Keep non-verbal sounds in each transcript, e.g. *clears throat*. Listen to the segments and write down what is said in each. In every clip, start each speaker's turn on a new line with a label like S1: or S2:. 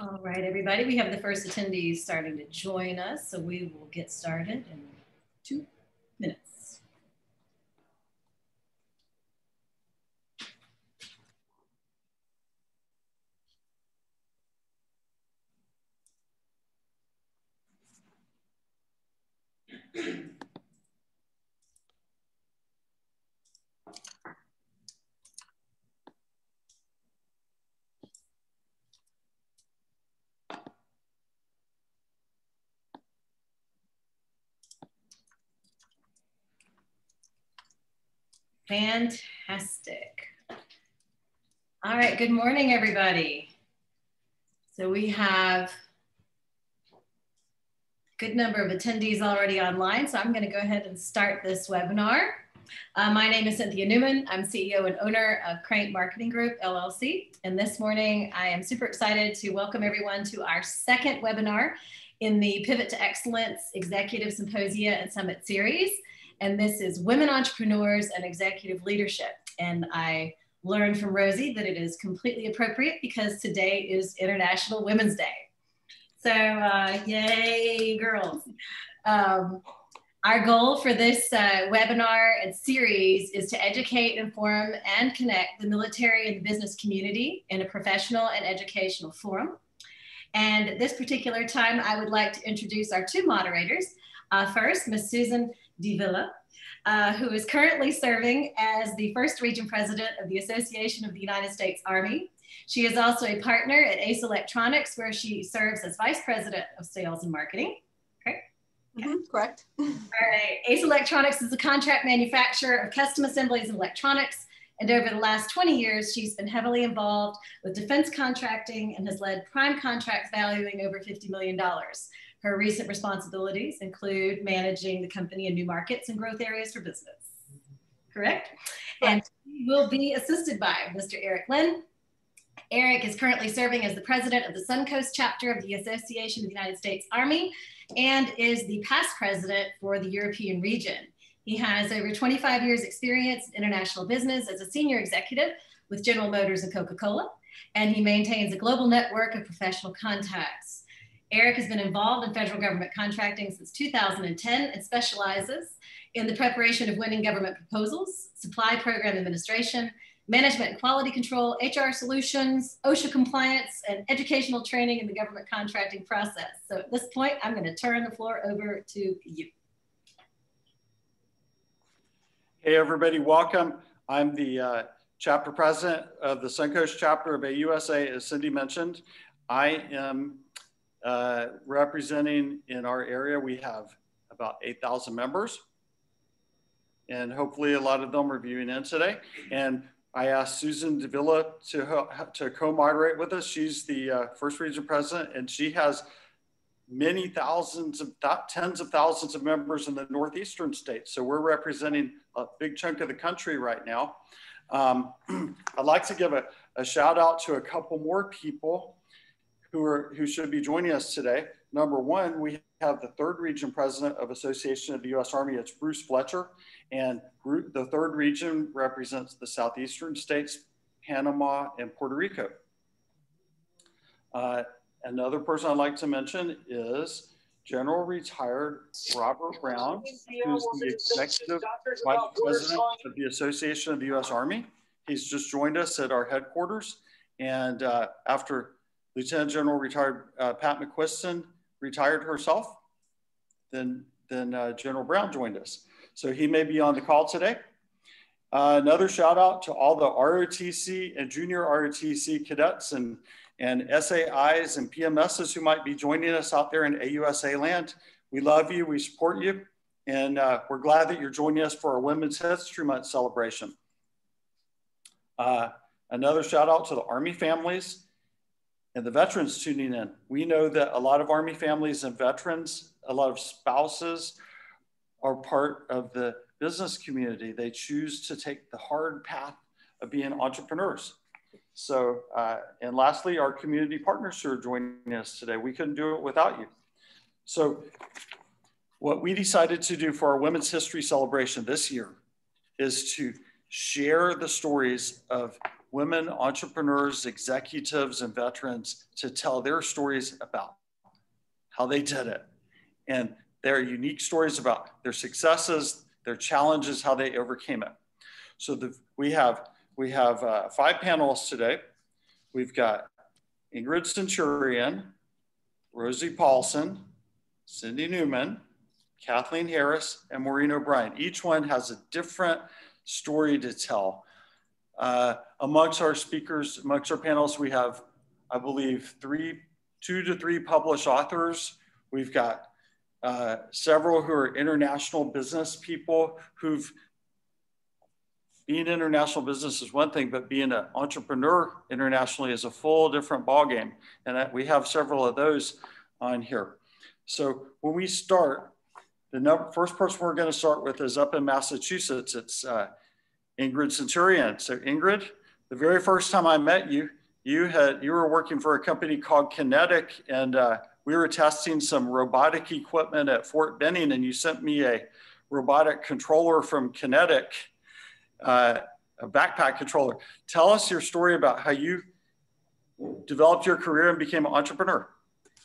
S1: All right, everybody, we have the first attendees starting to join us, so we will get started in two minutes. Fantastic. All right, good morning, everybody. So we have a good number of attendees already online, so I'm gonna go ahead and start this webinar. Uh, my name is Cynthia Newman. I'm CEO and owner of Crank Marketing Group, LLC. And this morning, I am super excited to welcome everyone to our second webinar in the Pivot to Excellence Executive Symposia and Summit Series and this is Women Entrepreneurs and Executive Leadership. And I learned from Rosie that it is completely appropriate because today is International Women's Day. So, uh, yay, girls. Um, our goal for this uh, webinar and series is to educate, inform, and connect the military and the business community in a professional and educational forum. And at this particular time, I would like to introduce our two moderators. Uh, first, Ms. Susan Di Vila, uh, who is currently serving as the first region president of the Association of the United States Army. She is also a partner at Ace Electronics, where she serves as vice president of sales and marketing.
S2: Correct? Mm -hmm, correct.
S1: All right. Ace Electronics is a contract manufacturer of custom assemblies and electronics. And over the last 20 years, she's been heavily involved with defense contracting and has led prime contracts valuing over $50 million. Her recent responsibilities include managing the company in new markets and growth areas for business. Correct? And he will be assisted by Mr. Eric Lien. Eric is currently serving as the president of the Suncoast chapter of the Association of the United States Army and is the past president for the European region. He has over 25 years experience in international business as a senior executive with General Motors and Coca-Cola, and he maintains a global network of professional contacts. Eric has been involved in federal government contracting since 2010 and specializes in the preparation of winning government proposals, supply program administration, management and quality control, HR solutions, OSHA compliance, and educational training in the government contracting process. So at this point, I'm going to turn the floor over to you.
S3: Hey, everybody, welcome. I'm the uh, chapter president of the Suncoast chapter of AUSA, as Cindy mentioned. I am uh, representing in our area, we have about 8,000 members. And hopefully a lot of them are viewing in today. And I asked Susan Di Vila to, to co-moderate with us. She's the uh, first region president and she has many thousands of tens of thousands of members in the northeastern states. So we're representing a big chunk of the country right now. Um, *clears throat* I'd like to give a, a shout out to a couple more people who, are, who should be joining us today. Number one, we have the third region president of Association of the U.S. Army. It's Bruce Fletcher. And the third region represents the southeastern states, Panama, and Puerto Rico. Uh, another person I'd like to mention is General Retired Robert Brown, who's the executive vice president of the Association of the U.S. Army. He's just joined us at our headquarters. And uh, after Lieutenant General retired uh, Pat McQuistion retired herself. Then, then uh, General Brown joined us. So he may be on the call today. Uh, another shout out to all the ROTC and junior ROTC cadets and, and SAIs and PMSs who might be joining us out there in AUSA land. We love you, we support you, and uh, we're glad that you're joining us for our Women's History Month celebration. Uh, another shout out to the Army families and the veterans tuning in. We know that a lot of Army families and veterans, a lot of spouses are part of the business community. They choose to take the hard path of being entrepreneurs. So, uh, and lastly, our community partners who are joining us today. We couldn't do it without you. So, what we decided to do for our Women's History Celebration this year is to share the stories of women entrepreneurs, executives, and veterans to tell their stories about how they did it and their unique stories about their successes, their challenges, how they overcame it. So the, we have we have uh, five panelists today. We've got Ingrid Centurion, Rosie Paulsen, Cindy Newman, Kathleen Harris, and Maureen O'Brien. Each one has a different story to tell. Uh, amongst our speakers, amongst our panelists, we have, I believe, three, two to three published authors. We've got uh, several who are international business people who've being international business is one thing, but being an entrepreneur internationally is a full different ballgame. And we have several of those on here. So when we start, the number, first person we're going to start with is up in Massachusetts. It's uh, Ingrid Centurion. So Ingrid, the very first time I met you, you had you were working for a company called QinetiQ, and uh, we were testing some robotic equipment at Fort Benning, and you sent me a robotic controller from QinetiQ uh, a backpack controller. Tell us your story about how you developed your career and became an entrepreneur.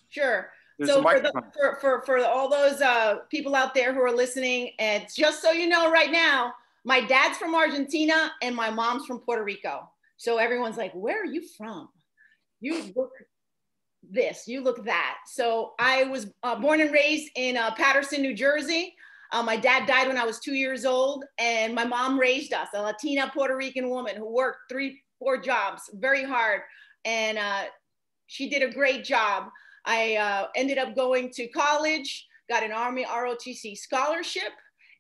S2: Sure. There's so for, the, for, for, for, all those uh, people out there who are listening, and just so you know right now, my dad's from Argentina and my mom's from Puerto Rico. So everyone's like, where are you from? You look this, you look that. So I was uh, born and raised in uh, Paterson, New Jersey. Uh, my dad died when I was two years old, and my mom raised us, a Latina Puerto Rican woman who worked three, four jobs very hard. And uh, she did a great job. I uh, ended up going to college, got an Army ROTC scholarship,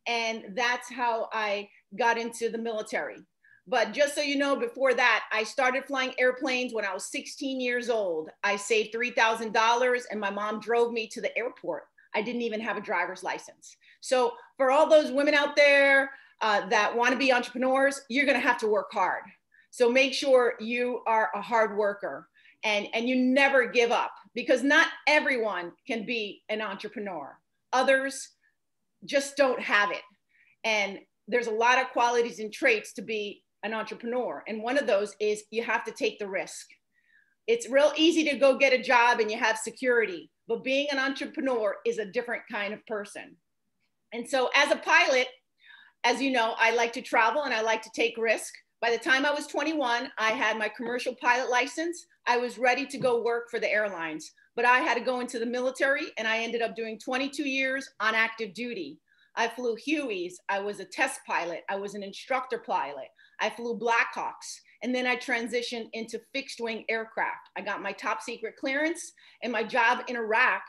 S2: and that's how I got into the military. But just so you know, before that, I started flying airplanes when I was 16 years old. I saved $3,000 and my mom drove me to the airport. I didn't even have a driver's license. So for all those women out there uh, that want to be entrepreneurs, you're going to have to work hard. So make sure you are a hard worker and, and you never give up because not everyone can be an entrepreneur. Others just don't have it. And there's a lot of qualities and traits to be an entrepreneur. And one of those is you have to take the risk. It's real easy to go get a job and you have security but being an entrepreneur is a different kind of person. And so, as a pilot, as you know, I like to travel and I like to take risk. By the time I was 21, I had my commercial pilot license. I was ready to go work for the airlines, but I had to go into the military and I ended up doing 22 years on active duty. I flew Hueys. I was a test pilot. I was an instructor pilot. I flew Blackhawks. And then I transitioned into fixed wing aircraft. I got my top secret clearance, and my job in Iraq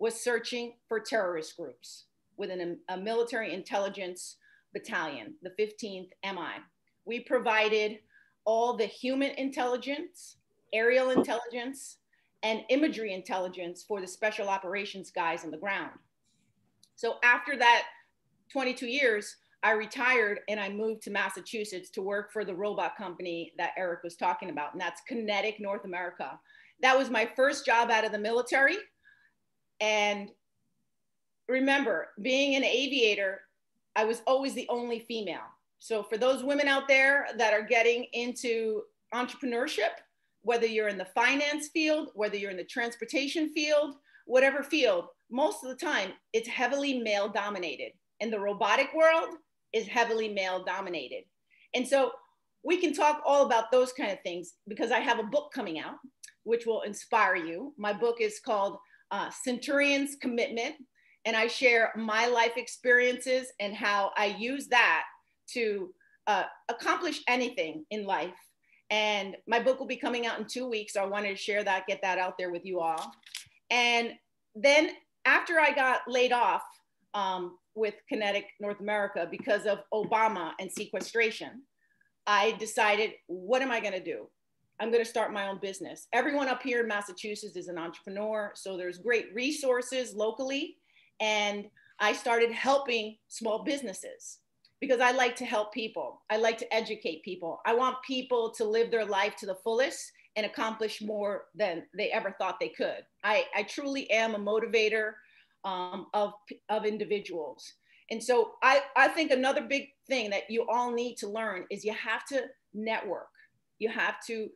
S2: was searching for terrorist groups within a, a military intelligence battalion, the 15th MI. We provided all the human intelligence, aerial intelligence, and imagery intelligence for the special operations guys on the ground. So after that 22 years, I retired and I moved to Massachusetts to work for the robot company that Eric was talking about, and that's QinetiQ North America. That was my first job out of the military. And remember, being an aviator, I was always the only female. So, for those women out there that are getting into entrepreneurship, whether you're in the finance field, whether you're in the transportation field, whatever field, most of the time it's heavily male dominated. And the robotic world, is heavily male dominated. And so we can talk all about those kind of things because I have a book coming out which will inspire you. My book is called uh, Centurion's Commitment, and I share my life experiences and how I use that to uh, accomplish anything in life. And my book will be coming out in two weeks. So I wanted to share that, get that out there with you all. And then after I got laid off um, with QinetiQ North America because of Obama and sequestration, I decided, what am I going to do? I'm going to start my own business. Everyone up here in Massachusetts is an entrepreneur, so there's great resources locally. And I started helping small businesses because I like to help people. I like to educate people. I want people to live their life to the fullest and accomplish more than they ever thought they could. I, I truly am a motivator um, of, of individuals. And so I, I think another big thing that you all need to learn is you have to network. you have to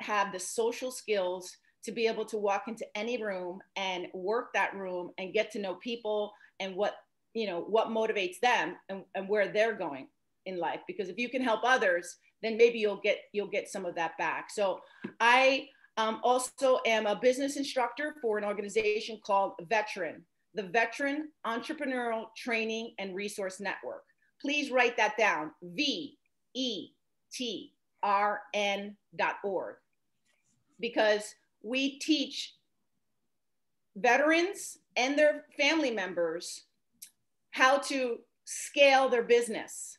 S2: have the social skills to be able to walk into any room and work that room and get to know people and what you know what motivates them and, and where they're going in life. Because if you can help others then maybe you'll get you'll get some of that back. So i um, also am a business instructor for an organization called veteran the veteran entrepreneurial training and resource network. Please write that down v e t r n dot org. Because we teach veterans and their family members how to scale their business.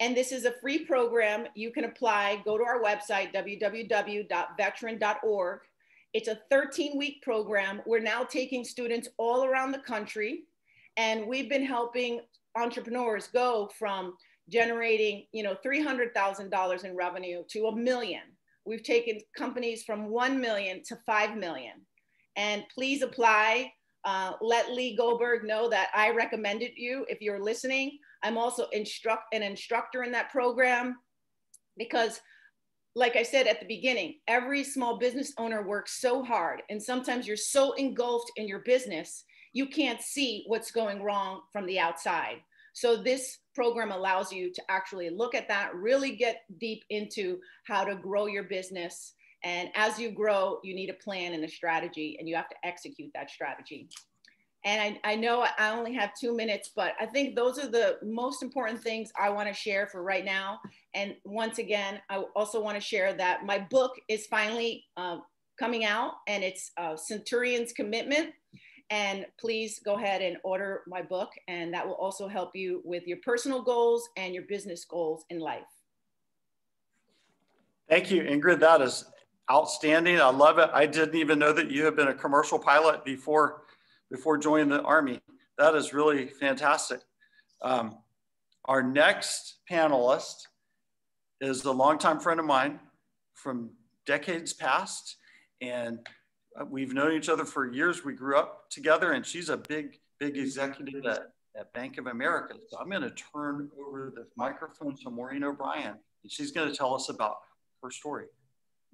S2: And this is a free program. You can apply. Go to our website, www.veteran.org. It's a 13 week program. We're now taking students all around the country, and we've been helping entrepreneurs go from generating, you know, $300,000 in revenue to a million. We've taken companies from 1 million to 5 million. And please apply. Uh, let Lee Goldberg know that I recommended you if you're listening. I'm also instruct an instructor in that program because like I said at the beginning, every small business owner works so hard and sometimes you're so engulfed in your business, you can't see what's going wrong from the outside. So this program allows you to actually look at that, really get deep into how to grow your business and as you grow, you need a plan and a strategy, and you have to execute that strategy. And I, I know I only have two minutes, but I think those are the most important things I want to share for right now. And once again, I also want to share that my book is finally uh, coming out, and it's uh, Centurion's Commitment. And please go ahead and order my book, and that will also help you with your personal goals and your business goals in life.
S3: Thank you, Ingrid. That is outstanding. I love it. I didn't even know that you had been a commercial pilot before before joining the Army. That is really fantastic. Um, our next panelist is a longtime friend of mine from decades past, and we've known each other for years. We grew up together, and she's a big, big executive at, at Bank of America. So I'm going to turn over the microphone to Maureen O'Brien, and she's going to tell us about her story.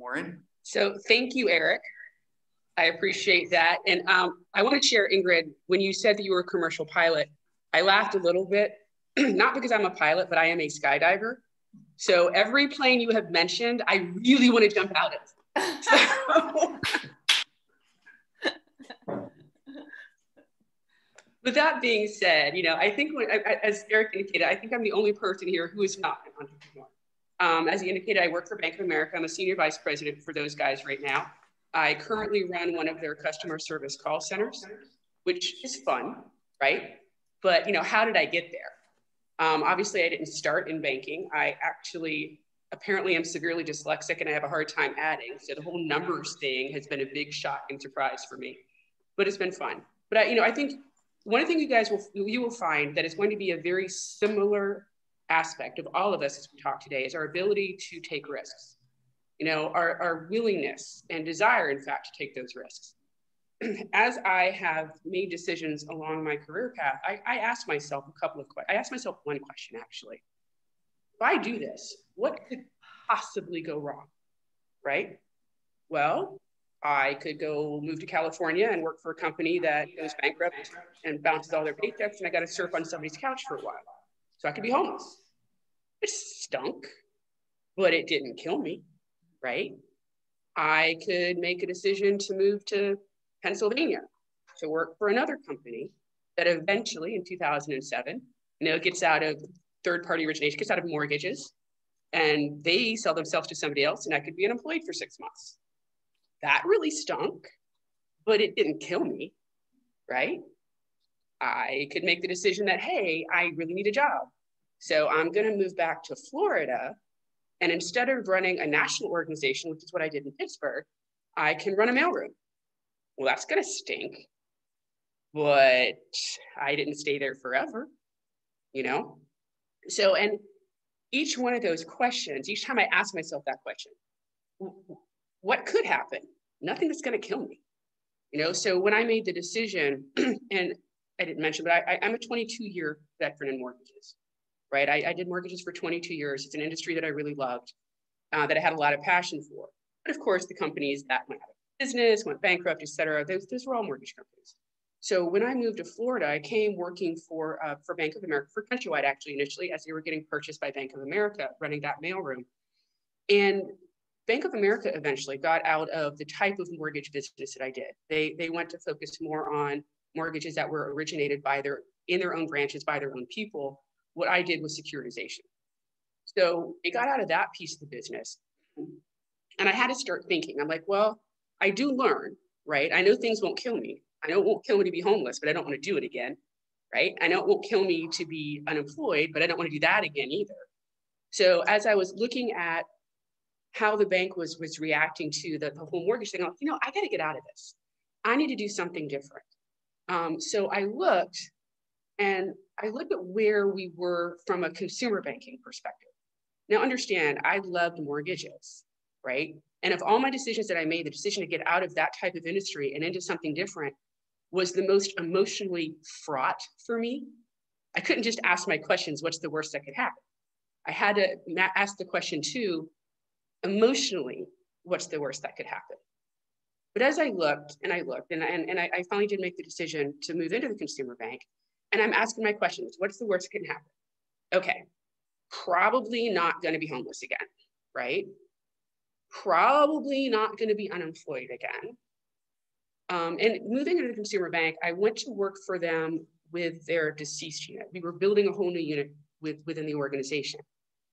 S3: Maureen?
S4: So thank you, Eric. I appreciate that. And um, I want to share, Ingrid, when you said that you were a commercial pilot, I laughed a little bit, *clears throat* not because I'm a pilot, but I am a skydiver. So every plane you have mentioned, I really want to jump out of. So, *laughs* with that being said, you know, I think when, as Eric indicated, I think I'm the only person here who is not an entrepreneur. Um, as he indicated, I work for Bank of America. I'm a senior vice president for those guys right now. I currently run one of their customer service call centers, which is fun, right? But you know, how did I get there? Um, obviously, I didn't start in banking. I actually apparently am severely dyslexic and I have a hard time adding. So the whole numbers thing has been a big shock and surprise for me, but it's been fun. But I, you know, I think one of the things you guys will you will find that it's going to be a very similar aspect of all of us as we talk today is our ability to take risks. You know, our, our willingness and desire, in fact, to take those risks. *clears throat* As I have made decisions along my career path, I, I asked myself a couple of questions. I asked myself one question actually. If I do this, what could possibly go wrong? Right? Well, I could go move to California and work for a company that goes bankrupt and bounces all their paychecks, and I got to surf on somebody's couch for a while. So I could be homeless. It stunk, but it didn't kill me, right? I could make a decision to move to Pennsylvania to work for another company that eventually in 2007, you know, gets out of third party origination, gets out of mortgages, and they sell themselves to somebody else, and I could be unemployed for six months. That really stunk, but it didn't kill me, right? I could make the decision that, hey, I really need a job. So I'm going to move back to Florida. And instead of running a national organization, which is what I did in Pittsburgh, I can run a mailroom. Well, that's going to stink. But I didn't stay there forever, you know? So, and each one of those questions, each time I ask myself that question, what could happen? Nothing that's going to kill me. You know, so when I made the decision, *clears throat* and I didn't mention, but I, am a 22 year veteran in mortgages, right? I, I, did mortgages for 22 years. It's an industry that I really loved. uh, that I had a lot of passion for. But of course, the companies that went out of business, went bankrupt, et cetera, those, those were all mortgage companies. So when I moved to Florida, I came working for, uh, for Bank of America, for Countrywide actually initially, as they were getting purchased by Bank of America, running that mailroom. And Bank of America eventually got out of the type of mortgage business that I did. They, they went to focus more on mortgages that were originated by their, in their own branches, by their own people. What I did was securitization. So it got out of that piece of the business. And I had to start thinking, I'm like, well, I do learn, right? I know things won't kill me. I know it won't kill me to be homeless, but I don't want to do it again, right? I know it won't kill me to be unemployed, but I don't want to do that again either. So as I was looking at how the bank was was reacting to the, the whole mortgage thing, I'm like, you know, I got to get out of this. I need to do something different. Um, so I looked and I looked at where we were from a consumer banking perspective. Now understand, I loved mortgages, right? And of all my decisions that I made, the decision to get out of that type of industry and into something different was the most emotionally fraught for me. I couldn't just ask my questions, what's the worst that could happen? I had to ask the question too, emotionally, what's the worst that could happen? But as I looked and I looked and, and, and I, I finally did make the decision to move into the consumer bank and I'm asking my questions, what's the worst that can happen? Okay, probably not gonna be homeless again, right? Probably not gonna be unemployed again. Um, and moving into the consumer bank, I went to work for them with their deceased unit. We were building a whole new unit with, within the organization.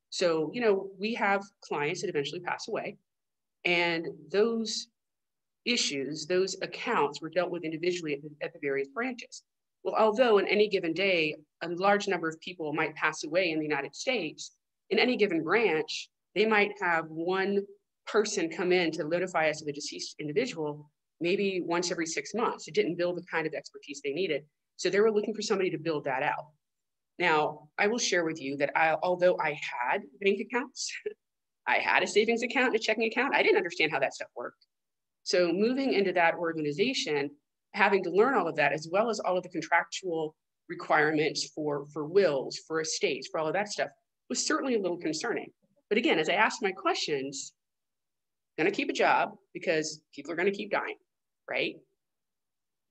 S4: So, you know, we have clients that eventually pass away, and those issues, those accounts were dealt with individually at the, at the various branches. Well, although in any given day, a large number of people might pass away in the United States, in any given branch, they might have one person come in to notify us of a deceased individual maybe once every six months. It didn't build the kind of expertise they needed. So they were looking for somebody to build that out. Now, I will share with you that I, although I had bank accounts, *laughs* I had a savings account and a checking account, I didn't understand how that stuff worked. So moving into that organization, having to learn all of that, as well as all of the contractual requirements for, for wills, for estates, for all of that stuff, was certainly a little concerning. But again, as I asked my questions, gonna keep a job because people are gonna keep dying right?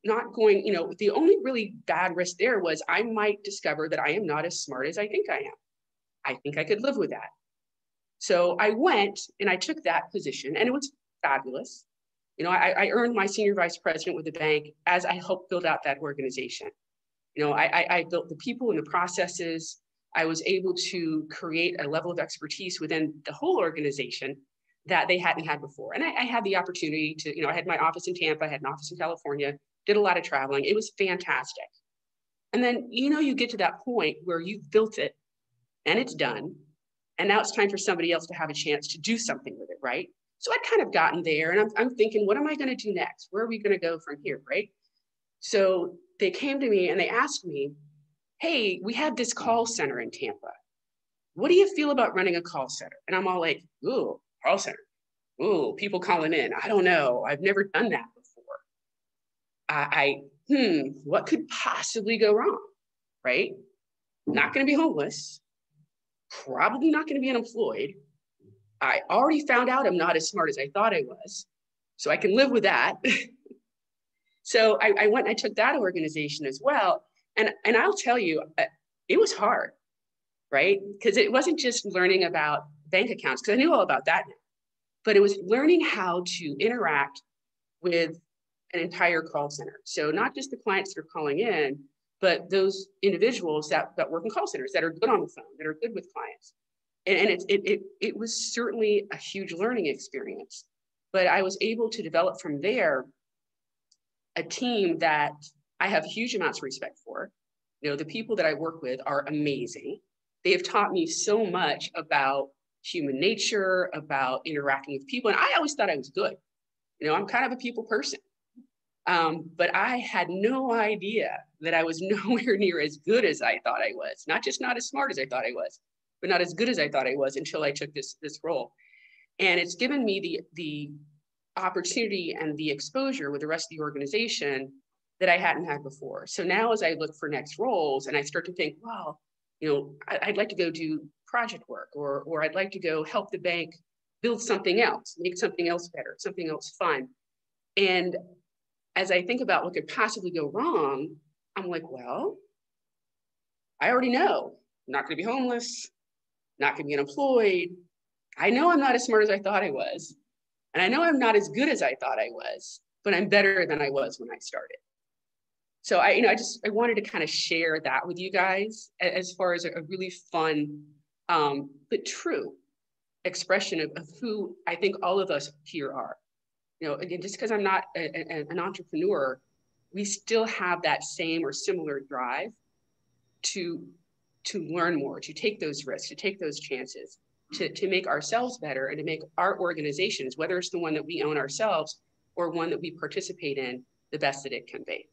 S4: Not going, you know, the only really bad risk there was I might discover that I am not as smart as I think I am. I think I could live with that. So I went and I took that position and it was fabulous. You know, I, I earned my senior vice president with the bank as I helped build out that organization. You know, I, I built the people and the processes. I was able to create a level of expertise within the whole organization that they hadn't had before. And I, I, had the opportunity to, you know, I had my office in Tampa, I had an office in California, did a lot of traveling. It was fantastic. And then, you know, you get to that point where you've built it and it's done. And now it's time for somebody else to have a chance to do something with it, right? So I'd kind of gotten there and I'm, I'm thinking, what am I going to do next? Where are we going to go from here, right? So they came to me and they asked me, hey, we have this call center in Tampa. What do you feel about running a call center? And I'm all like, ooh, call center. Ooh, people calling in. I don't know. I've never done that before. I, I hmm, what could possibly go wrong? Right? Not going to be homeless. Probably not going to be unemployed. I already found out I'm not as smart as I thought I was. So I can live with that. *laughs* so I, I went and I took that organization as well. And, and I'll tell you, uh, it was hard, right? Because it wasn't just learning about bank accounts because I knew all about that. But it was learning how to interact with an entire call center. So not just the clients that are calling in, but those individuals that, that work in call centers that are good on the phone, that are good with clients. And, and it, it, it, it was certainly a huge learning experience. But I was able to develop from there a team that I have huge amounts of respect for. You know, the people that I work with are amazing. They have taught me so much about human nature, about interacting with people. And I always thought I was good. You know, I'm kind of a people person. Um, but I had no idea that I was *laughs* nowhere near as good as I thought I was. Not just not as smart as I thought I was, but not as good as I thought I was until I took this, this role. And it's given me the, the opportunity and the exposure with the rest of the organization that I hadn't had before. So now as I look for next roles and I start to think, wow, you know, I'd like to go do project work or, or I'd like to go help the bank build something else, make something else better, something else fun. And as I think about what could possibly go wrong, I'm like, well, I already know I'm not going to be homeless, not going to be unemployed. I know I'm not as smart as I thought I was. And I know I'm not as good as I thought I was, but I'm better than I was when I started. So I, you know, I just I wanted to kind of share that with you guys as far as a, really fun, um, but true expression of, of, who I think all of us here are. You know, again, just because I'm not a, a, an entrepreneur, we still have that same or similar drive to to learn more, to take those risks, to take those chances, to, to make ourselves better and to make our organizations, whether it's the one that we own ourselves or one that we participate in, the best that it can be.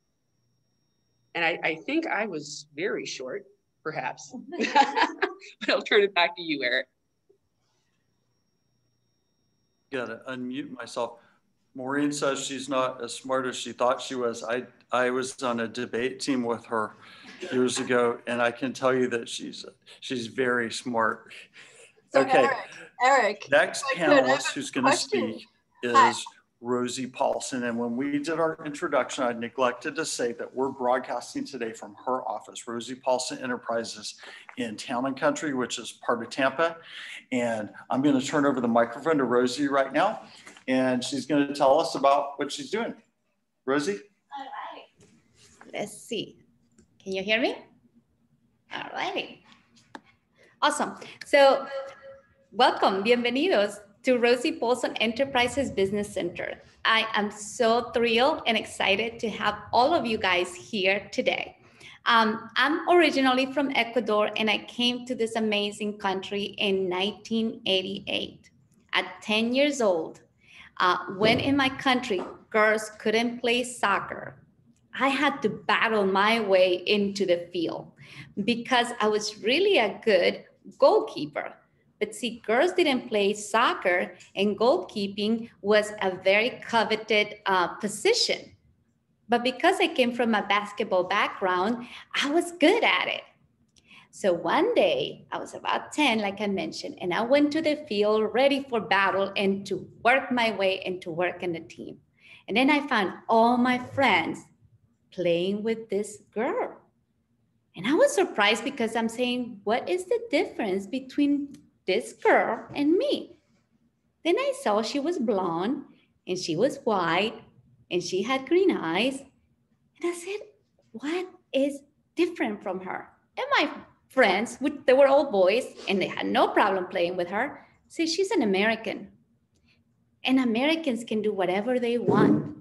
S4: And I, I think I was very short, perhaps, *laughs* but I'll turn it back to you, Eric.
S3: Got to unmute myself. Maureen says she's not as smart as she thought she was. I, I was on a debate team with her years ago, and I can tell you that she's she's very smart.
S5: So okay. Eric, Eric
S3: next panelist who's going to speak is Hi. Rosie Paulsen. And when we did our introduction, I neglected to say that we're broadcasting today from her office, Rosie Paulsen Enterprises in Town and Country, which is part of Tampa. And I'm going to turn over the microphone to Rosie right now, and she's going to tell us about what she's doing. Rosie?
S5: All right. Let's see. Can you hear me? All righty. Awesome. So welcome, bienvenidos to Rosie Paulsen Enterprises Business Center. I am so thrilled and excited to have all of you guys here today. Um, I'm originally from Ecuador and I came to this amazing country in 1988 at 10 years old. Uh, when in my country, girls couldn't play soccer, I had to battle my way into the field because I was really a good goalkeeper. But see, girls didn't play soccer, and goalkeeping was a very coveted uh, position. But because I came from a basketball background, I was good at it. So one day, I was about 10, like I mentioned, and I went to the field ready for battle and to work my way into work in the team. And then I found all my friends playing with this girl. And I was surprised because I'm saying, what is the difference between this girl and me. Then I saw she was blonde and she was white and she had green eyes. And I said, What is different from her? And my friends, they were all boys and they had no problem playing with her, say she's an American. And Americans can do whatever they want.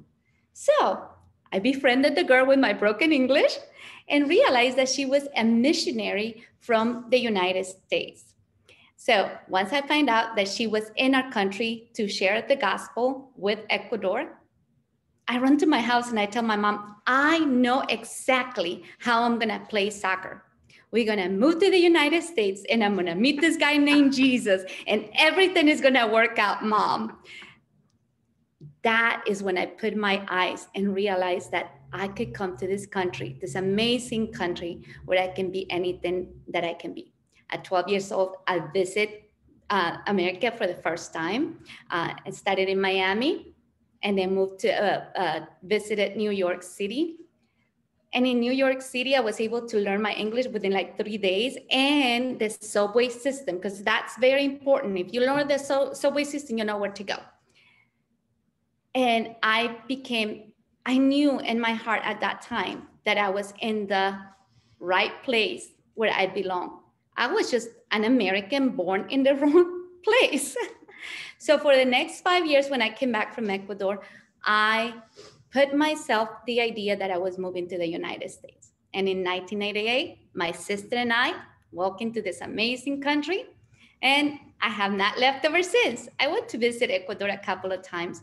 S5: So I befriended the girl with my broken English and realized that she was a missionary from the United States. So once I find out that she was in our country to share the gospel with Ecuador, I run to my house and I tell my mom, I know exactly how I'm gonna play soccer. We're gonna move to the United States and I'm gonna meet this guy named Jesus and everything is gonna work out, mom. That is when I put my eyes and realized that I could come to this country, this amazing country where I can be anything that I can be. At 12 years old, I visit uh, America for the first time. Uh, I studied in Miami and then moved to uh, uh, visited New York City. And in New York City, I was able to learn my English within like three days and the subway system, because that's very important. If you learn the so- subway system, you know where to go. And I became, I knew in my heart at that time that I was in the right place where I belong. I was just an American born in the *laughs* wrong place. *laughs* so for the next five years, when I came back from Ecuador, I put myself the idea that I was moving to the United States. And in 1988, my sister and I walked into this amazing country, and I have not left ever since. I went to visit Ecuador a couple of times,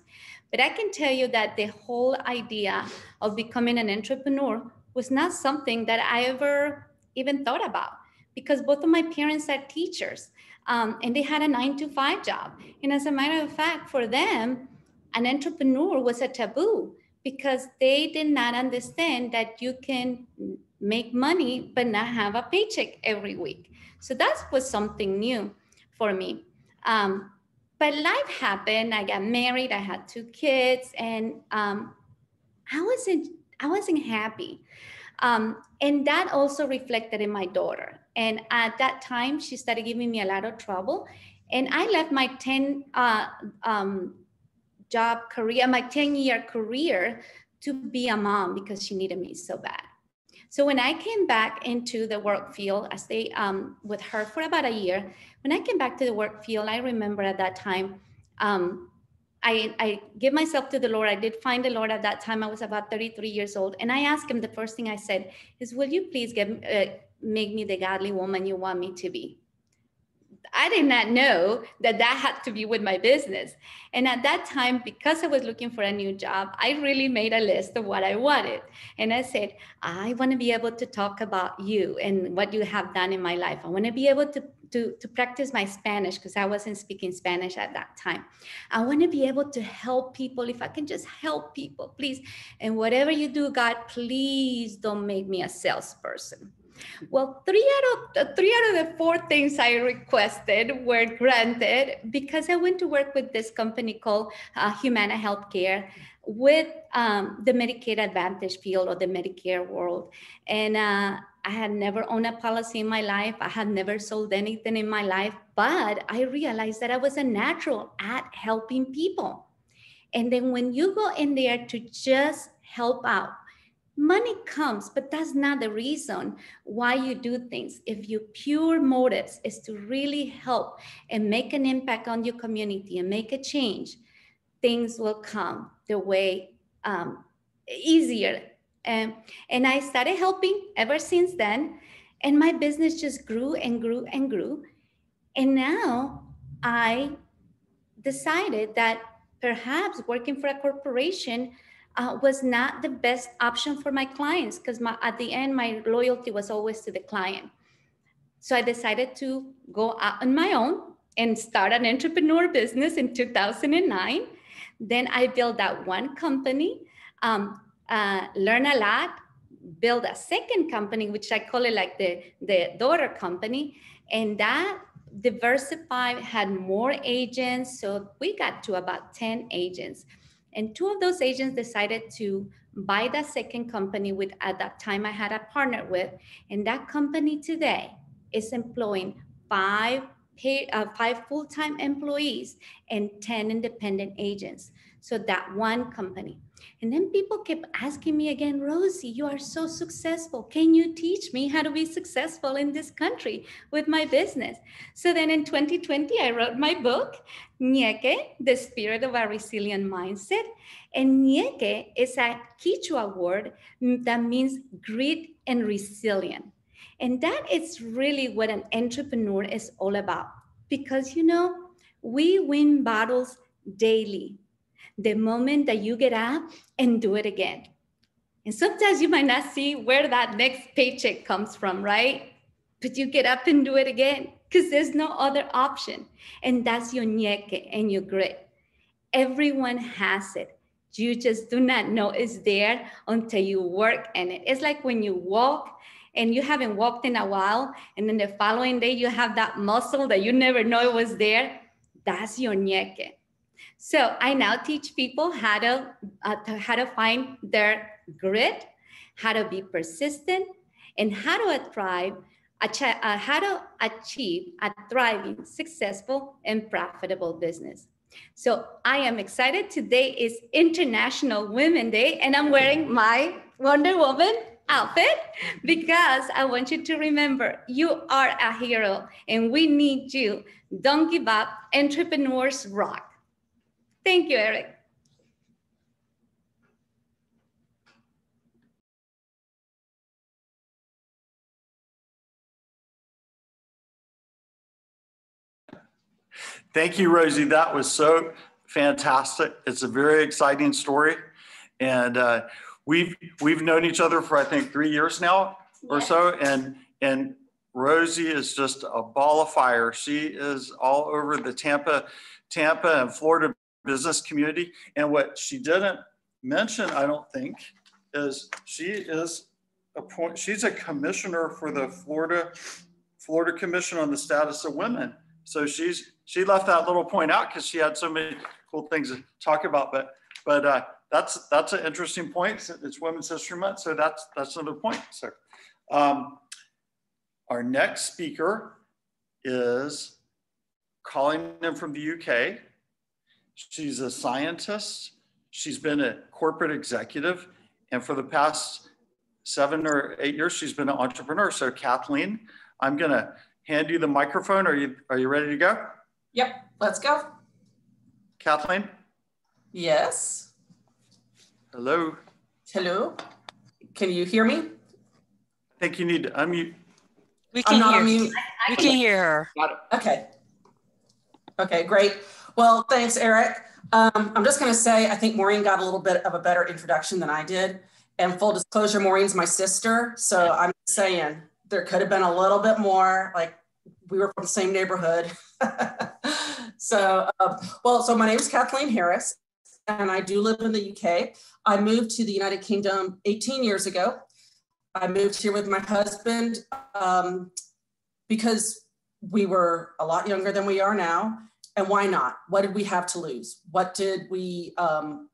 S5: but I can tell you that the whole idea of becoming an entrepreneur was not something that I ever even thought about because both of my parents are teachers um, and they had a nine to five job. And as a matter of fact, for them, an entrepreneur was a taboo because they did not understand that you can make money but not have a paycheck every week. So that was something new for me. Um, but life happened. I got married. I had two kids, and um, I wasn't I wasn't happy. Um, and that also reflected in my daughter. And at that time, she started giving me a lot of trouble. And I left my 10 uh, um, job career, my 10 year career to be a mom because she needed me so bad. So when I came back into the work field, I stayed um, with her for about a year. When I came back to the work field, I remember at that time, um, I, I give myself to the Lord. I did find the Lord at that time. I was about 33 years old. And I asked him, the first thing I said is, will you please get, uh, make me the godly woman you want me to be? I did not know that that had to be with my business. And at that time, because I was looking for a new job, I really made a list of what I wanted. And I said, I want to be able to talk about you and what you have done in my life. I want to be able to, to, to practice my Spanish because I wasn't speaking Spanish at that time. I want to be able to help people. If I can just help people, please. And whatever you do, God, please don't make me a salesperson well, three out of three out of the four things I requested were granted because I went to work with this company called uh, Humana Healthcare with um, the Medicare Advantage field or the Medicare world, and uh, I had never owned a policy in my life. I had never sold anything in my life, but I realized that I was a natural at helping people. And then when you go in there to just help out money comes but that's not the reason why you do things if your pure motives is to really help and make an impact on your community and make a change things will come the way um, easier and, and i started helping ever since then and my business just grew and grew and grew and now i decided that perhaps working for a corporation uh, was not the best option for my clients because at the end, my loyalty was always to the client. So I decided to go out on my own and start an entrepreneur business in 2009. Then I built that one company, um, uh, learn a lot, build a second company, which I call it like the, the daughter company. And that diversified, had more agents. So we got to about 10 agents. And two of those agents decided to buy that second company with at that time I had a partner with. And that company today is employing five pay, uh, five full-time employees and 10 independent agents. So that one company. And then people kept asking me again, Rosie, you are so successful. Can you teach me how to be successful in this country with my business? So then in 2020, I wrote my book, Ñeque, The Spirit of a Resilient Mindset. And Ñeque is a Quechua word that means grit and resilient. And that is really what an entrepreneur is all about. Because, you know, we win battles daily the moment that you get up and do it again. And sometimes you might not see where that next paycheck comes from, right? But you get up and do it again because there's no other option. And that's your ñeque and your grit. Everyone has it. You just do not know it's there until you work in it. It's like when you walk and you haven't walked in a while, and then the following day you have that muscle that you never know it was there. That's your ñeque. So I now teach people how to, uh, how to find their grit, how to be persistent, and how to thrive, uh, how to achieve a thriving, successful, and profitable business. So I am excited. Today is International Women Day, and I'm wearing my Wonder Woman outfit because I want you to remember you are a hero and we need you. Don't give up. Entrepreneurs rock. Thank you, Eric.
S3: Thank you, Rosie. That was so fantastic. It's a very exciting story. And uh, we've we've known each other for I think three years now or so. And and Rosie is just a ball of fire. She is all over the Tampa, Tampa and Florida business community. And what she didn't mention, I don't think, is she is a point, she's a commissioner for the Florida, Florida Commission on the Status of Women. So she's she left that little point out because she had so many cool things to talk about. But but uh, that's that's an interesting point. It's Women's History Month, so that's that's another point. So um, our next speaker is calling in from the UK. She's a scientist. She's been a corporate executive, and for the past seven or eight years, she's been an entrepreneur. So Kathleen, I'm gonna hand you the microphone. Are you are you ready to go?
S6: Yep, let's go.
S3: Kathleen?
S6: Yes.
S3: Hello?
S6: Hello. Can you hear me? I
S3: think you need to unmute.
S7: We can hear. We can hear her.
S6: Okay. Okay, great. Well, thanks, Eric. Um, I'm just going to say I think Maureen got a little bit of a better introduction than I did. And full disclosure, Maureen's my sister. So I'm saying there could have been a little bit more, like we were from the same neighborhood. *laughs* so, uh, well, so my name is Kathleen Harris, and I do live in the UK. I moved to the United Kingdom 18 years ago. I moved here with my husband um, because we were a lot younger than we are now. And why not? What did we have to lose? What did we, um,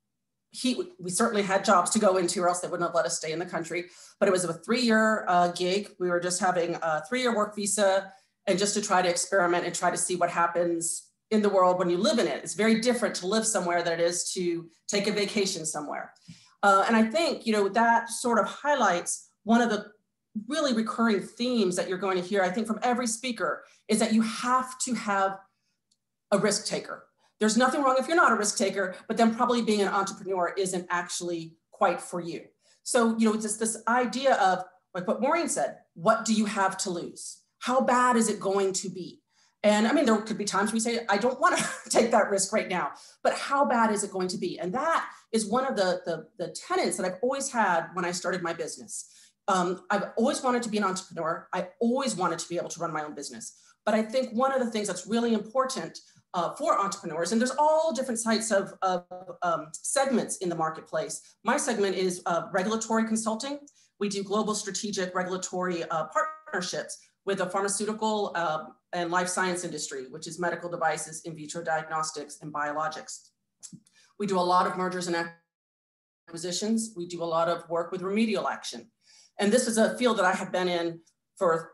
S6: he, we certainly had jobs to go into or else they wouldn't have let us stay in the country, but it was a three year uh, gig. We were just having a three year work visa and just to try to experiment and try to see what happens in the world when you live in it. It's very different to live somewhere than it is to take a vacation somewhere. Uh, and I think, you know, that sort of highlights one of the really recurring themes that you're going to hear, I think, from every speaker is that you have to have a risk taker. There's nothing wrong if you're not a risk taker, but then probably being an entrepreneur isn't actually quite for you. So, you know, it's this idea of like what Maureen said, what do you have to lose? How bad is it going to be? And I mean, there could be times we say, I don't want to *laughs* take that risk right now, but how bad is it going to be? And that is one of the, the, the tenets that I've always had when I started my business. Um, I've always wanted to be an entrepreneur. I always wanted to be able to run my own business. But I think one of the things that's really important uh, for entrepreneurs, and there's all different types of, of um, segments in the marketplace. My segment is uh, regulatory consulting. We do global strategic regulatory uh, partnerships with the pharmaceutical uh, and life science industry, which is medical devices, in vitro diagnostics, and biologics. We do a lot of mergers and acquisitions. We do a lot of work with remedial action. And this is a field that I have been in for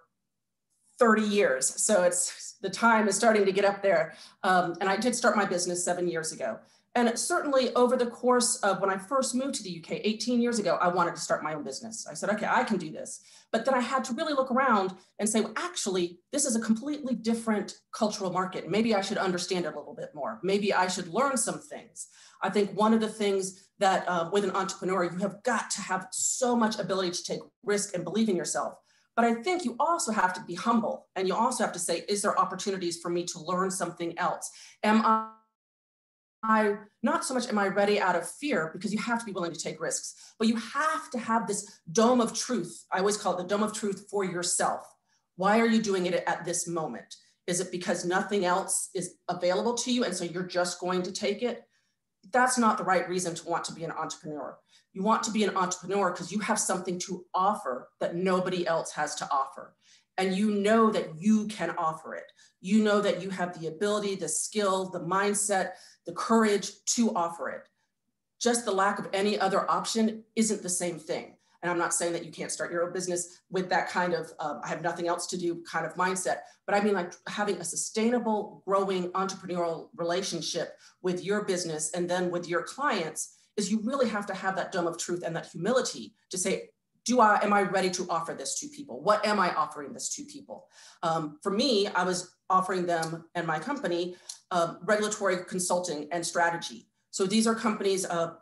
S6: 30 years. So it's the time is starting to get up there. Um, and I did start my business seven years ago. And certainly over the course of when I first moved to the UK 18 years ago, I wanted to start my own business. I said, okay, I can do this. But then I had to really look around and say, well, actually, this is a completely different cultural market. Maybe I should understand it a little bit more. Maybe I should learn some things. I think one of the things that uh, with an entrepreneur, you have got to have so much ability to take risk and believe in yourself. But I think you also have to be humble and you also have to say, is there opportunities for me to learn something else? Am I I not so much am I ready out of fear because you have to be willing to take risks, but you have to have this dome of truth. I always call it the dome of truth for yourself. Why are you doing it at this moment? Is it because nothing else is available to you and so you're just going to take it? That's not the right reason to want to be an entrepreneur. You want to be an entrepreneur because you have something to offer that nobody else has to offer. And you know that you can offer it. You know that you have the ability, the skill, the mindset, the courage to offer it. Just the lack of any other option isn't the same thing. And I'm not saying that you can't start your own business with that kind of, um, I have nothing else to do kind of mindset, but I mean like having a sustainable, growing entrepreneurial relationship with your business and then with your clients is you really have to have that dome of truth and that humility to say, do I, am I ready to offer this to people? What am I offering this to people? Um, for me, I was offering them and my company uh, regulatory consulting and strategy. So these are companies uh,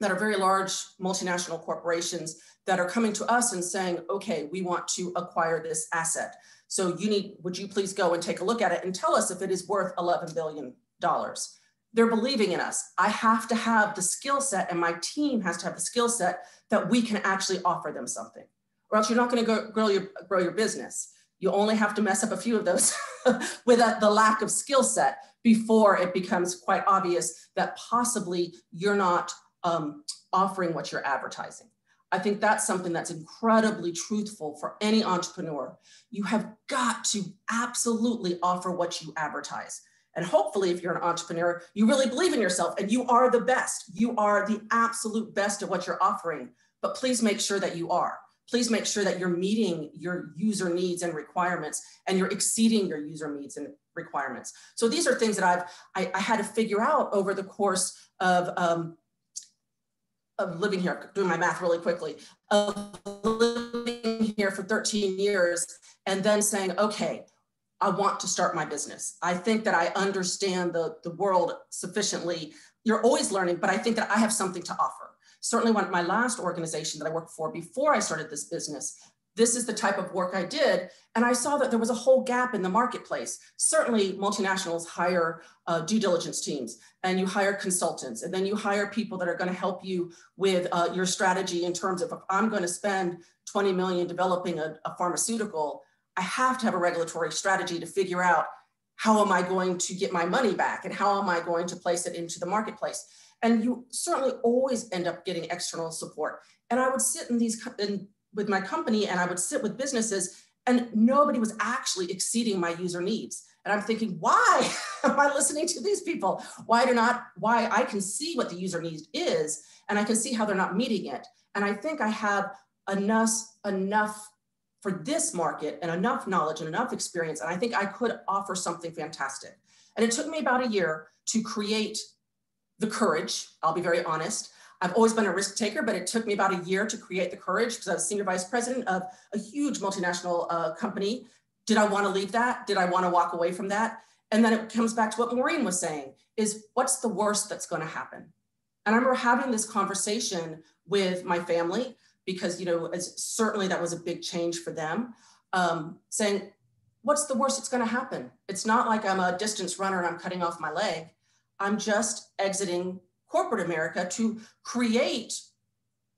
S6: that are very large multinational corporations that are coming to us and saying, okay, we want to acquire this asset. So you need, would you please go and take a look at it and tell us if it is worth $11 billion? They're believing in us. I have to have the skill set and my team has to have the skill set that we can actually offer them something or else you're not going to grow your, grow your business. You only have to mess up a few of those *laughs* with a, the lack of skill set before it becomes quite obvious that possibly you're not um, offering what you're advertising. I think that's something that's incredibly truthful for any entrepreneur. You have got to absolutely offer what you advertise. And hopefully, if you're an entrepreneur, you really believe in yourself and you are the best. You are the absolute best at what you're offering. But please make sure that you are. Please make sure that you're meeting your user needs and requirements and you're exceeding your user needs and requirements. So these are things that I've I, I had to figure out over the course of um, of living here, doing my math really quickly, of living here for 13 years and then saying, okay, I want to start my business. I think that I understand the, the world sufficiently. You're always learning, but I think that I have something to offer. Certainly, one my last organization that I worked for before I started this business, this is the type of work I did. And I saw that there was a whole gap in the marketplace. Certainly, multinationals hire uh, due diligence teams and you hire consultants, and then you hire people that are going to help you with uh, your strategy in terms of if I'm going to spend 20 million developing a, a pharmaceutical, I have to have a regulatory strategy to figure out how am I going to get my money back and how am I going to place it into the marketplace. And you certainly always end up getting external support. And I would sit in these in with my company and I would sit with businesses and nobody was actually exceeding my user needs. And I'm thinking, why *laughs* am I listening to these people? Why do not, why I can see what the user need is and I can see how they're not meeting it. And I think I have enough, enough for this market and enough knowledge and enough experience. And I think I could offer something fantastic. And it took me about a year to create the courage, I'll be very honest, I've always been a risk taker, but it took me about a year to create the courage because I was senior vice president of a huge multinational uh, company. Did I want to leave that? Did I want to walk away from that? And then it comes back to what Maureen was saying is what's the worst that's going to happen? And I remember having this conversation with my family because, you know, certainly that was a big change for them, um, saying, what's the worst that's going to happen? It's not like I'm a distance runner and I'm cutting off my leg. I'm just exiting corporate America to create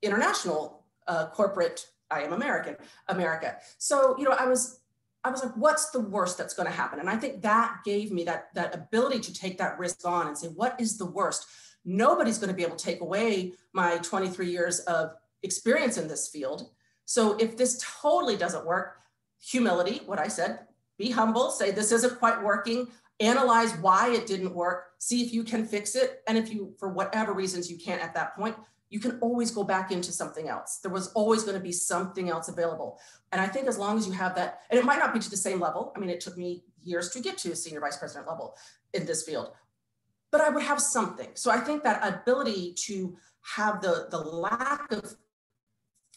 S6: international uh, corporate, I am American, America. So, you know, I was, I was like, what's the worst that's going to happen? And I think that gave me that, that ability to take that risk on and say, what is the worst? Nobody's going to be able to take away my 23 years of experience in this field. So if this totally doesn't work, humility, what I said, be humble, say this isn't quite working analyze why it didn't work, see if you can fix it. And if you, for whatever reasons, you can't at that point, you can always go back into something else. There was always going to be something else available. And I think as long as you have that, and it might not be to the same level. I mean, it took me years to get to a senior vice president level in this field, but I would have something. So I think that ability to have the, the lack of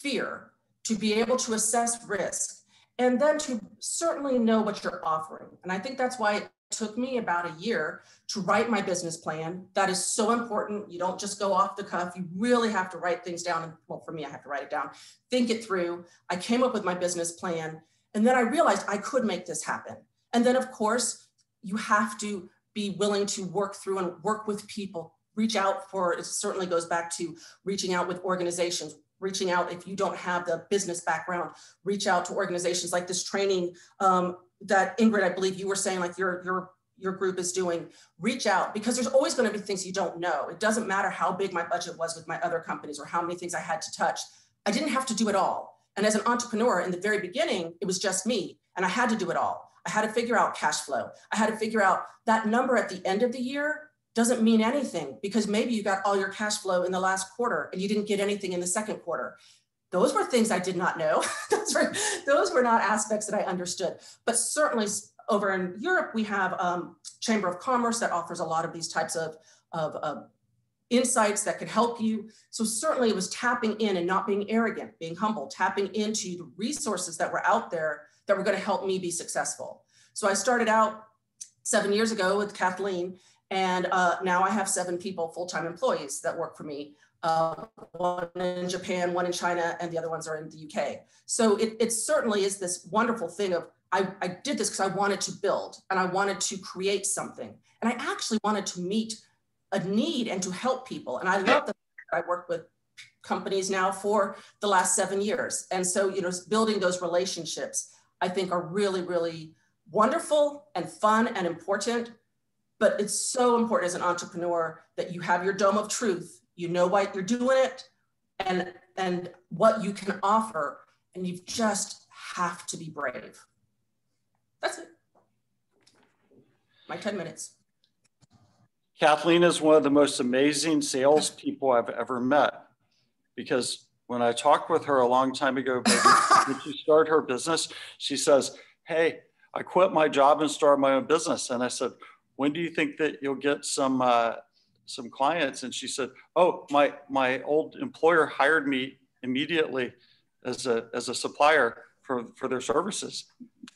S6: fear to be able to assess risk and then to certainly know what you're offering. And I think that's why it took me about a year to write my business plan. That is so important. You don't just go off the cuff. You really have to write things down. And well, for me, I have to write it down, think it through. I came up with my business plan. And then I realized I could make this happen. And then, of course, you have to be willing to work through and work with people, reach out for it certainly goes back to reaching out with organizations, reaching out if you don't have the business background reach out to organizations like this training um, that Ingrid, I believe you were saying like your your your group is doing, reach out because there's always going to be things you don't know. It doesn't matter how big my budget was with my other companies or how many things I had to touch. I didn't have to do it all. And as an entrepreneur in the very beginning, it was just me and I had to do it all. I had to figure out cash flow. I had to figure out that number at the end of the year doesn't mean anything because maybe you got all your cash flow in the last quarter and you didn't get anything in the second quarter those were things I did not know. *laughs* those, were, those were not aspects that I understood. But certainly over in Europe, we have um, Chamber of Commerce that offers a lot of these types of, of, of insights that could help you. So certainly it was tapping in and not being arrogant, being humble, tapping into the resources that were out there that were going to help me be successful. So I started out seven years ago with Kathleen, and uh, now I have seven people, full-time employees that work for me uh, one in Japan, one in China, and the other ones are in the UK. So it, it certainly is this wonderful thing of I, I did this because I wanted to build and I wanted to create something. And I actually wanted to meet a need and to help people. And I love that I work with companies now for the last seven years. And so, you know, building those relationships, I think are really, really wonderful and fun and important. But it's so important as an entrepreneur that you have your dome of truth you know why you're doing it and and what you can offer and you just have to be brave. That's it. My 10 minutes.
S3: Kathleen is one of the most amazing salespeople I've ever met because when I talked with her a long time ago, *laughs* when she started her business, she says, Hey, I quit my job and started my own business. And I said, When do you think that you'll get some uh, some clients? And she said, Oh, my my old employer hired me immediately as a as a supplier for, for their services.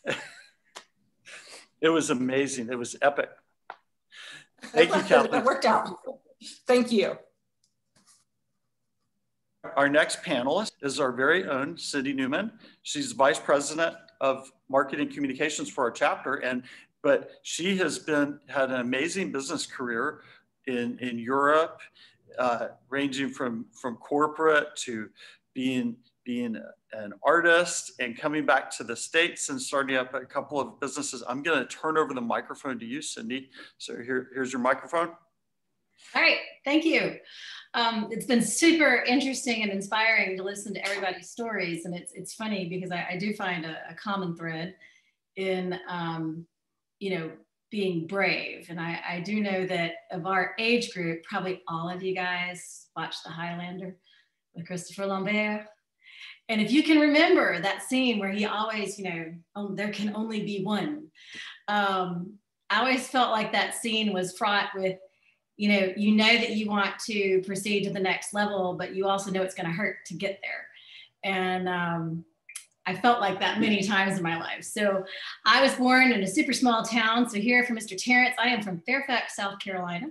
S3: *laughs* it was amazing. It was epic. Thank you, Kathleen.
S6: It worked out. Thank you.
S3: Our next panelist is our very own Cindy Newman. She's Vice President of Marketing Communications for our chapter, and but she has been had an amazing business career in in Europe, uh, ranging from from corporate to being being an artist and coming back to the States and starting up a couple of businesses. I'm going to turn over the microphone to you, Cindy. So here, here's your microphone.
S1: All right, thank you. Um, it's been super interesting and inspiring to listen to everybody's stories. And it's, it's funny because I, I do find a, a, common thread in, um, you know, being brave. And I, I do know that of our age group, probably all of you guys watched The Highlander with Christopher Lambert. And if you can remember that scene where he always, you know, oh, there can only be one. Um, I always felt like that scene was fraught with you know, you know that you want to proceed to the next level, but you also know it's going to hurt to get there. And um, I felt like that many times in my life. So I was born in a super small town. So here for Mr. Terrence, I am from Fairfax, South Carolina,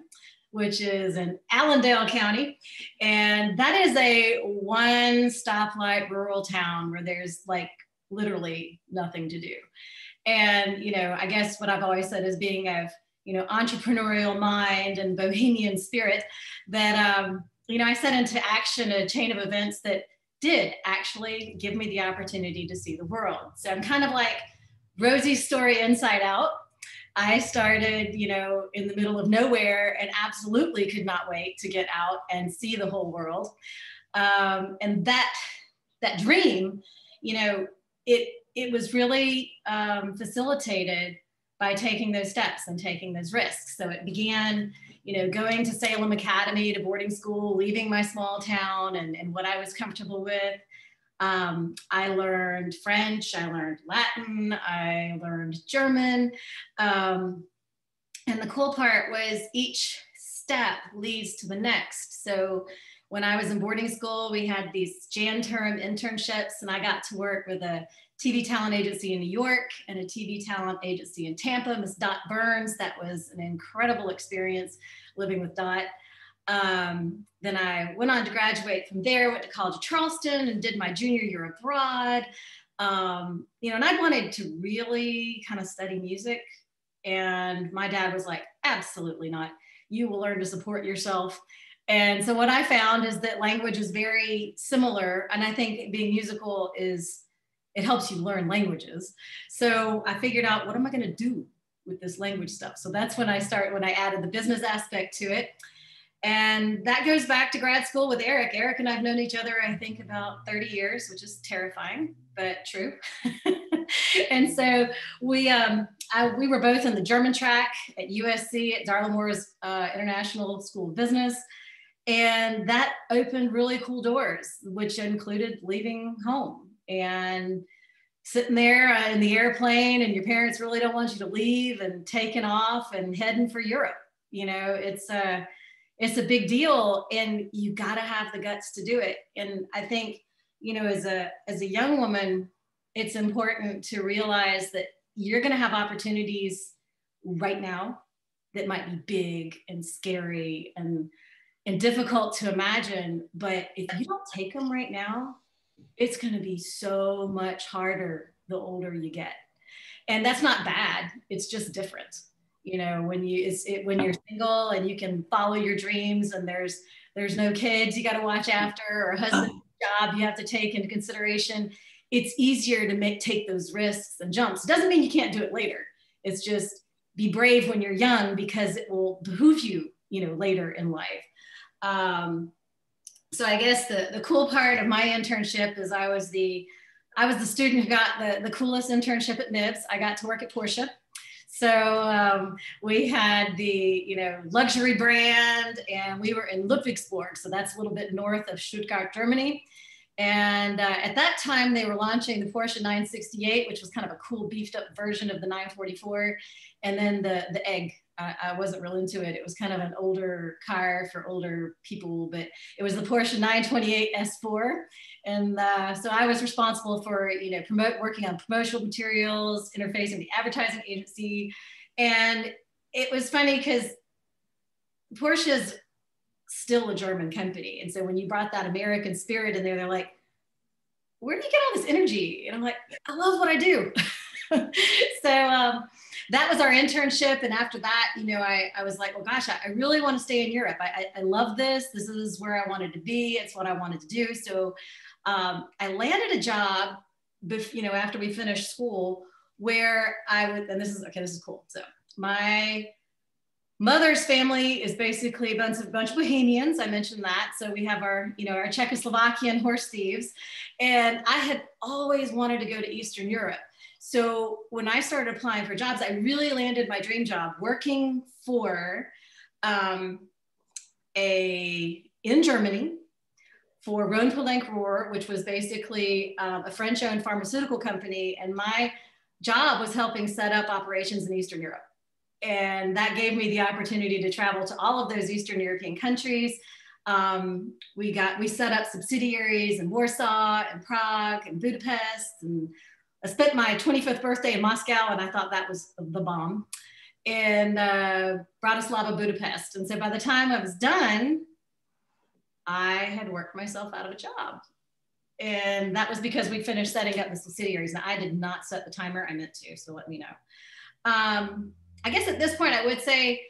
S1: which is in Allendale County. And that is a one stoplight rural town where there's like literally nothing to do. And, you know, I guess what I've always said is being of you know, entrepreneurial mind and *laughs* bohemian spirit that, um, you know, I set into action a chain of events that did actually give me the opportunity to see the world. So I'm kind of like Rosie's story inside out. I started, you know, in the middle of nowhere and absolutely could not wait to get out and see the whole world. Um, and that that dream, you know, it it was really um, facilitated by taking those steps and taking those risks. So it began, you know, going to Salem Academy to boarding school, leaving my small town and, and what I was comfortable with. Um, I learned French, I learned Latin, I learned German. Um, and the cool part was each step leads to the next. So when I was in boarding school, we had these Jan term internships, and I got to work with a TV talent agency in New York and a TV talent agency in Tampa, Miss Dot Burns. That was an incredible experience living with Dot. Um, then I went on to graduate from there, went to College of Charleston and did my junior year abroad. Um, you know, and I wanted to really kind of study music. And my dad was like, absolutely not. You will learn to support yourself. And so what I found is that language is very similar. And I think being musical is it helps you learn languages. So I figured out what am I going to do with this language stuff. So that's when I started, when I added the business aspect to it. And that goes back to grad school with Eric. Eric and I've known each other, I think, about 30 years, which is terrifying, but true. *laughs* and so we, um, I, we were both in the German track at USC at Darla Moore's uh, International School of Business. And that opened really cool doors, which included leaving home and sitting there uh, in the airplane and your parents really don't want you to leave and taking off and heading for Europe. You know, it's a it's a big deal and you got to have the guts to do it. And I think, you know, as a as a young woman, it's important to realize that you're going to have opportunities right now that might be big and scary and and difficult to imagine, but if you don't take them right now, it's going to be so much harder the older you get. And that's not bad it's just different. You know when you it's it, when you're single and you can follow your dreams and there's there's no kids you got to watch after or husband job you have to take into consideration it's easier to make take those risks and jumps. Doesn't mean you can't do it later. It's just be brave when you're young because it will behoove you you know later in life. Um, so I guess the, the cool part of my internship is I was the I was the student who got the, the coolest internship at MIBS. I got to work at Porsche. So um, we had the, you know, luxury brand and we were in Ludwigsburg. So that's a little bit north of Stuttgart, Germany. And uh, at that time, they were launching the Porsche 968, which was kind of a cool beefed up version of the 944. And then the, the egg, I, I wasn't real into it. It was kind of an older car for older people, but it was the Porsche 928 S4. And uh, so I was responsible for, you know, promote working on promotional materials, interfacing the advertising agency. And it was funny because Porsche's still a German company. And so when you brought that American spirit in there, they're like, where do you get all this energy? And I'm like, I love what I do. *laughs* so um, that was our internship. And after that, you know, I, I was like, well, gosh, I, I really want to stay in Europe. I, I, I, love this. This is where I wanted to be. It's what I wanted to do. So um, I landed a job, bef- you know, after we finished school where I would, and this is, okay, this is cool. So my mother's family is basically a bunch of, bunch of Bohemians. I mentioned that. So we have our, you know, our Czechoslovakian horse thieves. And I had always wanted to go to Eastern Europe. So when I started applying for jobs, I really landed my dream job working for um, a in Germany for Rhône Poulenc which was basically um, a French-owned pharmaceutical company, and my job was helping set up operations in Eastern Europe and that gave me the opportunity to travel to all of those Eastern European countries. Um, we got we set up subsidiaries in Warsaw and Prague and Budapest, and I spent my 25th birthday in Moscow, and I thought that was the bomb. In uh, Bratislava, Budapest, and so by the time I was done, I had worked myself out of a job. And that was because we finished setting up the subsidiaries. Now, I did not set the timer, I meant to, so let me know. Um, I guess at this point, I would say,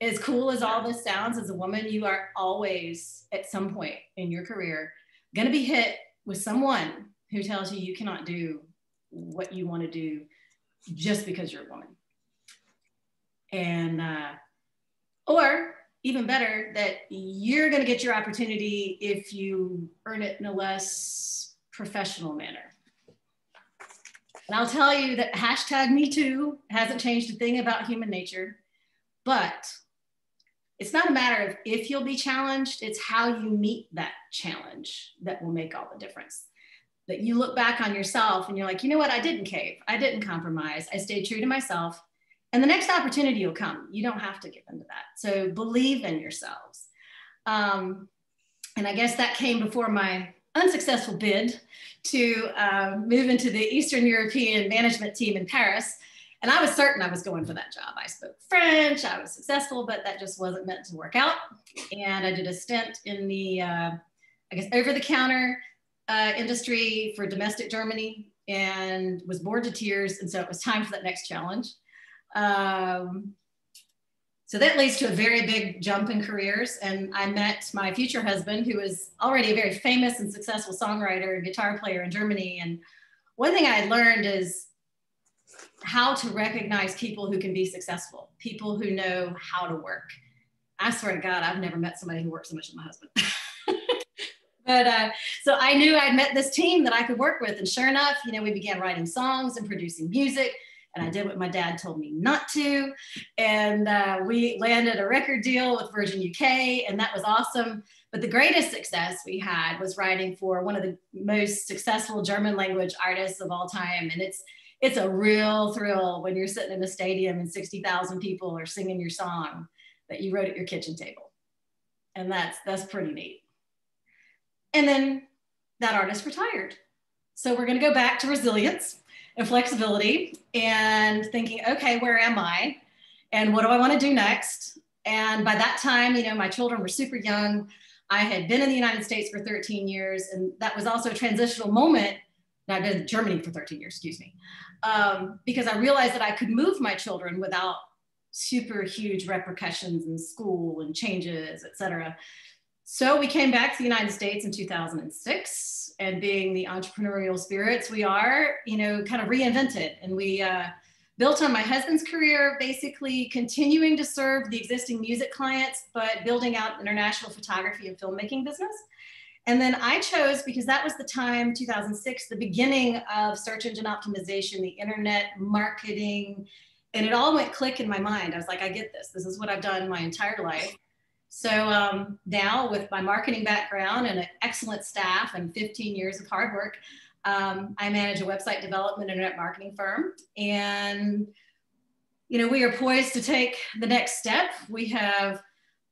S1: as cool as all this sounds, as a woman, you are always at some point in your career going to be hit with someone who tells you you cannot do what you want to do just because you're a woman. And, uh, or even better, that you're going to get your opportunity if you earn it in a less professional manner. And I'll tell you that hashtag me too hasn't changed a thing about human nature, but it's not a matter of if you'll be challenged, it's how you meet that challenge that will make all the difference. That you look back on yourself and you're like, you know what, I didn't cave, I didn't compromise, I stayed true to myself. And the next opportunity will come. You don't have to give into that. So believe in yourselves. Um, and I guess that came before my unsuccessful bid to uh, move into the Eastern European management team in Paris. And I was certain I was going for that job. I spoke French, I was successful, but that just wasn't meant to work out. And I did a stint in the, uh, I guess, over the counter uh, industry for domestic Germany and was bored to tears. And so it was time for that next challenge. Um, so that leads to a very big jump in careers. And I met my future husband, who was already a very famous and successful songwriter and guitar player in Germany. And one thing I had learned is how to recognize people who can be successful, people who know how to work. I swear to God, I've never met somebody who works so much as my husband. *laughs* but uh, so I knew I'd met this team that I could work with. And sure enough, you know, we began writing songs and producing music and I did what my dad told me not to. And uh, we landed a record deal with Virgin UK, and that was awesome. But the greatest success we had was writing for one of the most successful German language artists of all time. And it's it's a real thrill when you're sitting in a stadium and 60,000 people are singing your song that you wrote at your kitchen table. And that's that's pretty neat. And then that artist retired. So we're going to go back to resilience and flexibility and thinking, okay, where am I? And what do I want to do next? And by that time, you know, my children were super young. I had been in the United States for 13 years, and that was also a transitional moment. I've been in Germany for 13 years, excuse me, um, because I realized that I could move my children without super huge repercussions in school and changes, et cetera. So we came back to the United States in 2006, and being the entrepreneurial spirits we are, you know, kind of reinvented. And we uh, built on my husband's career, basically continuing to serve the existing music clients, but building out international photography and filmmaking business. And then I chose because that was the time, 2006, the beginning of search engine optimization, the internet marketing, and it all went click in my mind. I was like, I get this. This is what I've done my entire life. So um, now, with my marketing background and an excellent staff and 15 years of hard work, um, I manage a website development internet marketing firm. And, you know, we are poised to take the next step. We have,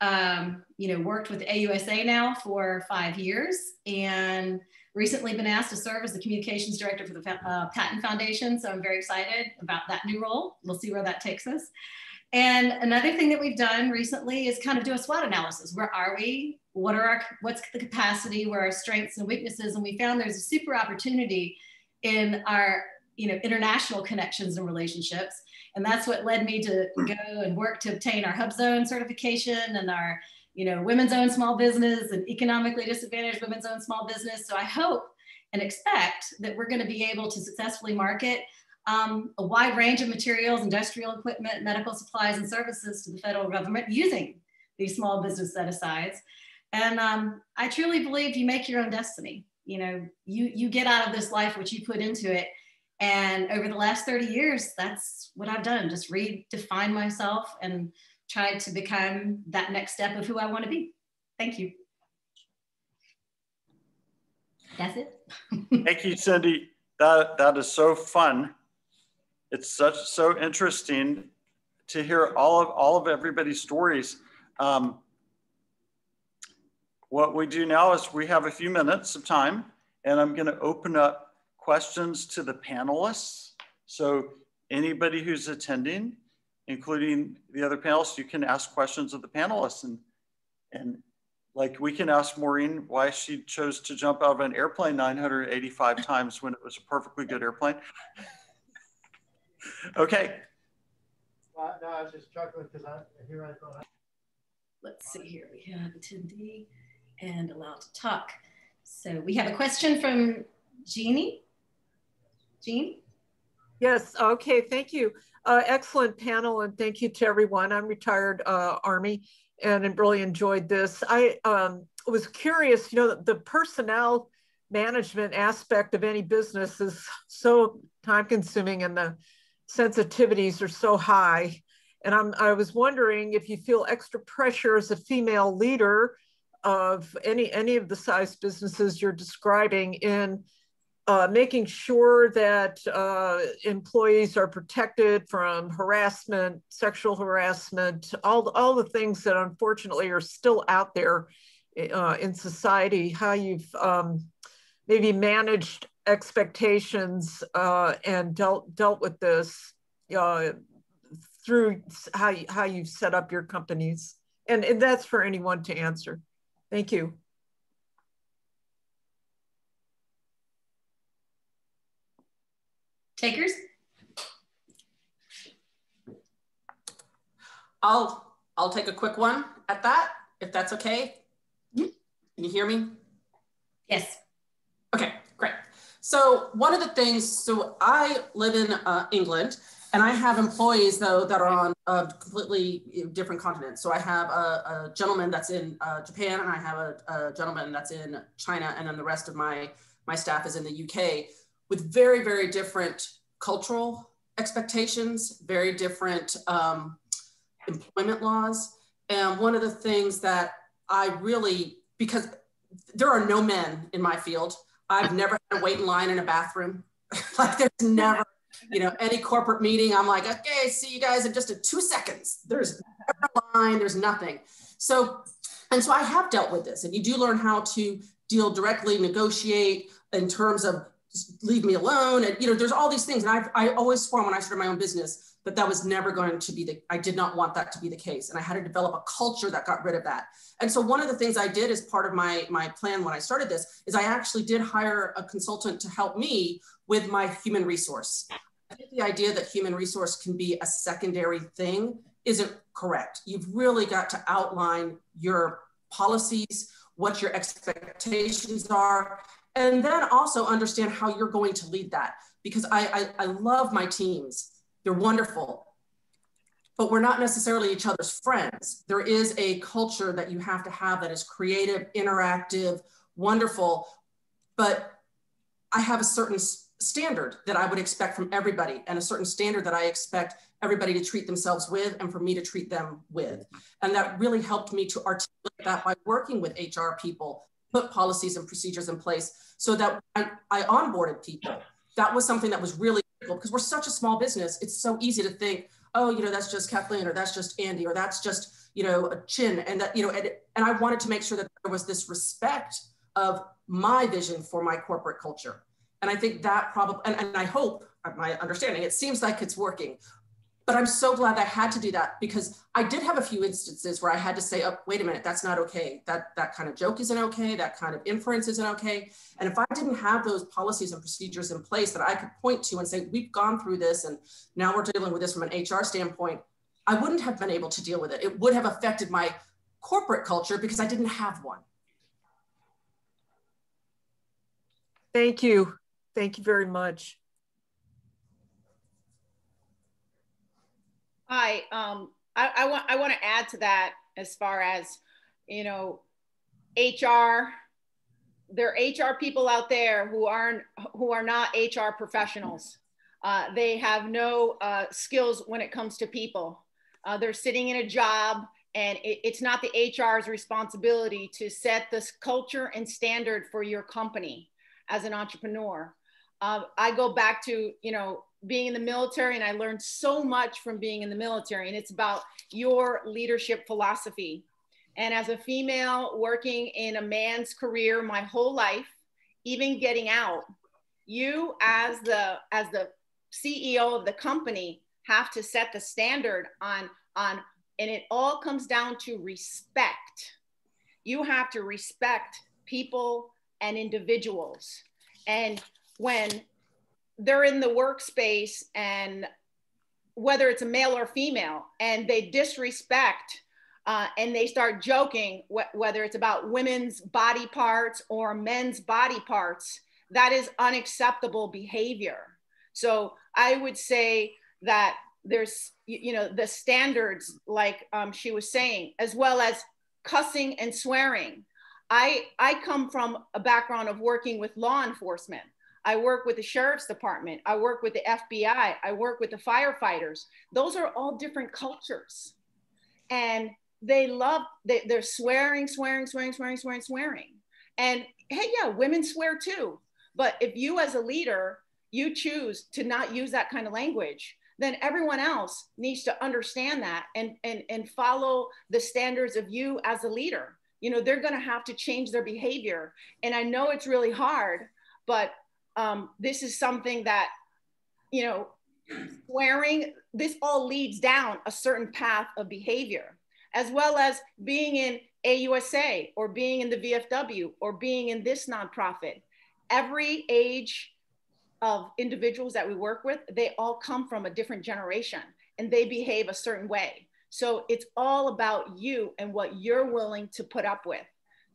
S1: um, you know, worked with AUSA now for five years and recently been asked to serve as the communications director for the uh, Patent Foundation. So I'm very excited about that new role. We'll see where that takes us. And another thing that we've done recently is kind of do a SWOT analysis. Where are we? What are our, what's the capacity? Where are our strengths and weaknesses? And we found there's a super opportunity in our, you know, international connections and relationships. And that's what led me to go and work to obtain our HubZone certification and our, you know, women's owned small business and economically disadvantaged women's owned small business. So I hope and expect that we're going to be able to successfully market um, a wide range of materials, industrial equipment, medical supplies, and services to the federal government using these small business set asides. And um, I truly believe you make your own destiny. You know, you you get out of this life what you put into it. And over the last 30 years, that's what I've done. Just redefine myself and try to become that next step of who I want to be. Thank you. That's it. *laughs*
S3: Thank you, Cindy. That that is so fun it's such so interesting to hear all of all of everybody's stories. Um, what we do now is we have a few minutes of time, and I'm going to open up questions to the panelists. So anybody who's attending, including the other panelists, you can ask questions of the panelists, and and like we can ask Maureen why she chose to jump out of an airplane 985 times when it was a perfectly good airplane okay.
S8: Uh, no, I was just chuckling because I here I thought.
S1: Let's see here. We have attendee and allowed to talk. So we have a question from Jeannie. Jean?
S9: Yes, okay, thank you. Uh, excellent panel and thank you to everyone. I'm retired uh, Army and really enjoyed this. I um, was curious, you know, the personnel management aspect of any business is so time consuming and the sensitivities are so high. And I'm, I was wondering if you feel extra pressure as a female leader of any, any of the size businesses you're describing in uh, making sure that uh, employees are protected from harassment, sexual harassment, all, all the things that unfortunately are still out there uh, in society, how you've um, maybe managed expectations uh, and dealt dealt with this uh, through how you, how you've set up your companies, and, and that's for anyone to answer. Thank you.
S1: Takers.
S6: I'll I'll take a quick one at that, if that's okay. Mm-hmm. Can you hear me?
S1: Yes.
S6: Okay, great. So one of the things, so I live in uh, England and I have employees though that are on a completely different continents. So I have a, a gentleman that's in uh, Japan and I have a, a, gentleman that's in China and then the rest of my, my staff is in the UK with very, very different cultural expectations, very different um, employment laws. And one of the things that I really, because there are no men in my field, I've never had to wait in line in a bathroom. *laughs* like there's never, you know, any corporate meeting. I'm like, okay, see you guys in just a two seconds. There's never a line, there's nothing. So, and so I have dealt with this and you do learn how to deal directly, negotiate in terms of leave me alone. And, you know, there's all these things. And I've, I always swore when I started my own business but that was never going to be the, I did not want that to be the case. And I had to develop a culture that got rid of that. And so one of the things I did as part of my, my plan when I started this is I actually did hire a consultant to help me with my human resource. I think the idea that human resource can be a secondary thing isn't correct. You've really got to outline your policies, what your expectations are, and then also understand how you're going to lead that. Because I, I, I love my teams they're wonderful, but we're not necessarily each other's friends. There is a culture that you have to have that is creative, interactive, wonderful, but I have a certain standard that I would expect from everybody and a certain standard that I expect everybody to treat themselves with and for me to treat them with. And that really helped me to articulate that by working with HR people, put policies and procedures in place so that I, I onboarded people. That was something that was really because we're such a small business. It's so easy to think, oh, you know, that's just Kathleen or that's just Andy or that's just, you know, a chin. And that, you know, and, and I wanted to make sure that there was this respect of my vision for my corporate culture. And I think that probably, and, and I hope, my understanding, it seems like it's working. But I'm so glad I had to do that because I did have a few instances where I had to say, oh, wait a minute, that's not okay. That, that kind of joke isn't okay. That kind of inference isn't okay. And if I didn't have those policies and procedures in place that I could point to and say, we've gone through this and now we're dealing with this from an HR standpoint, I wouldn't have been able to deal with it. It would have affected my corporate culture because I didn't have one.
S9: Thank you. Thank you very much.
S2: Hi, um, I, I want I want to add to that as far as you know, HR. There are HR people out there who aren't who are not HR professionals. Uh, they have no uh, skills when it comes to people. Uh, they're sitting in a job, and it, it's not the HR's responsibility to set this culture and standard for your company as an entrepreneur. Uh, I go back to, you know, being in the military and I learned so much from being in the military and it's about your leadership philosophy. And as a female working in a man's career my whole life, even getting out, you as the as the CEO of the company have to set the standard on on and it all comes down to respect. You have to respect people and individuals. And when they're in the workspace and whether it's a male or female and they disrespect uh, and they start joking wh- whether it's about women's body parts or men's body parts that is unacceptable behavior so i would say that there's you know the standards like um, she was saying as well as cussing and swearing I, I come from a background of working with law enforcement. I work with the sheriff's department. I work with the FBI. I work with the firefighters. Those are all different cultures. And they love, they, they're swearing, swearing, swearing, swearing, swearing, swearing. And hey, yeah, women swear too. But if you as a leader, you choose to not use that kind of language, then everyone else needs to understand that and, and, and follow the standards of you as a leader you know they're going to have to change their behavior and i know it's really hard but um, this is something that you know swearing this all leads down a certain path of behavior as well as being in ausa or being in the vfw or being in this nonprofit every age of individuals that we work with they all come from a different generation and they behave a certain way so it's all about you and what you're willing to put up with.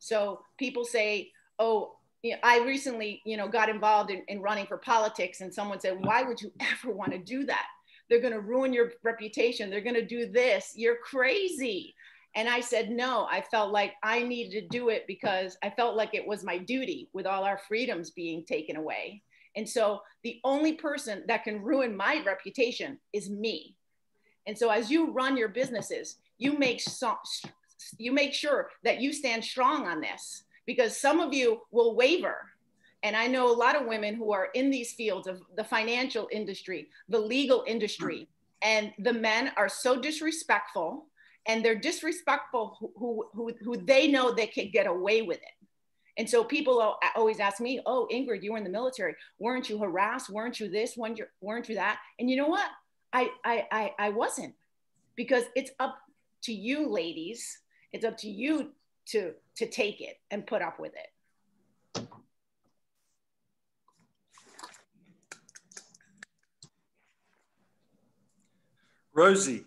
S2: So people say, oh, you know, I recently, you know, got involved in, in running for politics and someone said, why would you *laughs* ever want to do that? They're going to ruin your reputation. They're going to do this. You're crazy. And I said, no, I felt like I needed to do it because I felt like it was my duty with all our freedoms being taken away. And so the only person that can ruin my reputation is me. And so as you run your businesses, you make so, you make sure that you stand strong on this because some of you will waver. And I know a lot of women who are in these fields of the financial industry, the legal industry, and the men are so disrespectful and they're disrespectful who, who, who they know they can get away with it. And so people always ask me, oh, Ingrid, you were in the military. Weren't you harassed? Weren't you this? Weren't you, that? And you know what? I, I, I, I wasn't because it's up to you ladies. It's up to you to, to take it and put up with it.
S3: Rosie,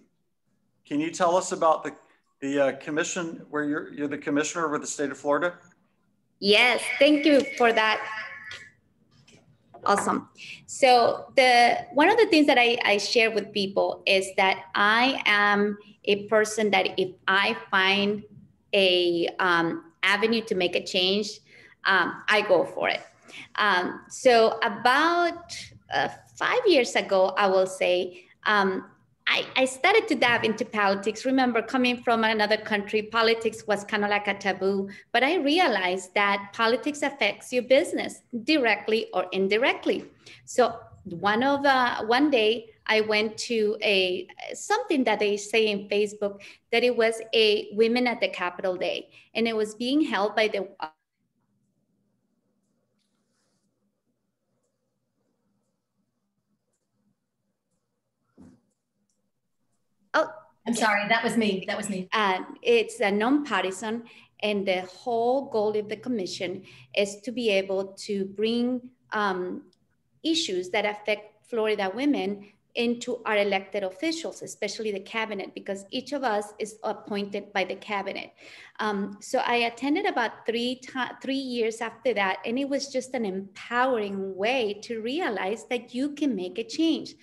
S3: can you tell us about the, the uh, commission where you're, you're the commissioner over the state of Florida?
S5: Yes, thank you for that Awesome. So the one of the things that I, I share with people is that I am a person that if I find a um, avenue to make a change, um, I go for it. Um, so about uh, five years ago, I will say, um, I, I, started to dive into politics. Remember, coming from another country, politics was kind of like a taboo. But I realized that politics affects your business directly or indirectly. So one of uh, one day I went to a something that they say in Facebook that it was a Women at the Capitol Day, and it was being held by the
S1: Oh, I'm sorry. That was me. That was me.
S5: And it's a nonpartisan, and the whole goal of the commission is to be able to bring um, issues that affect Florida women into our elected officials, especially the cabinet, because each of us is appointed by the cabinet. Um, so I attended about three three years after that, and it was just an empowering way to realize that you can make a change.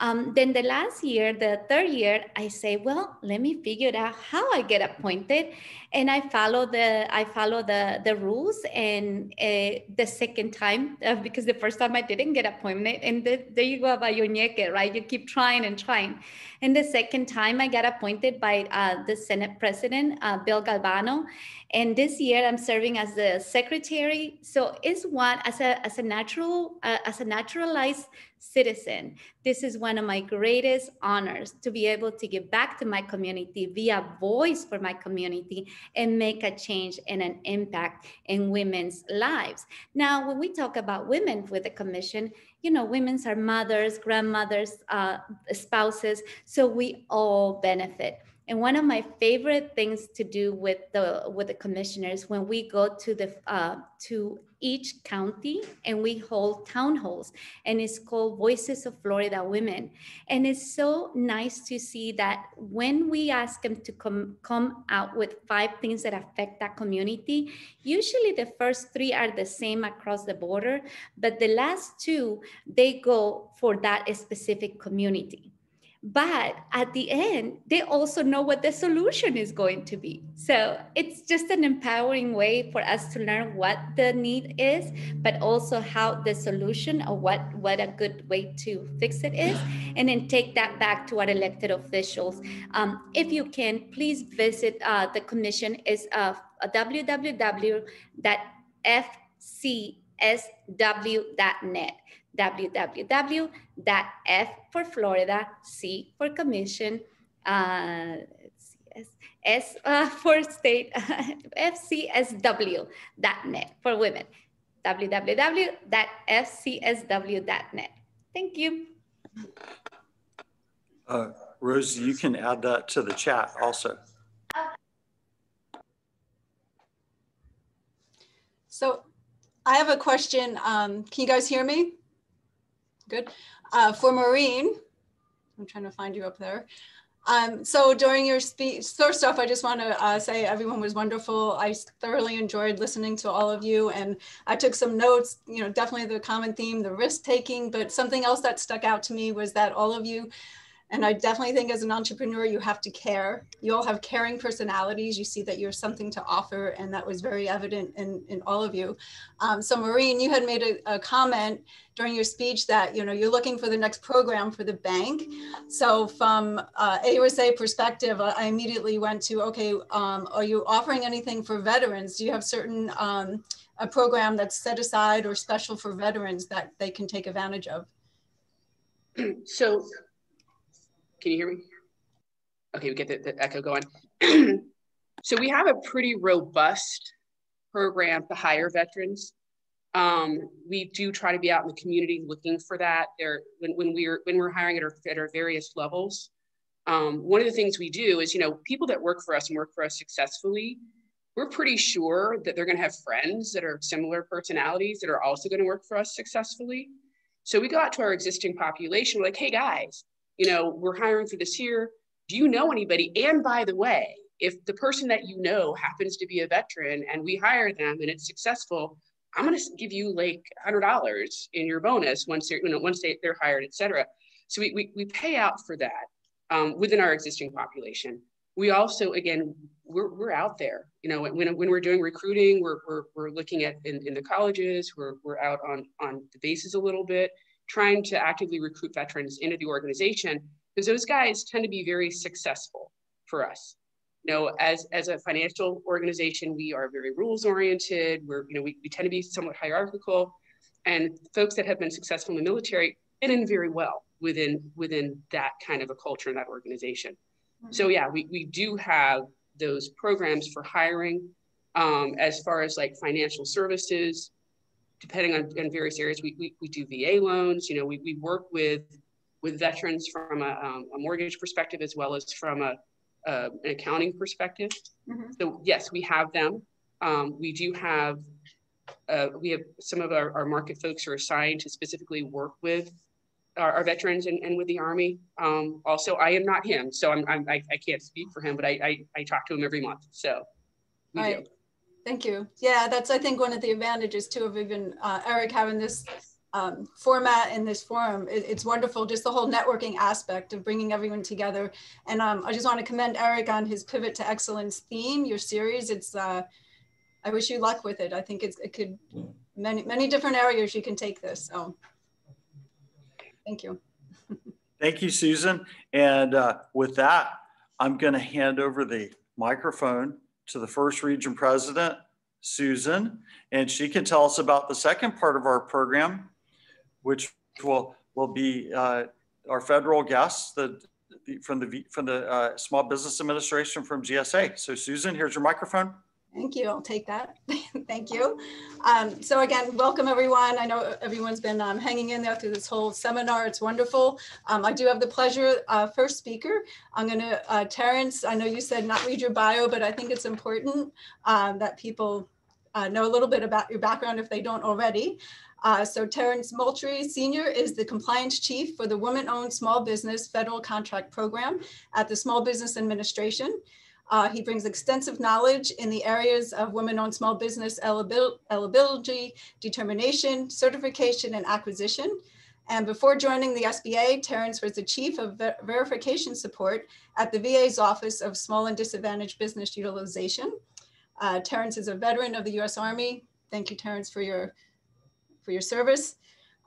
S5: Um, then the last year, the third year, I say, well, let me figure out how I get appointed, and I follow the I follow the the rules. And uh, the second time, uh, because the first time I didn't get appointed, and the, there you go about your ñeque, right? You keep trying and trying. And the second time, I got appointed by uh, the Senate President uh, Bill Galvano, and this year I'm serving as the secretary. So it's one as a as a natural uh, as a naturalized citizen. This is one of my greatest honors to be able to give back to my community, be a voice for my community, and make a change and an impact in women's lives. Now, when we talk about women with the commission, you know, women's are mothers, grandmothers, uh, spouses, so we all benefit. And one of my favorite things to do with the with the commissioners when we go to the uh, to each county and we hold town halls and it's called Voices of Florida Women. And it's so nice to see that when we ask them to come come out with five things that affect that community, usually the first three are the same across the border, but the last two they go for that specific community. But at the end, they also know what the solution is going to be. So it's just an empowering way for us to learn what the need is, but also how the solution or what, what a good way to fix it is, and then take that back to our elected officials. Um, if you can, please visit uh, the commission is uh, www.fcsw.net www.f for Florida, C for commission, uh, S uh, *laughs* for state, *laughs* fcsw.net for women, www.fcsw.net. Thank you.
S3: Uh, Rosie, you can add that to the chat also.
S10: So I have a question. Um, can you guys hear me? Good. Uh, for Maureen, I'm trying to find you up there. Um, so during your speech, first off, I just want to uh, say everyone was wonderful. I thoroughly enjoyed listening to all of you, and I took some notes. You know, definitely the common theme, the risk taking. But something else that stuck out to me was that all of you and I definitely think as an entrepreneur, you have to care. You all have caring personalities. You see that you're something to offer, and that was very evident in, in all of you. Um, so Maureen, you had made a, a, comment during your speech that you know you're looking for the next program for the bank. So from uh, AUSA perspective, I immediately went to okay, um, are you offering anything for veterans? Do you have certain um, a program that's set aside or special for veterans that they can take advantage of? *clears throat*
S4: So can you hear me? Okay, we get the, the echo going. *clears throat* so we have a pretty robust program to hire veterans. Um, we do try to be out in the community looking for that. There, when, when we're when we're hiring at our, at our various levels, um, one of the things we do is, you know, people that work for us and work for us successfully, we're pretty sure that they're going to have friends that are similar personalities that are also going to work for us successfully. So we go out to our existing population, like, hey guys, you know, we're hiring for this here. Do you know anybody? And by the way, if the person that you know happens to be a veteran and we hire them and it's successful, I'm going to give you like $100 in your bonus once they're, you know, once they, they're hired, et cetera. So we, we, we pay out for that um, within our existing population. we also, again, we're, we're out there. You know, when, when we're doing recruiting, we're, we're, we're looking at in, in the colleges, we're, we're out on, on the bases a little bit, trying to actively recruit veterans into the organization because those guys tend to be very successful for us. You know, as, as a financial organization, we are very rules oriented. We're, you know, we, we tend to be somewhat hierarchical and folks that have been successful in the military fit in very well within, within that kind of a culture in that organization. So yeah, we, we do have those programs for hiring um, as far as like financial services, depending on, on various areas, we, we, we do VA loans, you know, we, we work with, with veterans from a, um, a mortgage perspective, as well as from a, uh, an accounting perspective. Mm-hmm. So yes, we have them. Um, we do have, uh, we have some of our, our market folks are assigned to specifically work with our, our veterans and, and with the Army. Um, also, I am not him, so I'm, I'm I, I can't speak for him, but I, I, I talk to him every month. So we
S10: do. Thank you. Yeah, that's I think one of the advantages too of even uh, Eric having this um, format in this forum. It, it's wonderful, just the whole networking aspect of bringing everyone together. And um, I just want to commend Eric on his pivot to excellence theme, your series. It's uh, I wish you luck with it. I think it's, it could many many different areas you can take this. So thank you. *laughs*
S3: Thank you, Susan. And uh, with that, I'm going to hand over the microphone to the first region president, Susan, and she can tell us about the second part of our program, which will will be uh, our federal guests the, the, from the from the uh, Small Business Administration from GSA. So, Susan, here's your microphone.
S10: Thank you. I'll take that. *laughs* Thank you. Um, so again, welcome everyone. I know everyone's been um, hanging in there through this whole seminar. It's wonderful. Um, I do have the pleasure, uh, first speaker, I'm going to, uh, Terrence, I know you said not read your bio, but I think it's important um, that people uh, know a little bit about your background if they don't already. Uh, so Terrence Moultrie Sr. is the compliance chief for the Women-Owned Small Business Federal Contract Program at the Small Business Administration. Uh, he brings extensive knowledge in the areas of women-owned small business eligibility, determination, certification, and acquisition. And before joining the SBA, Terrence was the chief of ver verification support at the VA's Office of Small and Disadvantaged Business Utilization. Uh, Terrence is a veteran of the U.S. Army. Thank you, Terrence, for your, for your service.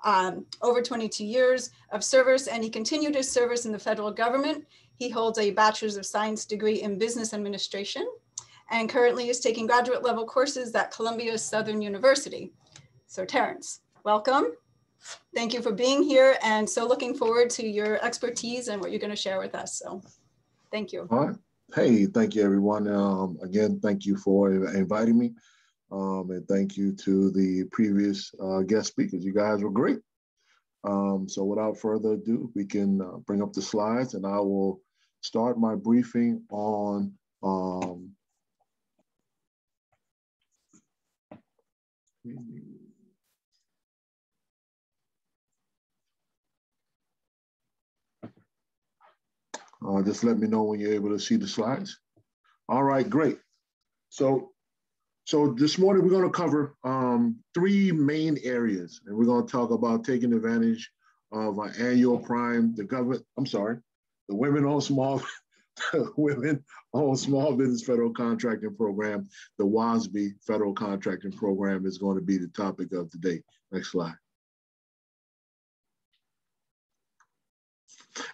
S10: Um, over 22 years of service, and he continued his service in the federal government. He holds a Bachelor's of Science degree in Business Administration and currently is taking graduate level courses at Columbia Southern University. So Terrence, welcome. Thank you for being here and so looking forward to your expertise and what you're gonna share with us. So thank you.
S11: All right. Hey, thank you everyone. Um, again, thank you for inviting me. Um, and thank you to the previous uh, guest speakers. You guys were great. Um, so without further ado, we can uh, bring up the slides and I will start my briefing on um, uh, just let me know when you're able to see the slides. All right, great. So, so this morning we're going to cover um, three main areas, and we're going to talk about taking advantage of our annual prime, the government, I'm sorry, the Women on Small *laughs* Women on Small Business Federal Contracting Program, the WOSB Federal Contracting Program is going to be the topic of today. Next slide.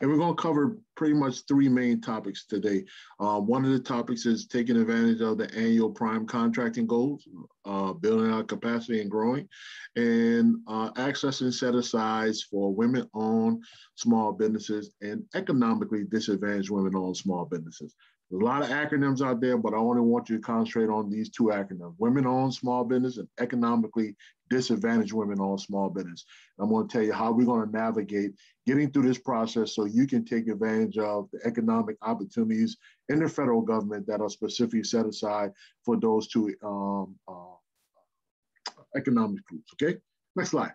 S11: And we're going to cover pretty much three main topics today. Uh, one of the topics is taking advantage of the annual prime contracting goals, uh, building our capacity and growing, and uh, accessing set asides for women owned small businesses and economically disadvantaged women owned small businesses. There's a lot of acronyms out there, but I only want you to concentrate on these two acronyms women owned small business and economically disadvantaged women owned small business. I'm going to tell you how we're going to navigate getting through this process so you can take advantage of the economic opportunities in the federal government that are specifically set aside for those two um, uh, economic groups. Okay, next slide.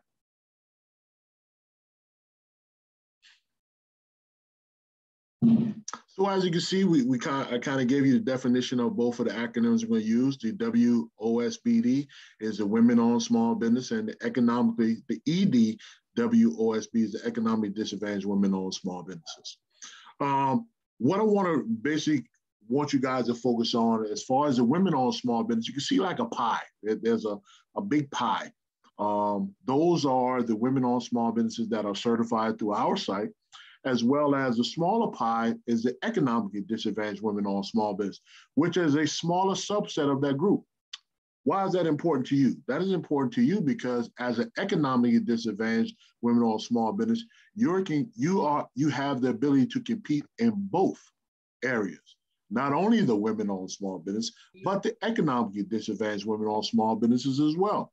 S11: So as you can see, we, we kind of, I kind of gave you the definition of both of the acronyms we're going to use. The WOSBD is the Women-Owned Small Business, and the economically, the ED WOSB is the Economically Disadvantaged Women-Owned Small Businesses. Um, what I want to basically want you guys to focus on as far as the women owned small business, you can see like a pie. There's a, a big pie. Um, those are the women owned small businesses that are certified through our site, as well as the smaller pie is the economically disadvantaged women owned small business, which is a smaller subset of that group. Why is that important to you? That is important to you because as an economically disadvantaged women owned small business, you're, you are you have the ability to compete in both areas not only the women owned small business, but the economically disadvantaged women owned small businesses as well.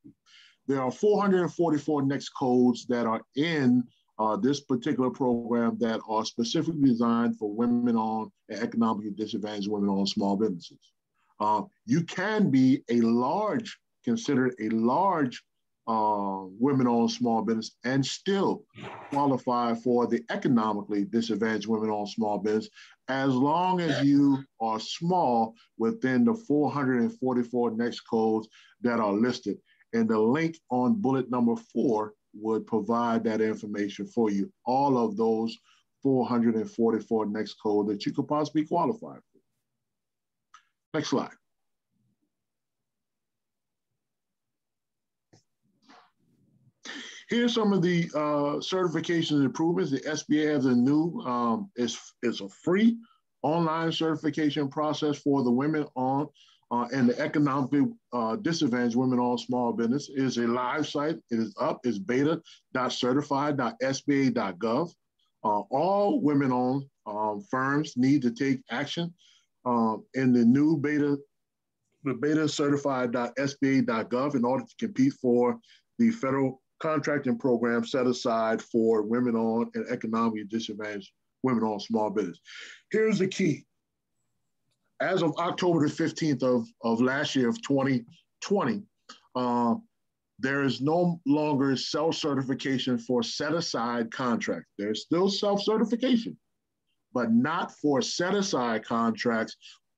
S11: There are 444 NAICS codes that are in uh, this particular program that are specifically designed for women owned and economically disadvantaged women owned small businesses. Uh, you can be a large, considered a large uh, women-owned small business and still qualify for the economically disadvantaged women-owned small business as long as you are small within the 444 NAICS codes that are listed. And the link on bullet number four would provide that information for you. All of those 444 NAICS code that you could possibly qualify for. Next slide. Here's some of the uh, certifications and improvements. The SBA has a new, um, it's, it's a free online certification process for the women on uh, and the economically uh, disadvantaged women on small business. It is a live site. It is up. It's beta.certified.sba.gov. Uh, all women-owned um, firms need to take action um, in the new beta, the beta certified.sba.gov in order to compete for the federal contracting program set aside for women on and economically disadvantaged women on small business. Here's the key. As of October the 15th of, of last year of 2020, uh, there is no longer self-certification for set-aside contracts. There's still self-certification, but not for set-aside contracts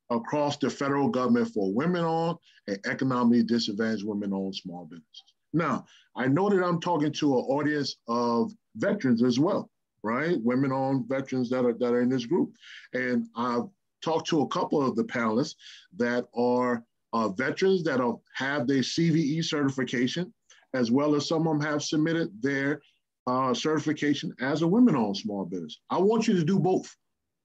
S11: across the federal government for women-owned and economically disadvantaged women-owned small businesses. Now, I know that I'm talking to an audience of veterans as well, right? Women-owned veterans that are that are in this group, and I've talked to a couple of the panelists that are uh, veterans that have their CVE certification, as well as some of them have submitted their uh, certification as a women-owned small business. I want you to do both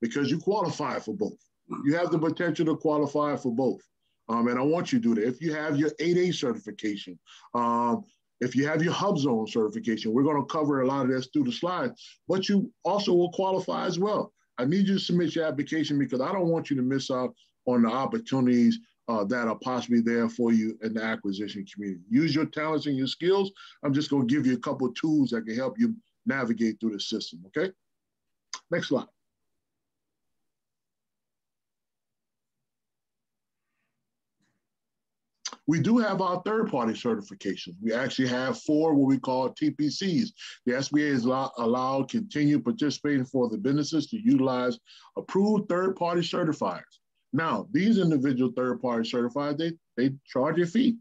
S11: because you qualify for both. You have the potential to qualify for both. Um, and I want you to do that. If you have your 8A certification, um, if you have your HubZone certification, we're going to cover a lot of this through the slides, but you also will qualify as well. I need you to submit your application because I don't want you to miss out on the opportunities uh, that are possibly there for you in the acquisition community. Use your talents and your skills. I'm just going to give you a couple tools that can help you navigate through the system, okay? Next slide. We do have our third party certifications. We actually have four what we call TPCs. The SBA is allow, allowed continue participating for the businesses to utilize approved third party certifiers. Now, these individual third party certifiers, they, they charge a fee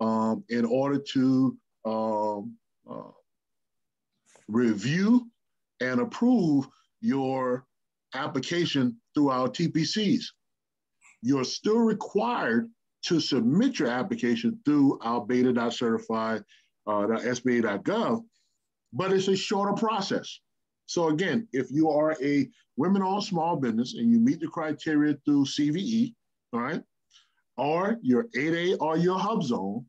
S11: um, in order to um, uh, review and approve your application through our TPCs. You're still required to submit your application through our uh, but it's a shorter process. So again, if you are a women-owned small business and you meet the criteria through CVE, right, or your 8A or your HubZone,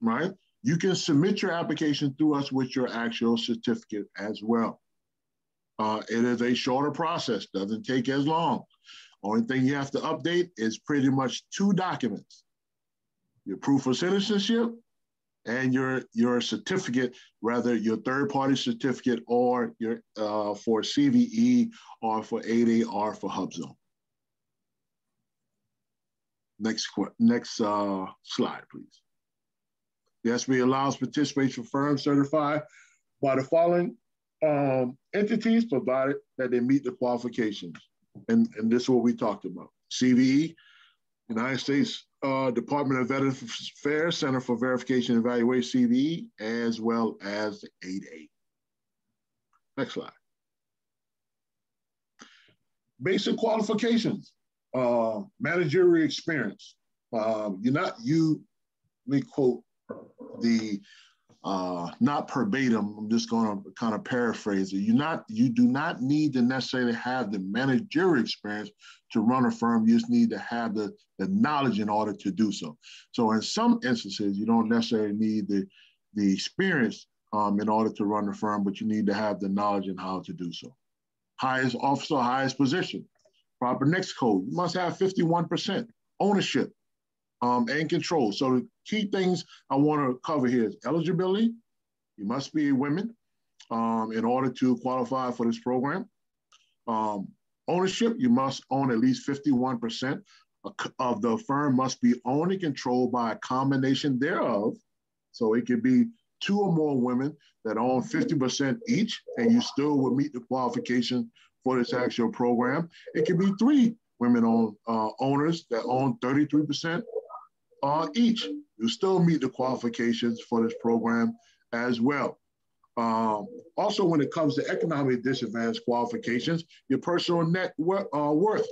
S11: right, you can submit your application through us with your actual certificate as well. Uh, it is a shorter process, doesn't take as long. Only thing you have to update is pretty much two documents your proof of citizenship and your your certificate, rather your third party certificate or your uh, for CVE or for 8A or for HubZone. Next next uh, slide, please. The SBA allows participation firms certified by the following um, entities, provided that they meet the qualifications. And, and this is what we talked about. CVE, United States uh, Department of Veterans Affairs Center for Verification and Evaluation CVE, as well as the 8A. Next slide. Basic qualifications. uh, managerial experience. Um, you're not you. Let me quote the uh, not verbatim. I'm just going to kind of paraphrase it. You not you do not need to necessarily have the managerial experience to run a firm. You just need to have the, the knowledge in order to do so. So in some instances, you don't necessarily need the the experience um, in order to run the firm, but you need to have the knowledge in how to do so. Highest officer, highest position. Proper NAICS code. You must have 51% ownership um, and control. So the key things I want to cover here is eligibility. You must be a woman um, in order to qualify for this program. Um, ownership, you must own at least 51% of the firm must be owned and controlled by a combination thereof. So it could be two or more women that own 50% each, and you still would meet the qualification for this actual program. It could be three women own uh, owners that own 33% uh, each. You still meet the qualifications for this program as well. Um, also, when it comes to economic disadvantage qualifications, your personal net wor- uh, worth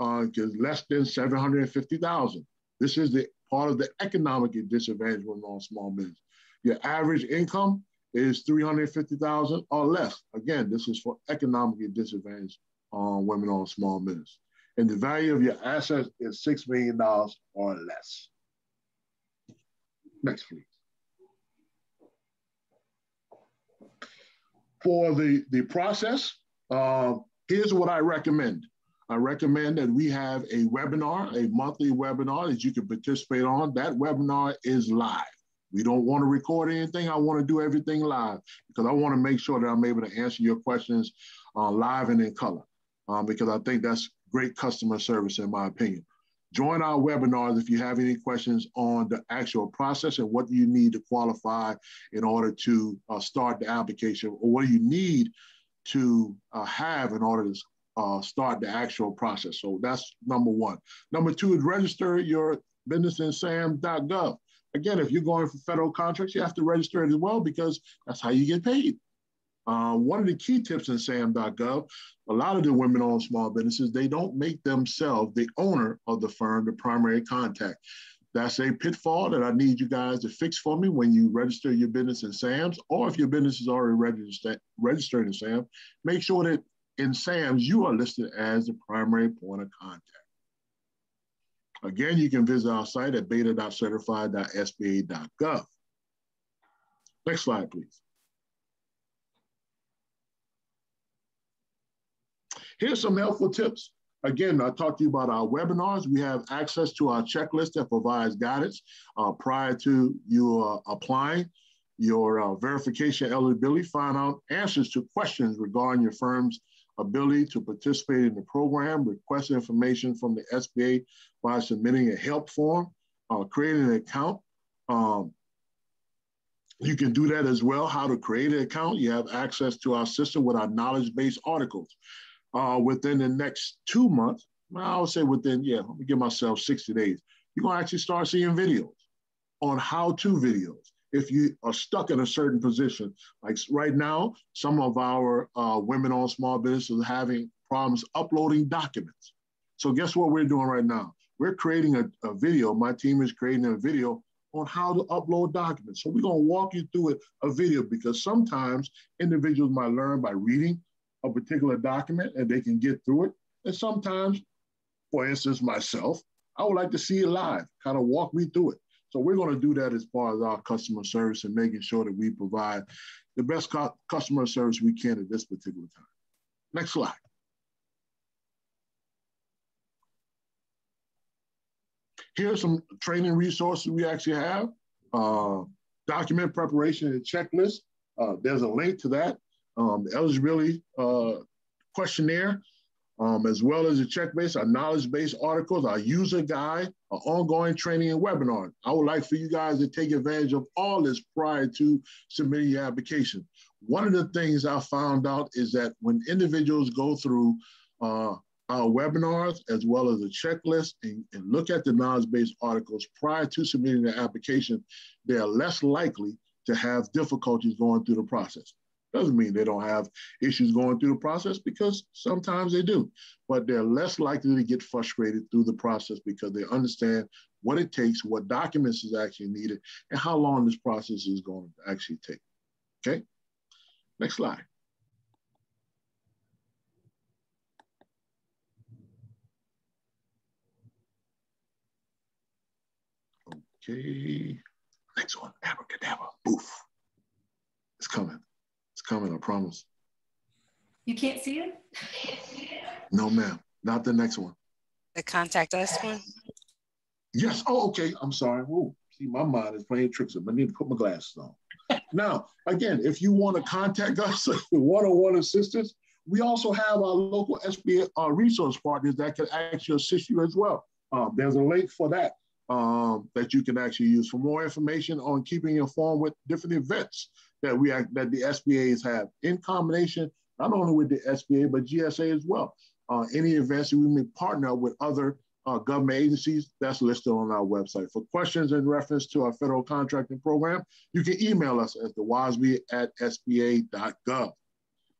S11: uh, is less than 750,000. This is the part of the economic disadvantage when on small business. Your average income is 350,000 or less. Again, this is for economically disadvantaged uh, women on small business. And the value of your assets is $6 million or less. Next, please. For the, the process, uh, here's what I recommend. I recommend that we have a webinar, a monthly webinar that you can participate on. That webinar is live. We don't want to record anything. I want to do everything live because I want to make sure that I'm able to answer your questions uh, live and in color um, because I think that's great customer service in my opinion. Join our webinars if you have any questions on the actual process and what you need to qualify in order to uh, start the application or what you need to uh, have in order to uh, start the actual process. So that's number one. Number two is register your business in sam.gov. Again, if you're going for federal contracts, you have to register it as well because that's how you get paid. Uh, one of the key tips in SAM.gov, a lot of the women-owned small businesses, they don't make themselves the owner of the firm the primary contact. That's a pitfall that I need you guys to fix for me when you register your business in SAMS, or if your business is already registered, registered in SAM, make sure that in SAMS you are listed as the primary point of contact. Again, you can visit our site at beta.certified.sba.gov. Next slide, please. Here's some helpful tips. Again, I talked to you about our webinars. We have access to our checklist that provides guidance uh, prior to you uh, applying your uh, verification eligibility, find out answers to questions regarding your firm's ability to participate in the program, request information from the SBA by submitting a help form, uh, creating an account. Um, you can do that as well, how to create an account. You have access to our system with our knowledge-based articles uh, within the next two months, I would say within, yeah, let me give myself 60 days, you're gonna actually start seeing videos on how-to videos. If you are stuck in a certain position, like right now, some of our uh, women on small businesses are having problems uploading documents. So guess what we're doing right now? We're creating a, a video, my team is creating a video on how to upload documents. So we're gonna walk you through it, a video because sometimes individuals might learn by reading, a particular document and they can get through it. And sometimes, for instance, myself, I would like to see it live, kind of walk me through it. So we're going to do that as part of our customer service and making sure that we provide the best customer service we can at this particular time. Next slide. Here's some training resources we actually have. Uh, document preparation and checklist. Uh, there's a link to that um, the eligibility uh, questionnaire, um, as well as a check-based, our knowledge-based articles, our user guide, our ongoing training and webinar. I would like for you guys to take advantage of all this prior to submitting your application. One of the things I found out is that when individuals go through uh, our webinars as well as a checklist and, and look at the knowledge-based articles prior to submitting their application, they are less likely to have difficulties going through the process. Doesn't mean they don't have issues going through the process because sometimes they do, but they're less likely to get frustrated through the process because they understand what it takes, what documents is actually needed, and how long this process is going to actually take. Okay, next slide. Okay, next one, abracadabra, boof. It's coming. It's coming, I promise.
S1: You can't see it?
S11: No, ma'am. Not the next one.
S7: The contact us one?
S11: Yes. Oh, okay. I'm sorry. Whoa. See, my mind is playing tricks. I need to put my glasses on. now, again, if you want to contact us *laughs* one-on-one assistance, we also have our local SBA uh, resource partners that can actually assist you as well. Um, there's a link for that um, that you can actually use for more information on keeping informed with different events that we that the SBAs have in combination not only with the SBA but GSA as well. Uh, any events that we may partner with other uh, government agencies, that's listed on our website. For questions in reference to our federal contracting program, you can email us at the WOSB at sba.gov.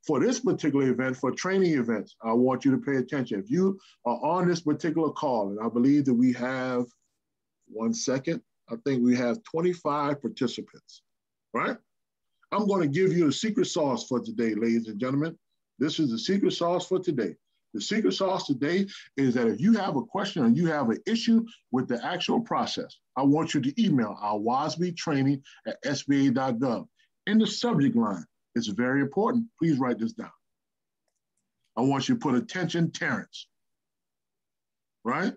S11: For this particular event, for training events, I want you to pay attention. If you are on this particular call, and I believe that we have one second, I think we have 25 participants, right? I'm going to give you the secret sauce for today, ladies and gentlemen. This is the secret sauce for today. The secret sauce today is that if you have a question or you have an issue with the actual process, I want you to email our WOSB training at sba.gov. In the subject line, it's very important. Please write this down. I want you to put attention, Terrence, right?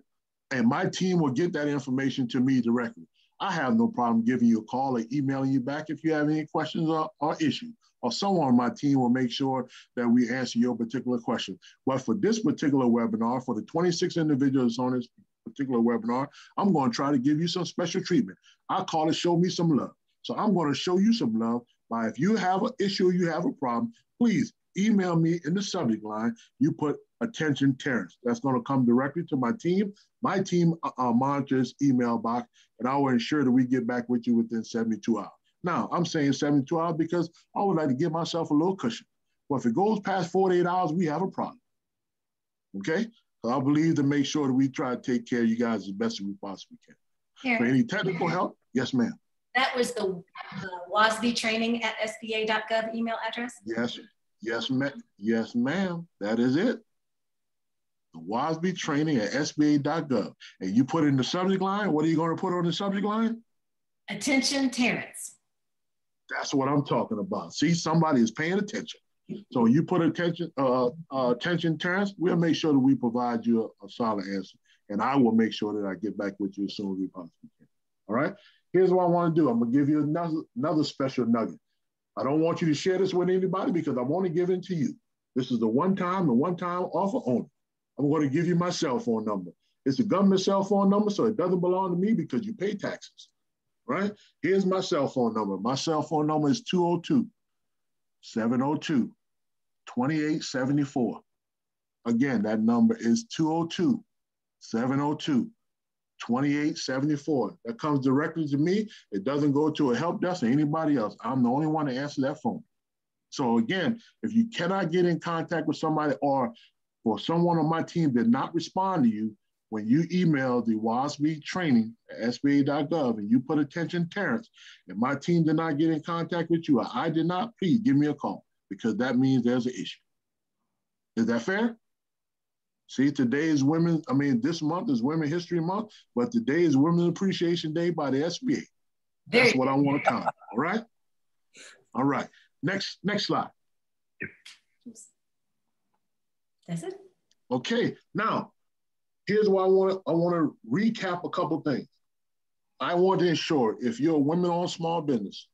S11: And my team will get that information to me directly. I have no problem giving you a call or emailing you back if you have any questions or, or issues. Or someone on my team will make sure that we answer your particular question. But for this particular webinar, for the 26 individuals on this particular webinar, I'm going to try to give you some special treatment. I call it show me some love. So I'm going to show you some love by if you have an issue, you have a problem, please email me in the subject line. You put attention Terrence. That's going to come directly to my team. My team uh, uh, monitors email box, and I will ensure that we get back with you within 72 hours. Now, I'm saying 72 hours because I would like to give myself a little cushion. Well, if it goes past 48 hours, we have a problem. Okay? So I believe to make sure that we try to take care of you guys as best as we possibly can. Here. For any technical help, yes, ma'am.
S1: That was the, the WOSB training at sba.gov email address?
S11: Yes, yes, ma'am. Yes, ma'am. That is it the WOSB training at SBA.gov. And you put in the subject line, what are you going to put on the subject line?
S1: Attention, Terrence.
S11: That's what I'm talking about. See, somebody is paying attention. So you put attention, uh, uh, attention, Terrence. We'll make sure that we provide you a, a, solid answer, and I will make sure that I get back with you as soon as we possibly can. All right. Here's what I want to do. I'm gonna give you another another special nugget. I don't want you to share this with anybody because I want to give it to you. This is the one time and one time offer only. I'm going to give you my cell phone number. It's a government cell phone number, so it doesn't belong to me because you pay taxes, right? Here's my cell phone number. My cell phone number is 202 702 2874. Again, that number is 202 702 2874. That comes directly to me. It doesn't go to a help desk or anybody else. I'm the only one to answer that phone. So again, if you cannot get in contact with somebody or or someone on my team did not respond to you when you emailed the WOSB training at SBA.gov and you put attention Terrence, and my team did not get in contact with you, or I did not, please give me a call because that means there's an issue. Is that fair? See, today is Women, I mean, this month is Women History Month, but today is Women's Appreciation Day by the SBA. That's what I want to count. All right? All right. Next, next slide.
S1: That's it.
S11: Okay, now here's what I want. I want to recap a couple things. I want to ensure if you're a women-owned small business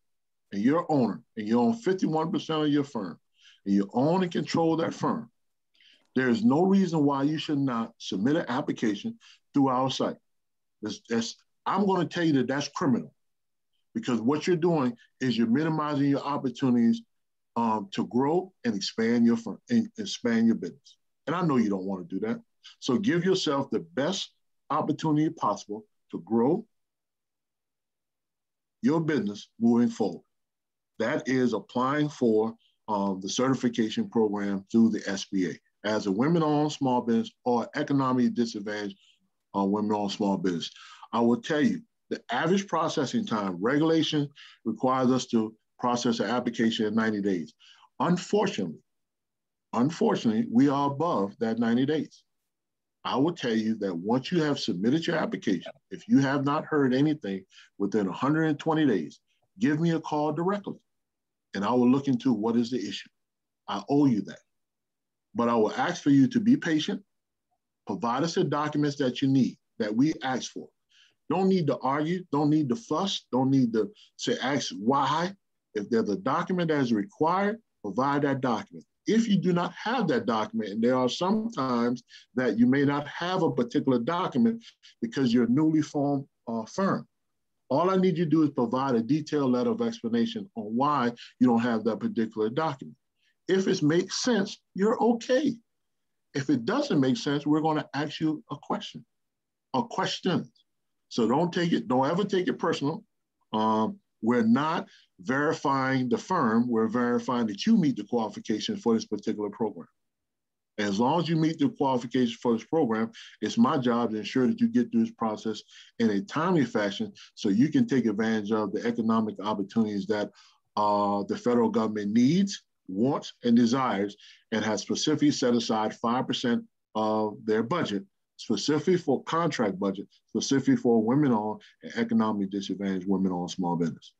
S11: and you're owner and you own 51% of your firm and you own and control that firm, there is no reason why you should not submit an application through our site. I'm going to tell you that that's criminal because what you're doing is you're minimizing your opportunities um, to grow and expand your firm and expand your business. And I know you don't want to do that. So give yourself the best opportunity possible to grow your business moving forward. That is applying for um, the certification program through the SBA as a women-owned small business or economically disadvantaged uh, women-owned small business. I will tell you, the average processing time regulation requires us to process an application in 90 days. Unfortunately, unfortunately, we are above that 90 days. I will tell you that once you have submitted your application, if you have not heard anything within 120 days, give me a call directly and I will look into what is the issue. I owe you that. But I will ask for you to be patient, provide us the documents that you need, that we ask for. Don't need to argue, don't need to fuss, don't need to say ask why. If there's a document that is required, provide that document. If you do not have that document, and there are some times that you may not have a particular document because you're a newly formed uh, firm, all I need you to do is provide a detailed letter of explanation on why you don't have that particular document. If it makes sense, you're okay. If it doesn't make sense, we're going to ask you a question, a question. So don't take it, don't ever take it personal. Um, we're not verifying the firm, we're verifying that you meet the qualifications for this particular program. As long as you meet the qualifications for this program, it's my job to ensure that you get through this process in a timely fashion so you can take advantage of the economic opportunities that uh, the federal government needs, wants, and desires, and has specifically set aside 5% of their budget specifically for contract budget, specifically for women-owned and economically disadvantaged women-owned small business.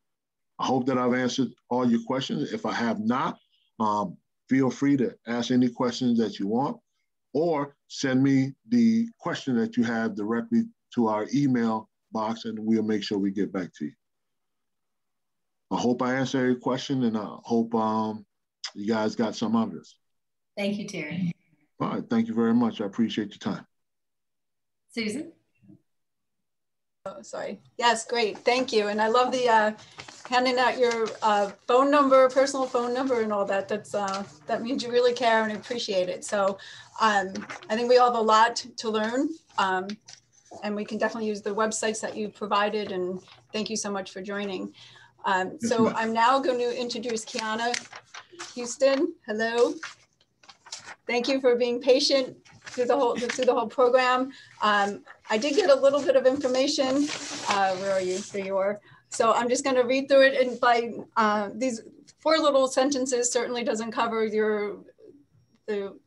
S11: I hope that I've answered all your questions. If I have not, um, feel free to ask any questions that you want or send me the question that you have directly to our email box and we'll make sure we get back to you. I hope I answered your question and I hope um, you guys got some of this.
S1: Thank you, Terry.
S11: All right, thank you very much. I appreciate your time.
S1: Susan?
S10: Oh, sorry. Yes, great. Thank you. And I love the uh, handing out your uh, phone number, personal phone number, and all that. That's uh, that means you really care and appreciate it. So um, I think we all have a lot to learn, um, and we can definitely use the websites that you provided. And thank you so much for joining. Um, so I'm now going to introduce Keanna Houston. Hello. Thank you for being patient through the whole through the whole program. I did get a little bit of information. Uh, where are you? There you are. So I'm just going to read through it, and by uh, these four little sentences certainly doesn't cover your the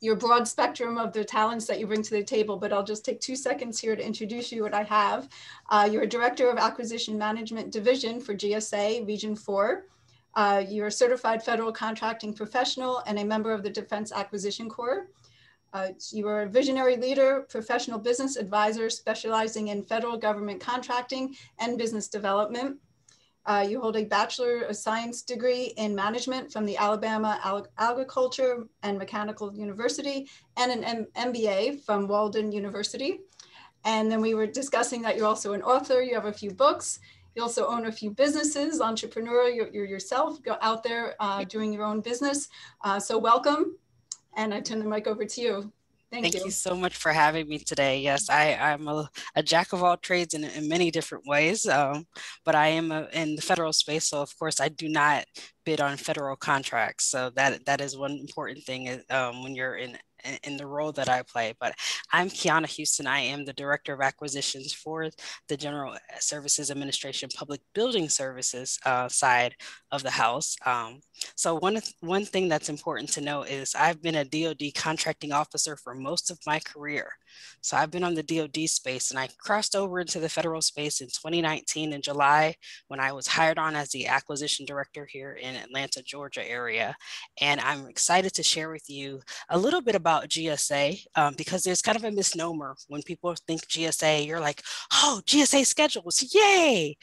S10: your broad spectrum of the talents that you bring to the table, but I'll just take two seconds here to introduce you what I have. Uh, you're a Director of Acquisition Management Division for GSA Region 4. Uh, you're a certified federal contracting professional and a member of the Defense Acquisition Corps. Uh, you are a visionary leader, professional business advisor specializing in federal government contracting and business development. Uh, you hold a Bachelor of Science degree in management from the Alabama Ag Agriculture and Mechanical University and an M MBA from Walden University. And then we were discussing that you're also an author, you have a few books, you also own a few businesses, entrepreneur, you're, you're yourself, go out there uh, doing your own business. Uh, so welcome. And I turn the mic over to you. Thank,
S7: Thank you. you. so much for having me today. Yes, I, I'm a, a jack of all trades in, in many different ways, um, but I am a, in the federal space. So of course I do not bid on federal contracts. So that that is one important thing um, when you're in in the role that I play. But I'm Keanna Houston. I am the Director of Acquisitions for the General Services Administration Public Building Services uh, side of the House. Um, so one, one thing that's important to know is I've been a DoD contracting officer for most of my career. So I've been on the DoD space and I crossed over into the federal space in 2019 in July when I was hired on as the acquisition director here in Atlanta, Georgia area. And I'm excited to share with you a little bit about GSA um, because there's kind of a misnomer when people think GSA, you're like, oh, GSA schedules, yay.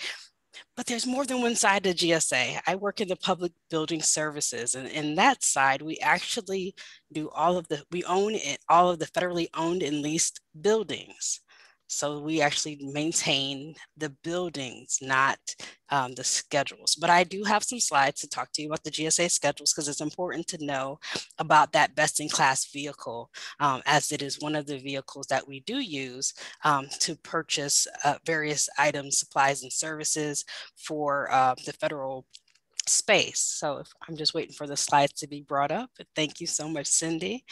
S7: But there's more than one side to GSA. I work in the public building services, and in that side, we actually do all of the, we own it, all of the federally owned and leased buildings. So we actually maintain the buildings, not um, the schedules. But I do have some slides to talk to you about the GSA schedules because it's important to know about that best in class vehicle um, as it is one of the vehicles that we do use um, to purchase uh, various items, supplies, and services for uh, the federal space. So if, I'm just waiting for the slides to be brought up. But thank you so much, Cindy.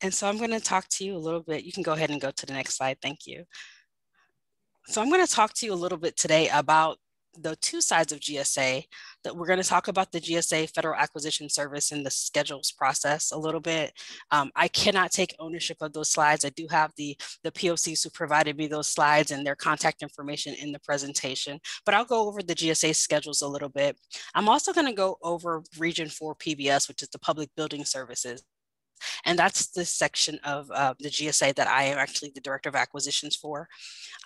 S7: And so I'm going to talk to you a little bit. You can go ahead and go to the next slide. Thank you. So I'm going to talk to you a little bit today about the two sides of GSA that we're going to talk about the GSA Federal Acquisition Service and the schedules process a little bit. Um, I cannot take ownership of those slides. I do have the, the POCs who provided me those slides and their contact information in the presentation, but I'll go over the GSA schedules a little bit. I'm also going to go over Region 4 PBS, which is the Public Building Services. And that's the section of uh, the GSA that I am actually the Director of Acquisitions for.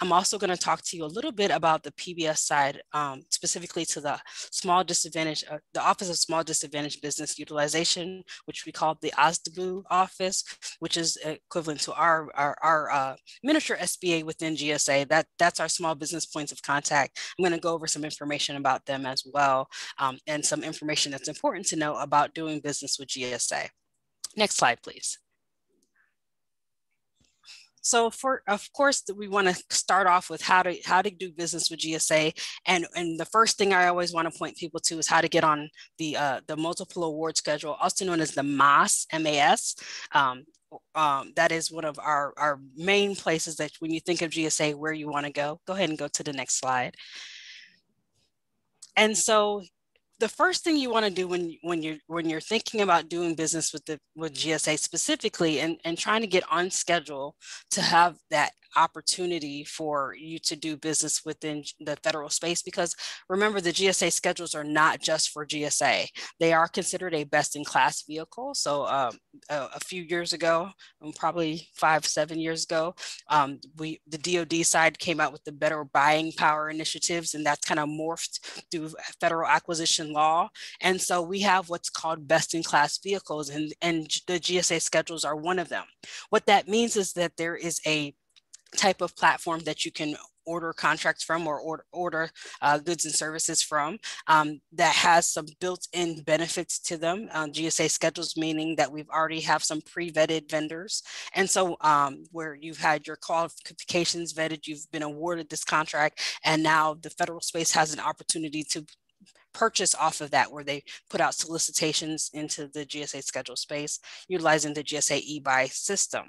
S7: I'm also going to talk to you a little bit about the PBS side, um, specifically to the Small Disadvantage, uh, the Office of Small Disadvantaged Business Utilization, which we call the OSDBU office, which is equivalent to our, our, our uh, miniature SBA within GSA. That, that's our small business points of contact. I'm going to go over some information about them as well um, and some information that's important to know about doing business with GSA. Next slide, please. So for, of course, we want to start off with how to how to do business with GSA, and and the first thing I always want to point people to is how to get on the uh, the multiple award schedule, also known as the MAS MAS. Um, um, that is one of our our main places that when you think of GSA, where you want to go. Go ahead and go to the next slide. And so the first thing you want to do when when you're when you're thinking about doing business with the with GSA specifically and and trying to get on schedule to have that opportunity for you to do business within the federal space because remember the GSA schedules are not just for GSA. They are considered a best in class vehicle. So um, a, a, few years ago, um, probably five, seven years ago, um, we the DoD side came out with the better buying power initiatives and that's kind of morphed through federal acquisition law. And so we have what's called best in class vehicles and, and the GSA schedules are one of them. What that means is that there is a type of platform that you can order contracts from or order, order uh, goods and services from um, that has some built-in benefits to them. Um, GSA schedules meaning that we've already have some pre-vetted vendors. And so um, where you've had your qualifications vetted, you've been awarded this contract, and now the federal space has an opportunity to purchase off of that where they put out solicitations into the GSA schedule space utilizing the GSA e-buy system.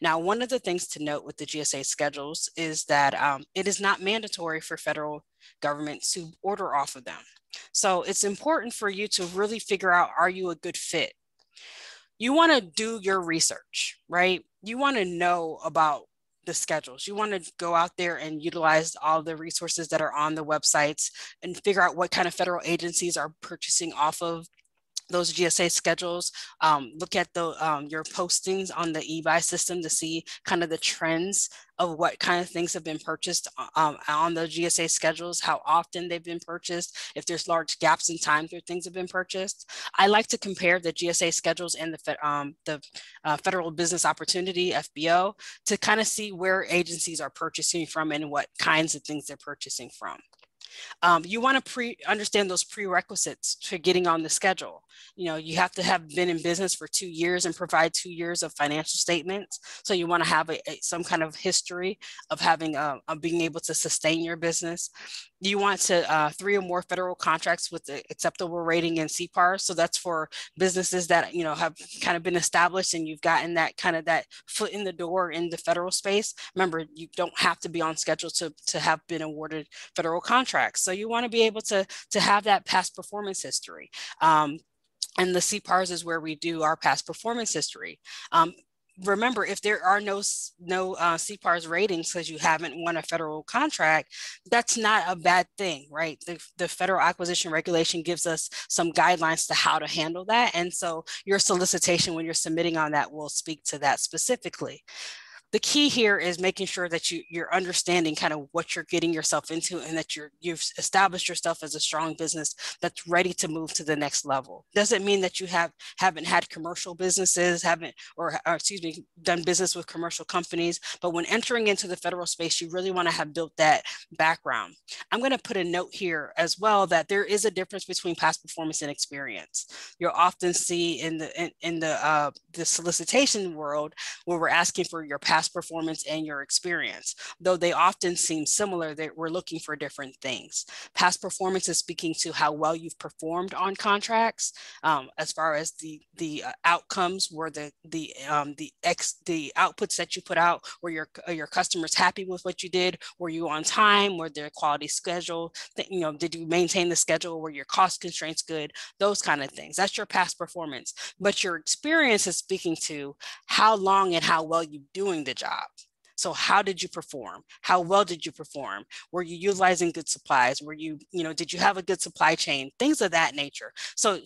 S7: Now, one of the things to note with the GSA schedules is that um, it is not mandatory for federal governments to order off of them. So it's important for you to really figure out, are you a good fit? You wanna do your research, right? You wanna know about the schedules. You want to go out there and utilize all the resources that are on the websites and figure out what kind of federal agencies are purchasing off of those GSA schedules, um, look at the um, your postings on the eBuy system to see kind of the trends of what kind of things have been purchased um, on the GSA schedules, how often they've been purchased, if there's large gaps in time where things have been purchased. I like to compare the GSA schedules and the, um, the uh, Federal Business Opportunity, FBO, to kind of see where agencies are purchasing from and what kinds of things they're purchasing from. Um, you want to pre understand those prerequisites to getting on the schedule. You know, you have to have been in business for two years and provide two years of financial statements. So you want to have a, a, some kind of history of having uh, of being able to sustain your business. You want to uh, three or more federal contracts with the acceptable rating in CPAR. So that's for businesses that you know have kind of been established and you've gotten that kind of that foot in the door in the federal space. Remember, you don't have to be on schedule to to have been awarded federal contracts. So you want to be able to to have that past performance history. Um, and the CPARs is where we do our past performance history. Um, remember, if there are no no uh, CPARs ratings because you haven't won a federal contract, that's not a bad thing, right? The, the federal acquisition regulation gives us some guidelines to how to handle that. And so your solicitation when you're submitting on that will speak to that specifically the key here is making sure that you you're understanding kind of what you're getting yourself into and that you're you've established yourself as a strong business that's ready to move to the next level. Doesn't mean that you have haven't had commercial businesses haven't or, or excuse me done business with commercial companies but when entering into the federal space you really want to have built that background. I'm going to put a note here as well that there is a difference between past performance and experience. You'll often see in the in, in the uh, the solicitation world where we're asking for your past past performance and your experience. Though they often seem similar, that we're looking for different things. Past performance is speaking to how well you've performed on contracts, um, as far as the the uh, outcomes, were the the um, the ex the outputs that you put out, were your your customers happy with what you did? Were you on time? Were there quality schedule? You know, did you maintain the schedule? Were your cost constraints good? Those kind of things. That's your past performance. But your experience is speaking to how long and how well you're doing the job. So how did you perform? How well did you perform? Were you utilizing good supplies? Were you, you know, did you have a good supply chain? Things of that nature. So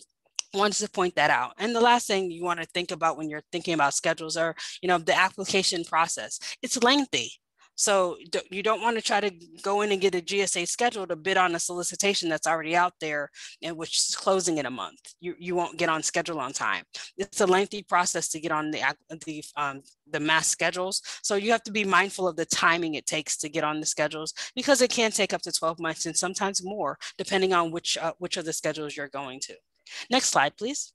S7: wanted to point that out. And the last thing you want to think about when you're thinking about schedules are, you know, the application process. It's lengthy. So you don't want to try to go in and get a GSA schedule to bid on a solicitation that's already out there and which is closing in a month. You, you won't get on schedule on time. It's a lengthy process to get on the, the, um, the MAS schedules. So you have to be mindful of the timing it takes to get on the schedules because it can take up to 12 months and sometimes more depending on which, uh, which of the schedules you're going to. Next slide, please.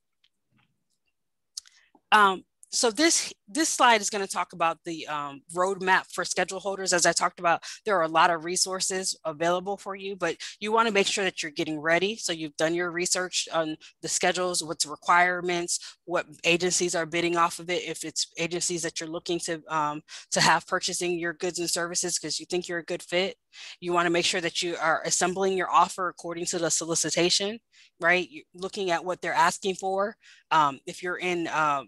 S7: Um, so this this slide is going to talk about the um, roadmap for schedule holders. As I talked about, there are a lot of resources available for you, but you want to make sure that you're getting ready. So you've done your research on the schedules, what's requirements, what agencies are bidding off of it. If it's agencies that you're looking to um, to have purchasing your goods and services because you think you're a good fit, you want to make sure that you are assembling your offer according to the solicitation, right? You're looking at what they're asking for. Um, if you're in uh,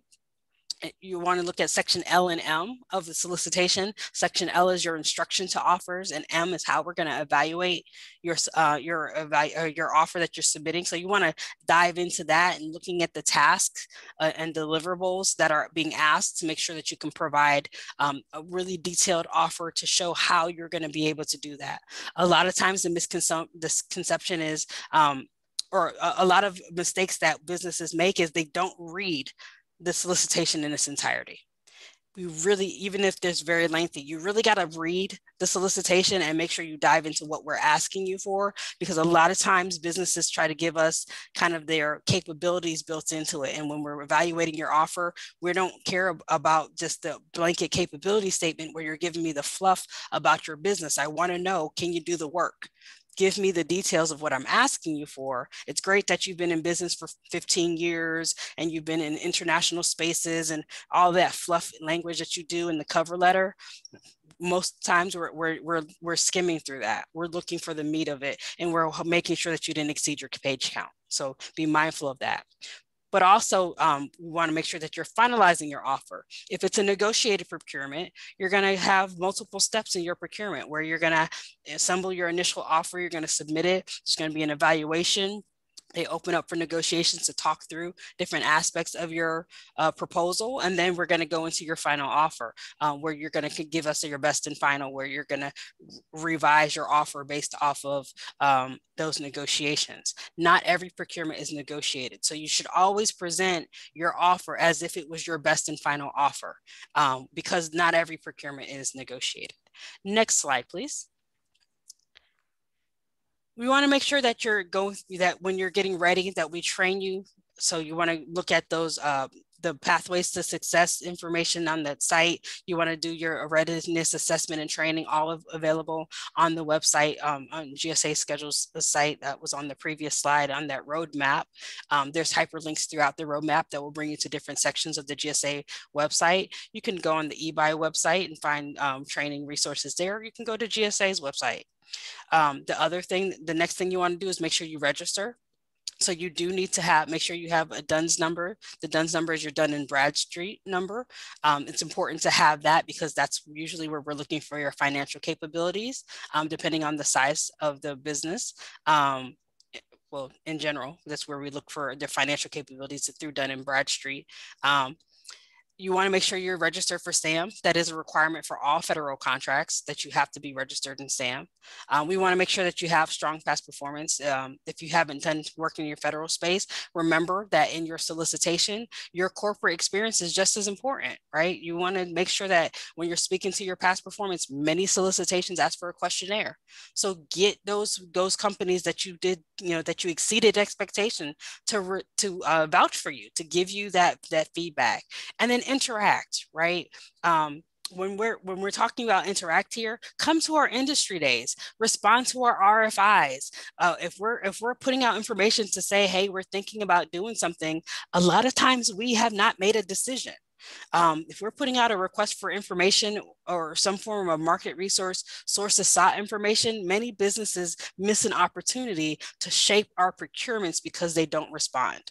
S7: you want to look at section L and M of the solicitation. Section L is your instruction to offers, and M is how we're going to evaluate your uh, your uh, your offer that you're submitting. So you want to dive into that and looking at the tasks uh, and deliverables that are being asked to make sure that you can provide um, a really detailed offer to show how you're going to be able to do that. A lot of times the misconception is um, or a, lot of mistakes that businesses make is they don't read the solicitation in its entirety. We really, even if there's very lengthy, you really got to read the solicitation and make sure you dive into what we're asking you for, because a lot of times businesses try to give us kind of their capabilities built into it. And when we're evaluating your offer, we don't care about just the blanket capability statement where you're giving me the fluff about your business. I want to know, can you do the work? Give me the details of what I'm asking you for. It's great that you've been in business for 15 years and you've been in international spaces and all that fluff language that you do in the cover letter. Most times we're, we're, we're, we're skimming through that. We're looking for the meat of it and we're making sure that you didn't exceed your page count. So be mindful of that but also um, we want to make sure that you're finalizing your offer. If it's a negotiated procurement, you're going to have multiple steps in your procurement where you're going to assemble your initial offer, you're going to submit it, there's going to be an evaluation, they open up for negotiations to talk through different aspects of your uh, proposal. And then we're going to go into your final offer um, where you're going to give us your best and final, where you're going to revise your offer based off of um, those negotiations. Not every procurement is negotiated. So you should always present your offer as if it was your best and final offer um, because not every procurement is negotiated. Next slide, please we want to make sure that you're going that when you're getting ready that we train you. So you want to look at those uh, the pathways to success information on that site. You want to do your readiness assessment and training, all of, available on the website um, on GSA schedules, the site that was on the previous slide on that roadmap. Um, there's hyperlinks throughout the roadmap that will bring you to different sections of the GSA website. You can go on the eBuy website and find um, training resources there. You can go to GSA's website. Um, the other thing, the next thing you want to do is make sure you register. So you do need to have, make sure you have a DUNS number. The DUNS number is your Dun and Bradstreet number. Um, it's important to have that because that's usually where we're looking for your financial capabilities, um, depending on the size of the business. Um, well, in general, that's where we look for their financial capabilities through Dun and Bradstreet. Um, you want to make sure you're registered for SAM. That is a requirement for all federal contracts that you have to be registered in SAM. Um, we want to make sure that you have strong past performance. Um, if you haven't done work in your federal space, remember that in your solicitation, your corporate experience is just as important, right? You want to make sure that when you're speaking to your past performance, many solicitations ask for a questionnaire. So get those those companies that you did, you know, that you exceeded expectation to re, to uh, vouch for you, to give you that that feedback, and then interact, right? Um, when we're when we're talking about interact here come to our industry days respond to our rfis uh, if we're if we're putting out information to say hey we're thinking about doing something a lot of times we have not made a decision um, if we're putting out a request for information or some form of market resource sources sought information, many businesses miss an opportunity to shape our procurements because they don't respond.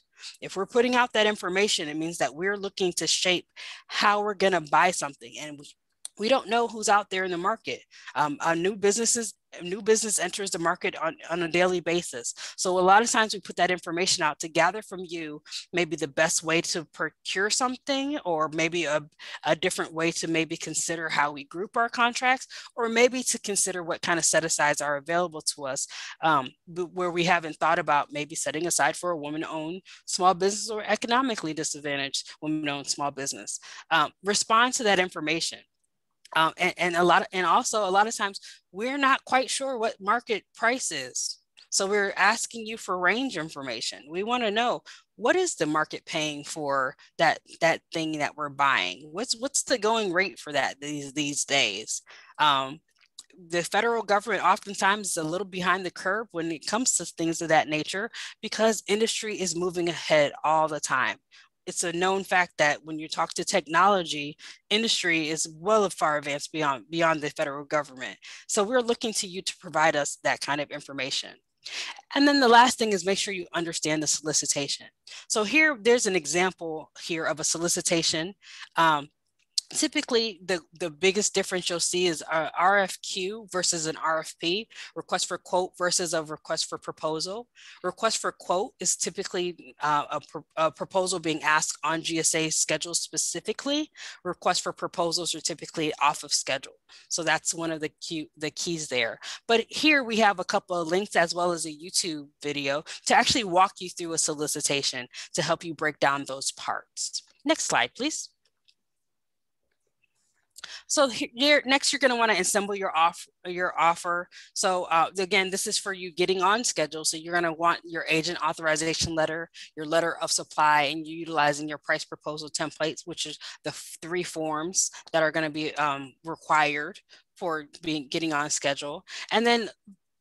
S7: If we're putting out that information, it means that we're looking to shape how we're going to buy something. And we, we don't know who's out there in the market. Um, new businesses, new business enters the market on, on a daily basis. So a lot of times we put that information out to gather from you maybe the best way to procure something or maybe a, a different way to maybe consider how we group our contracts or maybe to consider what kind of set-asides are available to us um, where we haven't thought about maybe setting aside for a woman-owned small business or economically disadvantaged woman-owned small business. Um, respond to that information. Um, and, and a lot of, and also a lot of times we're not quite sure what market price is. So we're asking you for range information. We want to know what is the market paying for that that thing that we're buying. What's what's the going rate for that these these days? Um, the federal government oftentimes is a little behind the curve when it comes to things of that nature because industry is moving ahead all the time it's a known fact that when you talk to technology industry is well far advanced beyond beyond the federal government. So we're looking to you to provide us that kind of information. And then the last thing is make sure you understand the solicitation. So here there's an example here of a solicitation. Um, typically the, the biggest difference you'll see is a RFQ versus an RFP, request for quote versus a request for proposal. Request for quote is typically uh, a, a, proposal being asked on GSA schedule specifically. Request for proposals are typically off of schedule. So that's one of the, key, the keys there. But here we have a couple of links as well as a YouTube video to actually walk you through a solicitation to help you break down those parts. Next slide, please. So here, next, you're going to want to assemble your off your offer. So uh, again, this is for you getting on schedule. So you're going to want your agent authorization letter, your letter of supply, and you utilizing your price proposal templates, which is the three forms that are going to be um, required for being getting on schedule. And then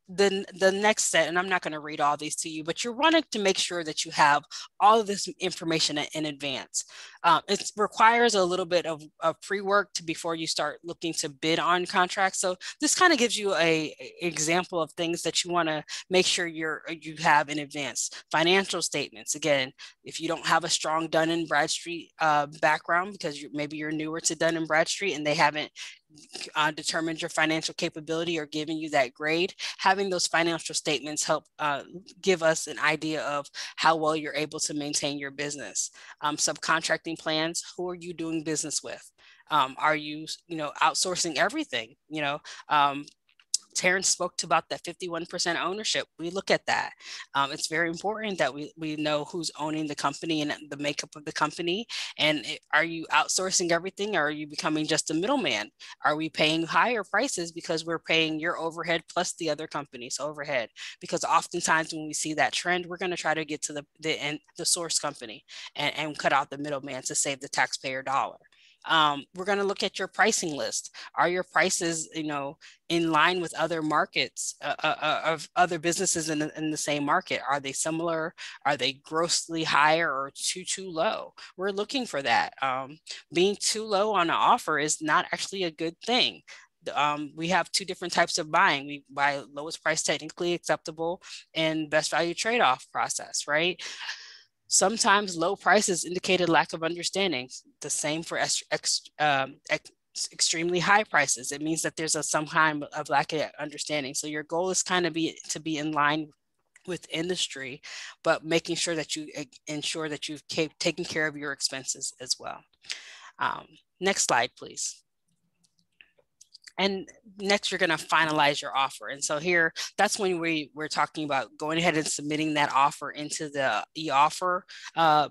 S7: the the next set and i'm not going to read all these to you but you're wanting to make sure that you have all of this information in advance um, it requires a little bit of, of pre-work to before you start looking to bid on contracts so this kind of gives you a, a example of things that you want to make sure you're you have in advance financial statements again if you don't have a strong dun and bradstreet uh, background because you, maybe you're newer to dun and bradstreet and they haven't uh, determined your financial capability or giving you that grade, having those financial statements help uh, give us an idea of how well you're able to maintain your business. Um, subcontracting plans, who are you doing business with? Um, are you, you know, outsourcing everything? You know, um, Terrence spoke to about that 51% ownership. We look at that. Um, it's very important that we, we know who's owning the company and the makeup of the company. And it, are you outsourcing everything or are you becoming just a middleman? Are we paying higher prices because we're paying your overhead plus the other company's overhead? Because oftentimes when we see that trend, we're going to try to get to the, the, end, the source company and, and cut out the middleman to save the taxpayer dollar. Um, we're going to look at your pricing list. Are your prices, you know, in line with other markets uh, uh, uh of other businesses in in the same market? Are they similar? Are they grossly higher or too too low? We're looking for that. Um, being too low on an offer is not actually a good thing. Um, we have two different types of buying. We buy lowest price technically acceptable and best value trade-off process, right? Sometimes low prices indicated lack of understanding. The same for ex, ex, um, ex, extremely high prices. It means that there's a some kind of lack of understanding. So your goal is kind of be to be in line with industry, but making sure that you ensure that you've taken care of your expenses as well. Um, next slide, please. And next, you're going to finalize your offer. And so here, that's when we, we're talking about going ahead and submitting that offer into the e-offer uh,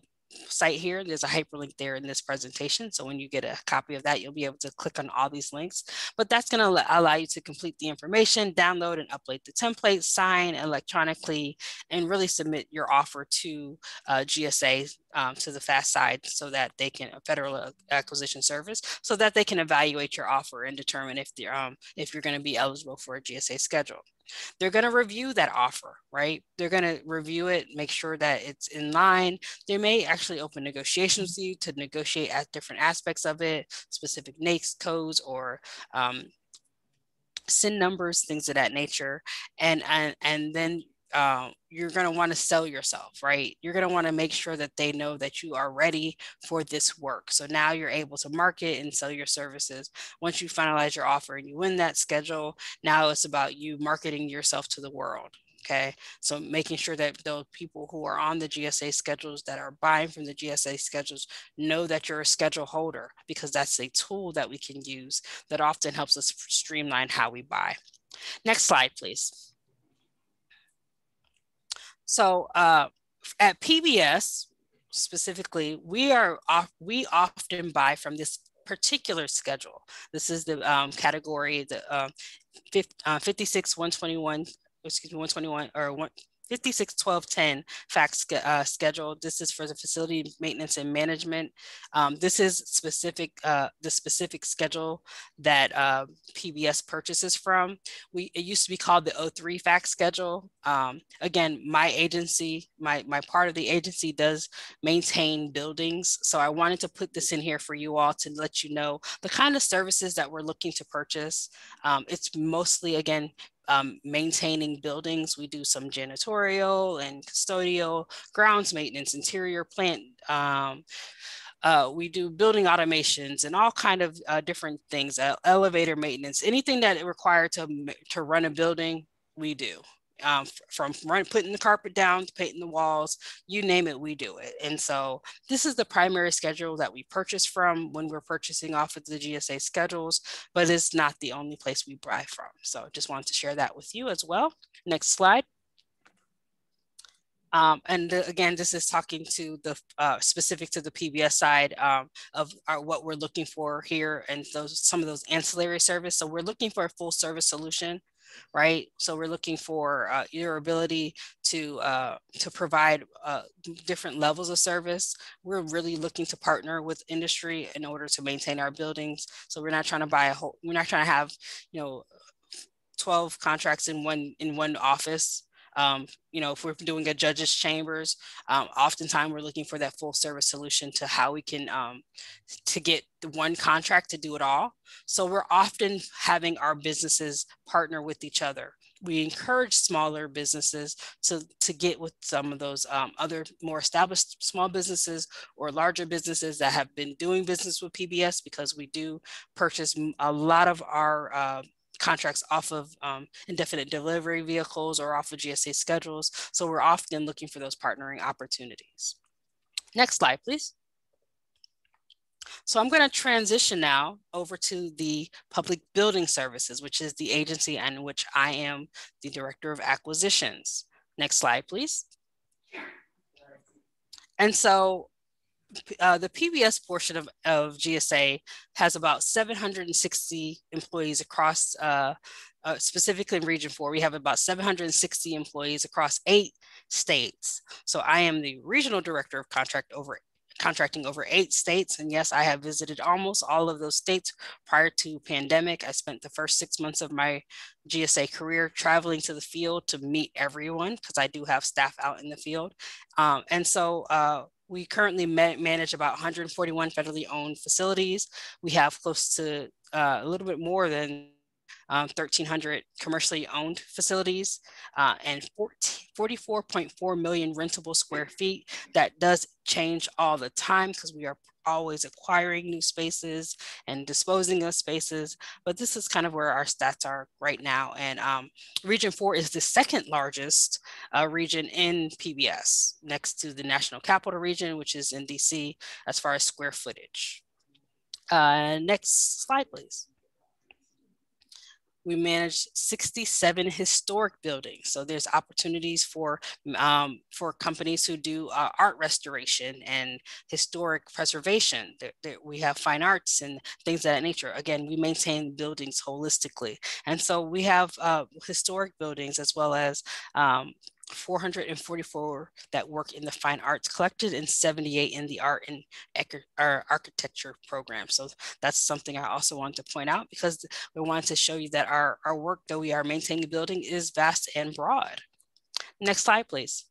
S7: site here. There's a hyperlink there in this presentation. So when you get a copy of that, you'll be able to click on all these links. But that's going to allow you to complete the information, download and upload the template, sign electronically, and really submit your offer to uh, GSA um, to the FAST side so that they can Federal Acquisition Service so that they can evaluate your offer and determine if um, if you're going to be eligible for a GSA schedule. They're going to review that offer, right? They're going to review it, make sure that it's in line. They may actually open negotiations with you to negotiate at different aspects of it, specific NAICS codes or um, SIN numbers, things of that nature. And, and, and then uh, you're going to want to sell yourself, right? You're going to want to make sure that they know that you are ready for this work. So now you're able to market and sell your services. Once you finalize your offer and you win that schedule, now it's about you marketing yourself to the world. Okay, so making sure that those people who are on the GSA schedules that are buying from the GSA schedules know that you're a schedule holder because that's a tool that we can use that often helps us streamline how we buy. Next slide, please. So uh, at PBS specifically, we are off, we often buy from this particular schedule. This is the um, category, the uh, 50, uh, 56, 121, excuse me, 121 or one, 561210 fact uh, schedule. This is for the facility maintenance and management. Um, this is specific, uh, the specific schedule that uh, PBS purchases from. We It used to be called the O3 fact schedule. Um, again, my agency, my, my part of the agency does maintain buildings. So I wanted to put this in here for you all to let you know the kind of services that we're looking to purchase. Um, it's mostly, again, um, maintaining buildings. We do some janitorial and custodial, grounds maintenance, interior plant. Um, uh, we do building automations and all kind of uh, different things, uh, elevator maintenance, anything that required to, to run a building, we do um, from run, putting the carpet down to painting the walls, you name it, we do it. And so this is the primary schedule that we purchase from when we're purchasing off of the GSA schedules, but it's not the only place we buy from. So just wanted to share that with you as well. Next slide. Um, and again, this is talking to the uh, specific to the PBS side um, of our, what we're looking for here and those some of those ancillary service. So we're looking for a full service solution right? So we're looking for uh, your ability to uh, to provide uh, different levels of service. We're really looking to partner with industry in order to maintain our buildings. So we're not trying to buy a whole. We're not trying to have you know 12 contracts in one in one office um, you know, if we're doing a judge's chambers, um, oftentimes we're looking for that full service solution to how we can um, to get the one contract to do it all. So we're often having our businesses partner with each other. We encourage smaller businesses to, to get with some of those um, other more established small businesses or larger businesses that have been doing business with PBS because we do purchase a lot of our uh, contracts off of um, indefinite delivery vehicles or off of GSA schedules. So we're often looking for those partnering opportunities. Next slide, please. So I'm going to transition now over to the Public Building Services, which is the agency in which I am the Director of Acquisitions. Next slide, please. And so uh, the PBS portion of, of GSA has about 760 employees across, uh, uh, specifically in Region 4, we have about 760 employees across eight states. So I am the Regional Director of Contract over contracting over eight states. And yes, I have visited almost all of those states prior to pandemic. I spent the first six months of my GSA career traveling to the field to meet everyone because I do have staff out in the field. Um, and so uh, we currently ma manage about 141 federally owned facilities. We have close to uh, a little bit more than um, 1,300 commercially owned facilities uh, and 44.4 million rentable square feet. That does change all the time because we are always acquiring new spaces and disposing of spaces, but this is kind of where our stats are right now. And um, Region 4 is the second largest uh, region in PBS, next to the National Capital Region, which is in DC, as far as square footage. Uh, next slide, please. We manage 67 historic buildings. So there's opportunities for, um, for companies who do uh, art restoration and historic preservation. We have fine arts and things of that nature. Again, we maintain buildings holistically. And so we have uh, historic buildings as well as um, 444 that work in the fine arts collected and 78 in the art and architecture program. So that's something I also want to point out because we wanted to show you that our, our work, though we are maintaining building, is vast and broad. Next slide, please.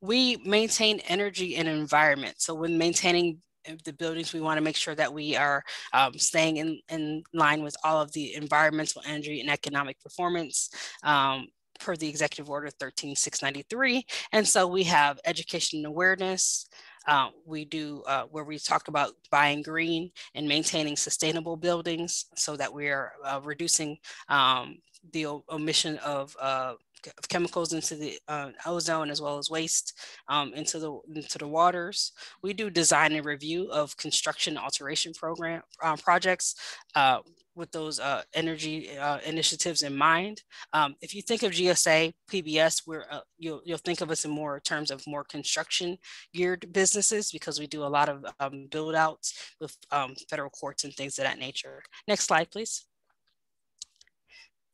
S7: We maintain energy and environment. So when maintaining the buildings, we want to make sure that we are um, staying in, in line with all of the environmental energy and economic performance. Um, per the executive order 13693. And so we have education and awareness. Uh, we do uh, where we talk about buying green and maintaining sustainable buildings so that we are uh, reducing um, the omission of uh, of chemicals into the uh, ozone as well as waste um, into the into the waters. We do design and review of construction alteration program uh, projects. Uh, with those uh, energy uh, initiatives in mind. Um, if you think of GSA, PBS, we're, uh, you'll, you'll think of us in more terms of more construction geared businesses because we do a lot of um, build outs with um, federal courts and things of that nature. Next slide, please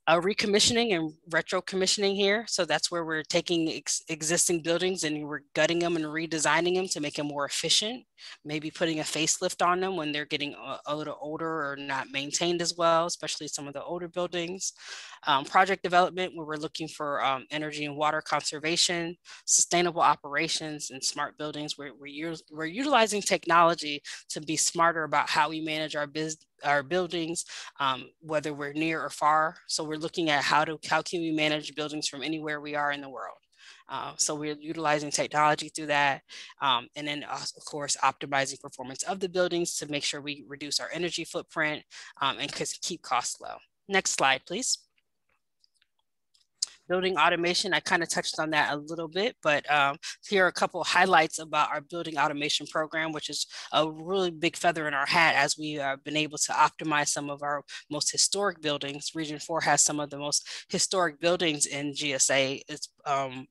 S7: recommissioning and retro commissioning here. So that's where we're taking ex existing buildings and we're gutting them and redesigning them to make them more efficient, maybe putting a facelift on them when they're getting a, a little older or not maintained as well, especially some of the older buildings. Um, project development, where we're looking for um, energy and water conservation, sustainable operations, and smart buildings. We're, we're, we're utilizing technology to be smarter about how we manage our business our buildings, um, whether we're near or far. So we're looking at how to how can we manage buildings from anywhere we are in the world. Uh, so we're utilizing technology through that. Um, and then uh, of course, optimizing performance of the buildings to make sure we reduce our energy footprint um, and keep costs low. Next slide, please building automation. I kind of touched on that a little bit, but um, here are a couple highlights about our building automation program, which is a really big feather in our hat as we have been able to optimize some of our most historic buildings. Region 4 has some of the most historic buildings in GSA. It's um,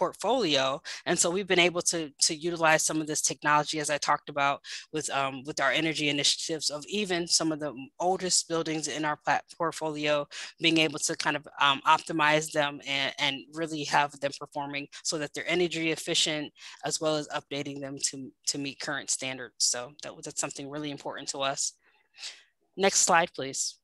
S7: portfolio. And so we've been able to, to utilize some of this technology, as I talked about with, um, with our energy initiatives of even some of the oldest buildings in our portfolio, being able to kind of um, optimize them and, and really have them performing so that they're energy efficient, as well as updating them to, to meet current standards. So that, that's something really important to us. Next slide, please.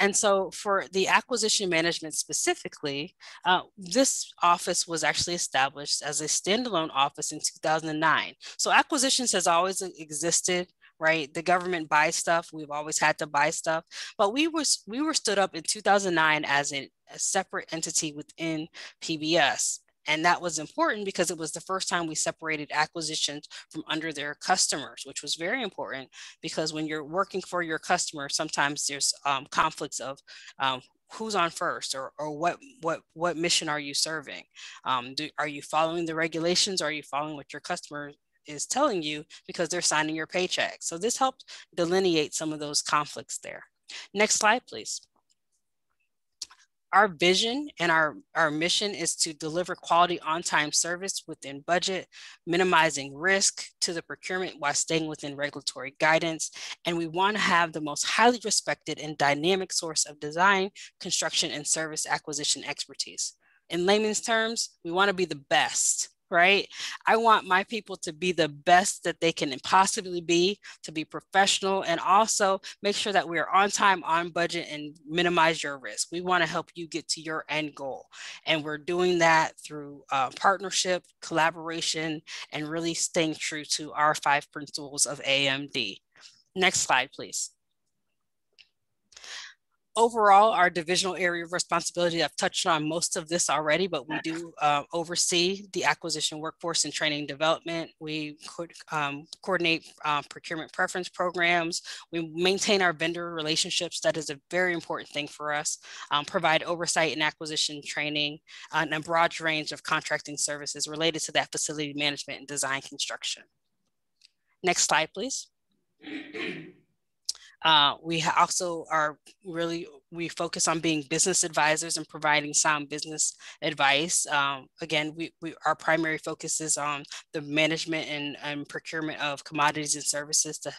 S7: And so for the acquisition management specifically, uh, this office was actually established as a standalone office in 2009. So acquisitions has always existed right? The government buys stuff. We've always had to buy stuff. But we were we were stood up in 2009 as a, a separate entity within pbs and that was important because it was the first time we separated acquisitions from under their customers, which was very important because when you're working for your customer, sometimes there's um, conflicts of um, who's on first or, or what what what mission are you serving? Um, do, are you following the regulations? Or are you following what your customer is telling you because they're signing your paycheck? So this helped delineate some of those conflicts there. Next slide please our vision and our, our mission is to deliver quality on-time service within budget, minimizing risk to the procurement while staying within regulatory guidance. And we want to have the most highly respected and dynamic source of design, construction, and service acquisition expertise. In layman's terms, we want to be the best right? I want my people to be the best that they can possibly be, to be professional, and also make sure that we are on time, on budget, and minimize your risk. We want to help you get to your end goal. And we're doing that through uh, partnership, collaboration, and really staying true to our five principles of AMD. Next slide, please overall, our divisional area of responsibility, I've touched on most of this already, but we do uh, oversee the acquisition workforce and training development. We could um, coordinate uh, procurement preference programs. We maintain our vendor relationships. That is a very important thing for us. Um, provide oversight and acquisition training uh, and a broad range of contracting services related to that facility management and design construction. Next slide, please. Uh, we also are really, we focus on being business advisors and providing sound business advice. Um, again, we, we, our primary focus is on the management and, and procurement of commodities and services to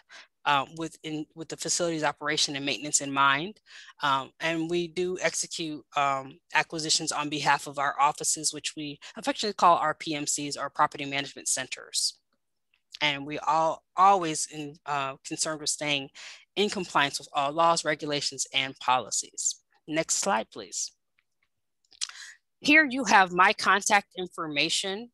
S7: uh, with in, with the facilities operation and maintenance in mind. Um, and we do execute um, acquisitions on behalf of our offices, which we affectionately call our PMCs, our property management centers. And we all always in, uh, concerned with staying in compliance with all laws, regulations, and policies. Next slide, please. Here you have my contact information.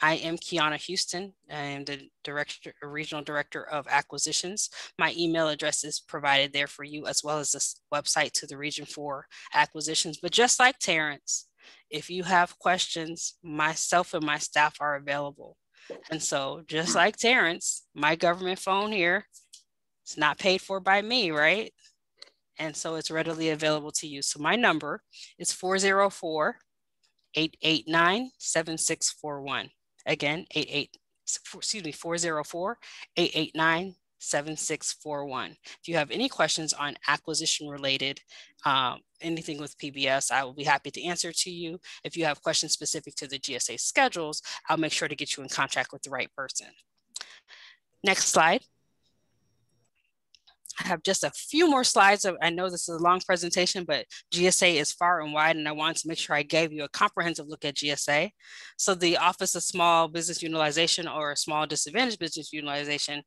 S7: I am Keanna Houston. I am the director, regional director of acquisitions. My email address is provided there for you as well as this website to the region for acquisitions. But just like Terrence, if you have questions, myself and my staff are available. And so just like Terrence, my government phone here it's not paid for by me, right? And so it's readily available to you. So my number is 404 889 7641. Again, 88, excuse me, 404 889 7641. If you have any questions on acquisition related, um, anything with PBS, I will be happy to answer to you. If you have questions specific to the GSA schedules, I'll make sure to get you in contact with the right person. Next slide. I have just a few more slides. I know this is a long presentation, but GSA is far and wide, and I wanted to make sure I gave you a comprehensive look at GSA. So the Office of Small Business Utilization or Small Disadvantaged Business Utilization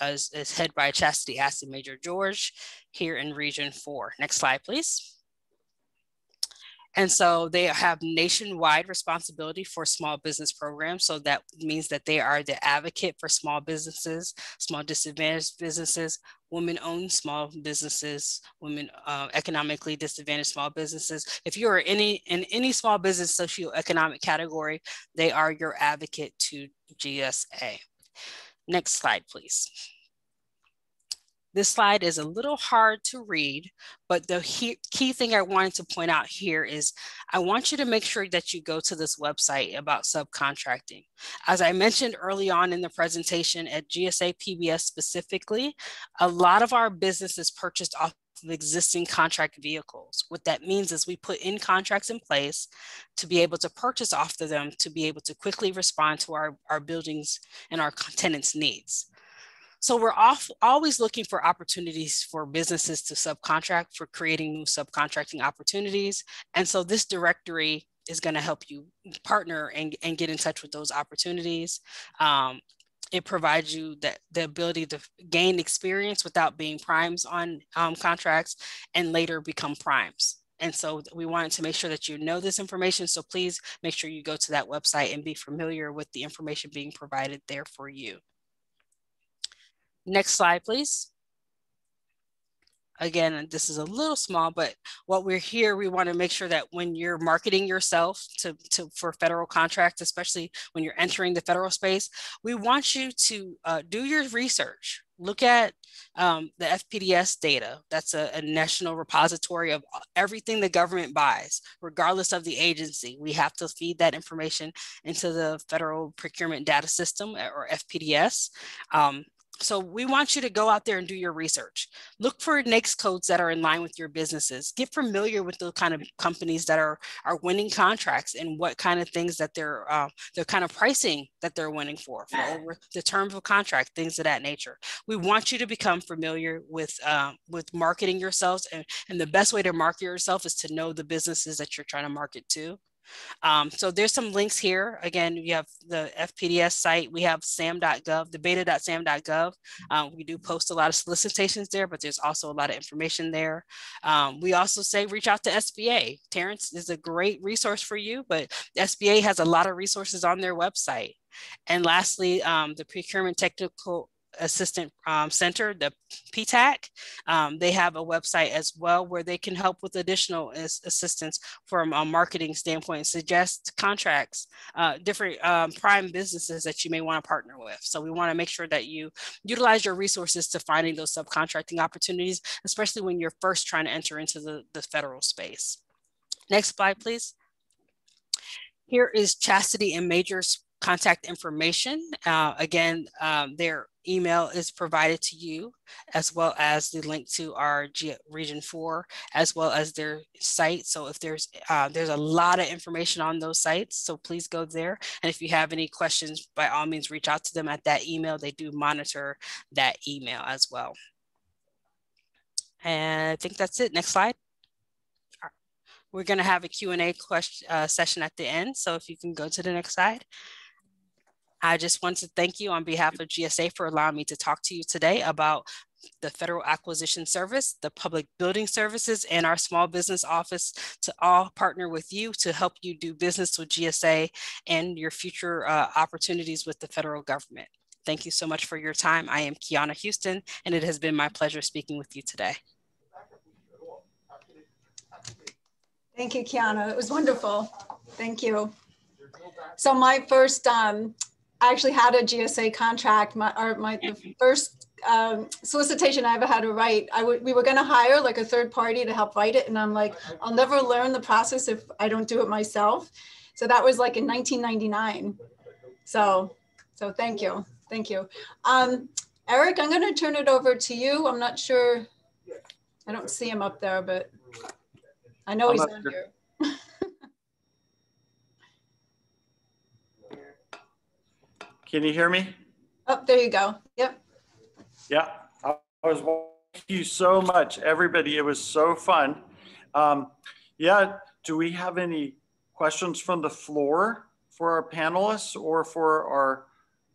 S7: uh, is, is head by Chastity Aston Major George here in Region 4. Next slide, please. And so they have nationwide responsibility for small business programs. So that means that they are the advocate for small businesses, small disadvantaged businesses, women owned small businesses, women uh, economically disadvantaged small businesses. If you are any in any small business socioeconomic category, they are your advocate to GSA. Next slide, please. This slide is a little hard to read, but the he key thing I wanted to point out here is I want you to make sure that you go to this website about subcontracting. As I mentioned early on in the presentation at GSA PBS specifically, a lot of our business is purchased off of existing contract vehicles. What that means is we put in contracts in place to be able to purchase off of them to be able to quickly respond to our, our buildings and our tenants' needs. So we're off, always looking for opportunities for businesses to subcontract for creating new subcontracting opportunities. And so this directory is going to help you partner and, and get in touch with those opportunities. Um, it provides you the, the ability to gain experience without being primes on um, contracts and later become primes. And so we wanted to make sure that you know this information. So please make sure you go to that website and be familiar with the information being provided there for you. Next slide, please. Again, this is a little small, but what we're here, we want to make sure that when you're marketing yourself to, to for federal contracts, especially when you're entering the federal space, we want you to uh, do your research. Look at um, the FPDS data. That's a, a national repository of everything the government buys, regardless of the agency. We have to feed that information into the Federal Procurement Data System or FPDS. Um, so we want you to go out there and do your research. Look for NAICS codes that are in line with your businesses. Get familiar with the kind of companies that are are winning contracts and what kind of things that they're uh, the kind of pricing that they're winning for, for over the terms of contract, things of that nature. We want you to become familiar with uh, with marketing yourselves, and, and the best way to market yourself is to know the businesses that you're trying to market to. Um, so there's some links here. Again, we have the FPDS site. We have sam.gov, the beta.sam.gov. Um, we do post a lot of solicitations there, but there's also a lot of information there. Um, we also say reach out to SBA. Terrence is a great resource for you, but SBA has a lot of resources on their website. And lastly, um, the Procurement Technical Assistant um, Center, the PTAC. Um, they have a website as well where they can help with additional assistance from a marketing standpoint, suggest contracts, uh, different um, prime businesses that you may want to partner with. So we want to make sure that you utilize your resources to finding those subcontracting opportunities, especially when you're first trying to enter into the, the federal space. Next slide, please. Here is Chastity and Major's contact information. Uh, again, um, they're email is provided to you, as well as the link to our G Region 4, as well as their site. So if there's uh, there's a lot of information on those sites, so please go there. And if you have any questions, by all means, reach out to them at that email. They do monitor that email as well. And I think that's it. Next slide. We're going to have a Q&A question, uh, session at the end. So if you can go to the next slide. I just want to thank you on behalf of GSA for allowing me to talk to you today about the Federal Acquisition Service, the Public Building Services, and our Small Business Office to all partner with you to help you do business with GSA and your future uh, opportunities with the federal government. Thank you so much for your time. I am Keanna Houston, and it has been my pleasure speaking with you today.
S10: Thank you, Keanna. It was wonderful. Thank you. So my first um, I actually had a GSA contract. My, or my the first um, solicitation I ever had to write. I w- we were going to hire like a third party to help write it, and I'm like, I'll never learn the process if I don't do it myself. So that was like in 1999. So, so thank you, thank you, um, Eric. I'm going to turn it over to you. I'm not sure. I don't see him up there, but I know I'm he's on sure. here. *laughs*
S3: Can you hear me?
S10: Oh, there you go. Yep.
S3: Yeah, I was. Thank you so much, everybody. It was so fun. Um, yeah, do we have any questions from the floor for our panelists or for our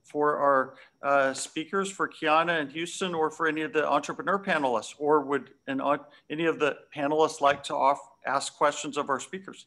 S3: for our uh, speakers, for Keanna and Houston, or for any of the entrepreneur panelists, or would an, any of the panelists like to off, ask questions of our speakers?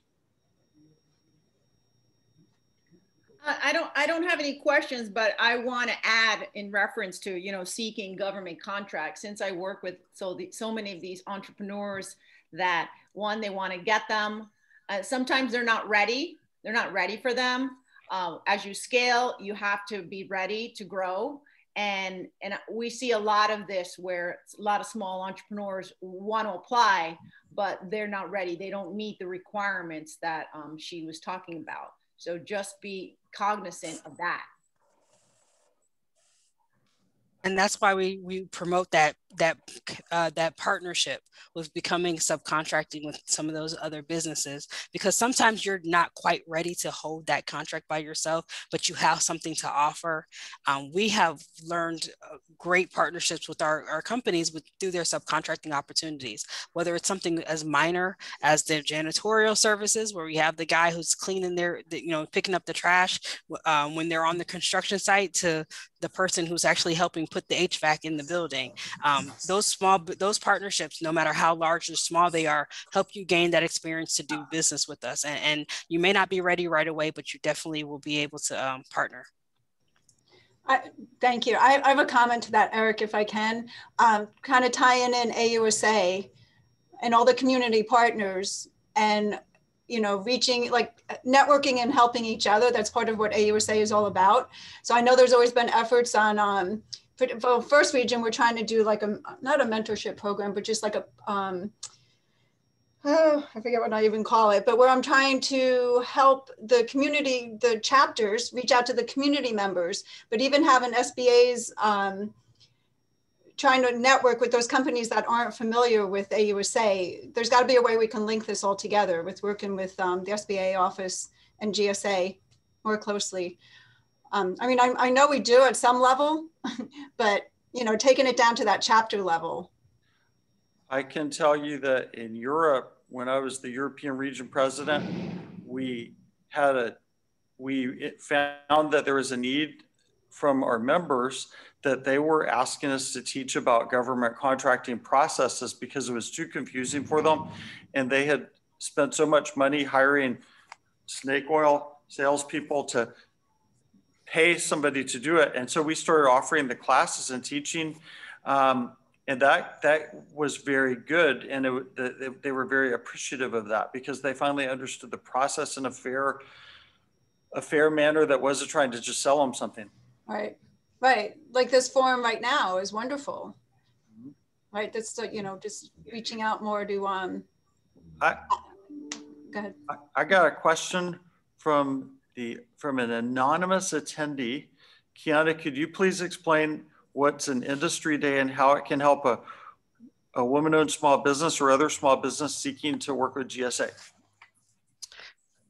S2: I don't I don't have any questions, but I want to add in reference to you know seeking government contracts. Since I work with so the, so many of these entrepreneurs that one they want to get them. Uh, sometimes they're not ready. They're not ready for them. Uh, as you scale, you have to be ready to grow. And and we see a lot of this where a lot of small entrepreneurs want to apply, but they're not ready. They don't meet the requirements that um, she was talking about. So just be cognizant of that.
S7: And that's why we, we promote that that uh, that partnership with becoming subcontracting with some of those other businesses because sometimes you're not quite ready to hold that contract by yourself but you have something to offer. Um, we have learned uh, great partnerships with our, our companies with through their subcontracting opportunities whether it's something as minor as their janitorial services where we have the guy who's cleaning their you know picking up the trash um, when they're on the construction site to the person who's actually helping put the hvac in the building um, those small those partnerships no matter how large or small they are help you gain that experience to do business with us and, and you may not be ready right away but you definitely will be able to um, partner
S10: I, thank you. I, I, have a comment to that, Eric, if I can. Um, kind of tying in AUSA and all the community partners and, you know, reaching like networking and helping each other. That's part of what AUSA is all about. So I know there's always been efforts on um, for, for first region, we're trying to do like a, not a mentorship program, but just like a, um, oh, I forget what I even call it, but where I'm trying to help the community, the chapters reach out to the community members, but even having SBA's um, trying to network with those companies that aren't familiar with AUSA. There's got to be a way we can link this all together with working with um, the SBA office and GSA more closely. Um, I mean, I, I know we do at some level, *laughs* but you know, taking it down to that chapter level.
S3: I can tell you that in Europe, when I was the European region president, we had a we found that there was a need from our members that they were asking us to teach about government contracting processes because it was too confusing for them. And they had spent so much money hiring snake oil salespeople to pay somebody to do it. And so we started offering the classes and teaching. Um, and that that was very good and it, the, they were very appreciative of that because they finally understood the process in a fair a fair manner that wasn't trying to just sell them something
S10: right right like this forum right now is wonderful mm-hmm. right that's the, you know just reaching out more to um
S3: I,
S10: go ahead
S3: I, I got a question from the from an anonymous attendee. Keanna, could you please explain what's an industry day and how it can help a, a woman-owned small business or other small business seeking to work with GSA?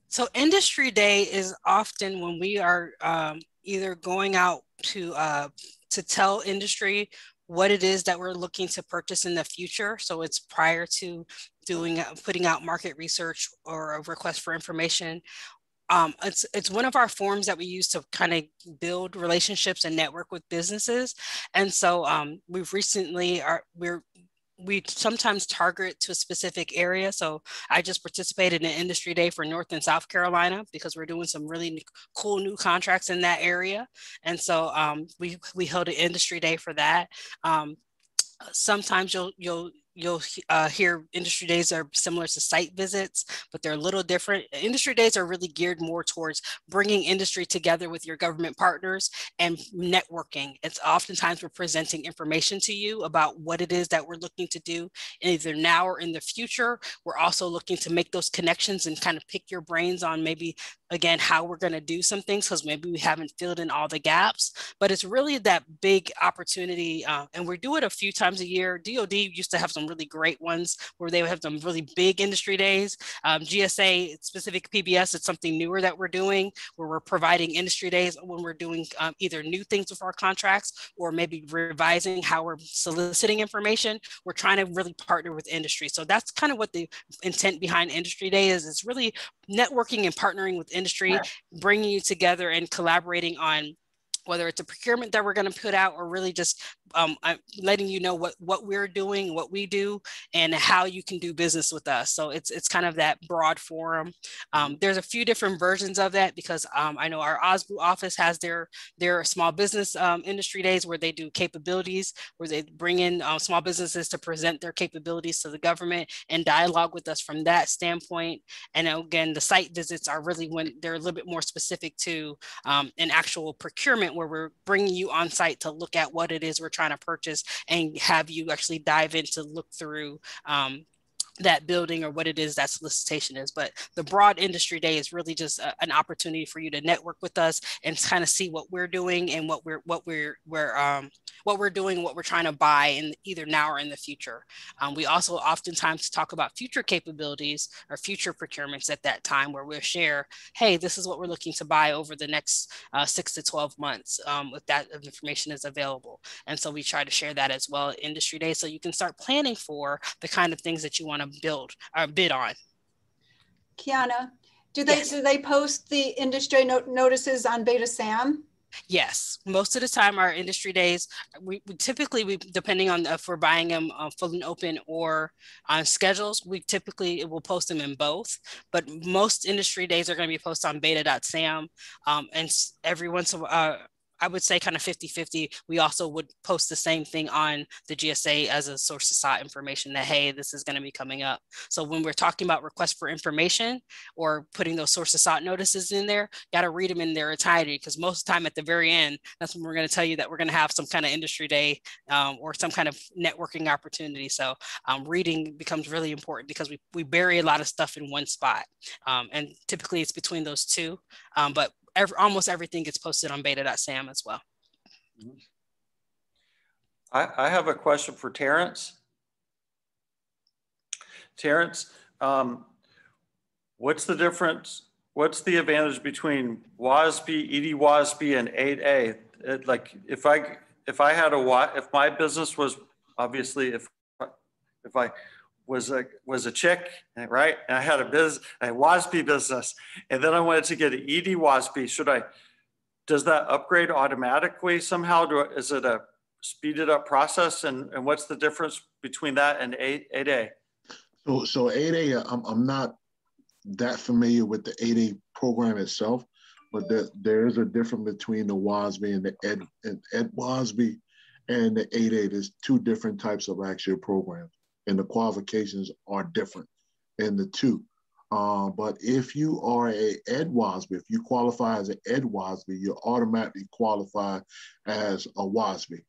S7: So industry day is often when we are um, either going out to uh, to tell industry what it is that we're looking to purchase in the future. So it's prior to doing uh, putting out market research or a request for information. Um, it's it's one of our forms that we use to kind of build relationships and network with businesses. And so um, we've recently are we're we sometimes target to a specific area. So I just participated in an industry day for North and South Carolina because we're doing some really cool new contracts in that area. And so um, we, we held an industry day for that. Um, sometimes you'll, you'll, you'll uh, hear industry days are similar to site visits, but they're a little different. Industry days are really geared more towards bringing industry together with your government partners and networking. It's oftentimes we're presenting information to you about what it is that we're looking to do either now or in the future. We're also looking to make those connections and kind of pick your brains on maybe again how we're going to do some things because maybe we haven't filled in all the gaps but it's really that big opportunity uh, and we do it a few times a year dod used to have some really great ones where they would have some really big industry days. Um, GSA specific PBS, it's something newer that we're doing where we're providing industry days when we're doing um, either new things with our contracts or maybe revising how we're soliciting information. We're trying to really partner with industry. So that's kind of what the intent behind industry day is. It's really networking and partnering with industry, bringing you together and collaborating on whether it's a procurement that we're going to put out or really just um, I'm letting you know what what we're doing, what we do, and how you can do business with us. So it's it's kind of that broad forum. Um, there's a few different versions of that because um, I know our OSBU office has their their small business um, industry days where they do capabilities, where they bring in uh, small businesses to present their capabilities to the government and dialogue with us from that standpoint. And again, the site visits are really when they're a little bit more specific to um, an actual procurement where we're bringing you on site to look at what it is we're trying trying to purchase and have you actually dive in to look through um, that building or what it is that solicitation is. But the broad industry day is really just a, an opportunity for you to network with us and kind of see what we're doing and what we're what we're we're um, what we're doing, what we're trying to buy in either now or in the future. Um, we also oftentimes talk about future capabilities or future procurements at that time where we'll share, hey, this is what we're looking to buy over the next uh, six to 12 months um, if that information is available. And so we try to share that as well at industry day so you can start planning for the kind of things that you want to build or bid on.
S10: Keanna, do they yes. do they post the industry no notices on Beta SAM?
S7: Yes, most of the time our industry days, we, we typically, we depending on if we're buying them uh, full and open or on schedules, we typically will post them in both. But most industry days are going to be posted on beta.sam. Um, and every once in a while, uh, I would say kind of 50 50. We also would post the same thing on the GSA as a source of sought information that, hey, this is going to be coming up. So when we're talking about requests for information or putting those source of sought notices in there, got to read them in their entirety because most of the time at the very end, that's when we're going to tell you that we're going to have some kind of industry day um, or some kind of networking opportunity. So um, reading becomes really important because we, we bury a lot of stuff in one spot. Um, and typically it's between those two. Um, but every, almost everything gets posted on beta.sam as well.
S3: I, I have a question for Terrence. Terrence, um, what's the difference? What's the advantage between WOSB, ED WOSB, and 8A? It, like if I if I had a if my business was obviously if if I was a was a chick, right? And I had a business, a WOSB business, and then I wanted to get an ED WOSB. Should I? Does that upgrade automatically somehow? Do is it a speeded up process? And and what's the difference between that and eight eight A?
S11: So so eight A, I'm I'm not that familiar with the eight A program itself, but there, there is a difference between the WOSB and the Ed and Ed WOSB and the eight A. There's two different types of actual programs and the qualifications are different in the two. Uh, but if you are a Ed WOSB, if you qualify as an Ed WOSB, you're automatically qualify as a WOSB.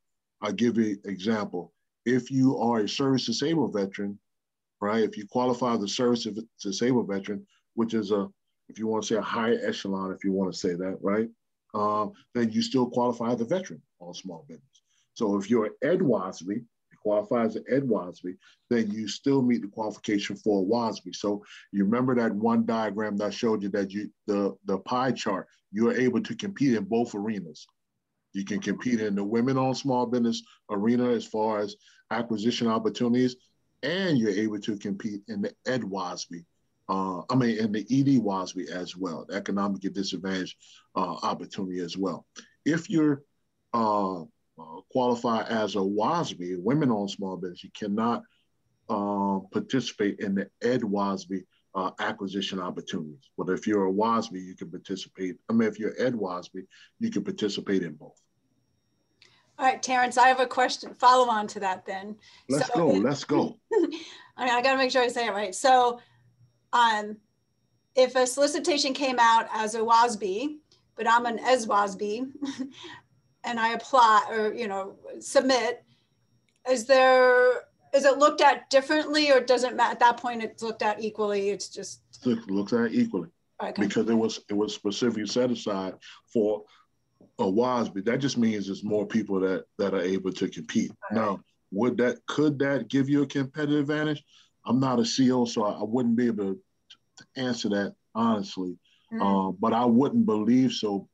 S11: I'll give you an example. If you are a service disabled veteran, right? If you qualify as a service disabled veteran, which is a, if you want to say a higher echelon, if you want to say that, right? Uh, then you still qualify as a veteran on small business. So if you're Ed WOSB, qualify as an Ed WOSB, then you still meet the qualification for a. So you remember that one diagram that showed you that you the, the pie chart, you are able to compete in both arenas. You can compete in the women-owned small business arena as far as acquisition opportunities, and you're able to compete in the Ed WOSB, uh, I mean, in the ED WOSB as well, the economically disadvantaged uh, opportunity as well. If you're uh, uh, qualify as a WOSB, women-owned small business, you cannot uh, participate in the Ed WOSB uh, acquisition opportunities. But if you're a WOSB, you can participate. I mean, if you're Ed WOSB, you can participate in both.
S10: All right, Terrence, I have a question, follow on to that then.
S11: Let's so, go, let's go. *laughs*
S10: I mean, I gotta make sure I say it right. So um, if a solicitation came out as a WOSB, but I'm an ESWASB, *laughs* and I apply or, you know, submit, is there, is it looked at differently or doesn't matter? At that point, it's looked at equally. It's just.
S11: It looks at equally. Okay. Because it was it was specifically set aside for a WOSB. That just means there's more people that that are able to compete. Right. Now, would that could that give you a competitive advantage? I'm not a CEO, so I, I wouldn't be able to, to answer that honestly. Mm-hmm. Uh, but I wouldn't believe so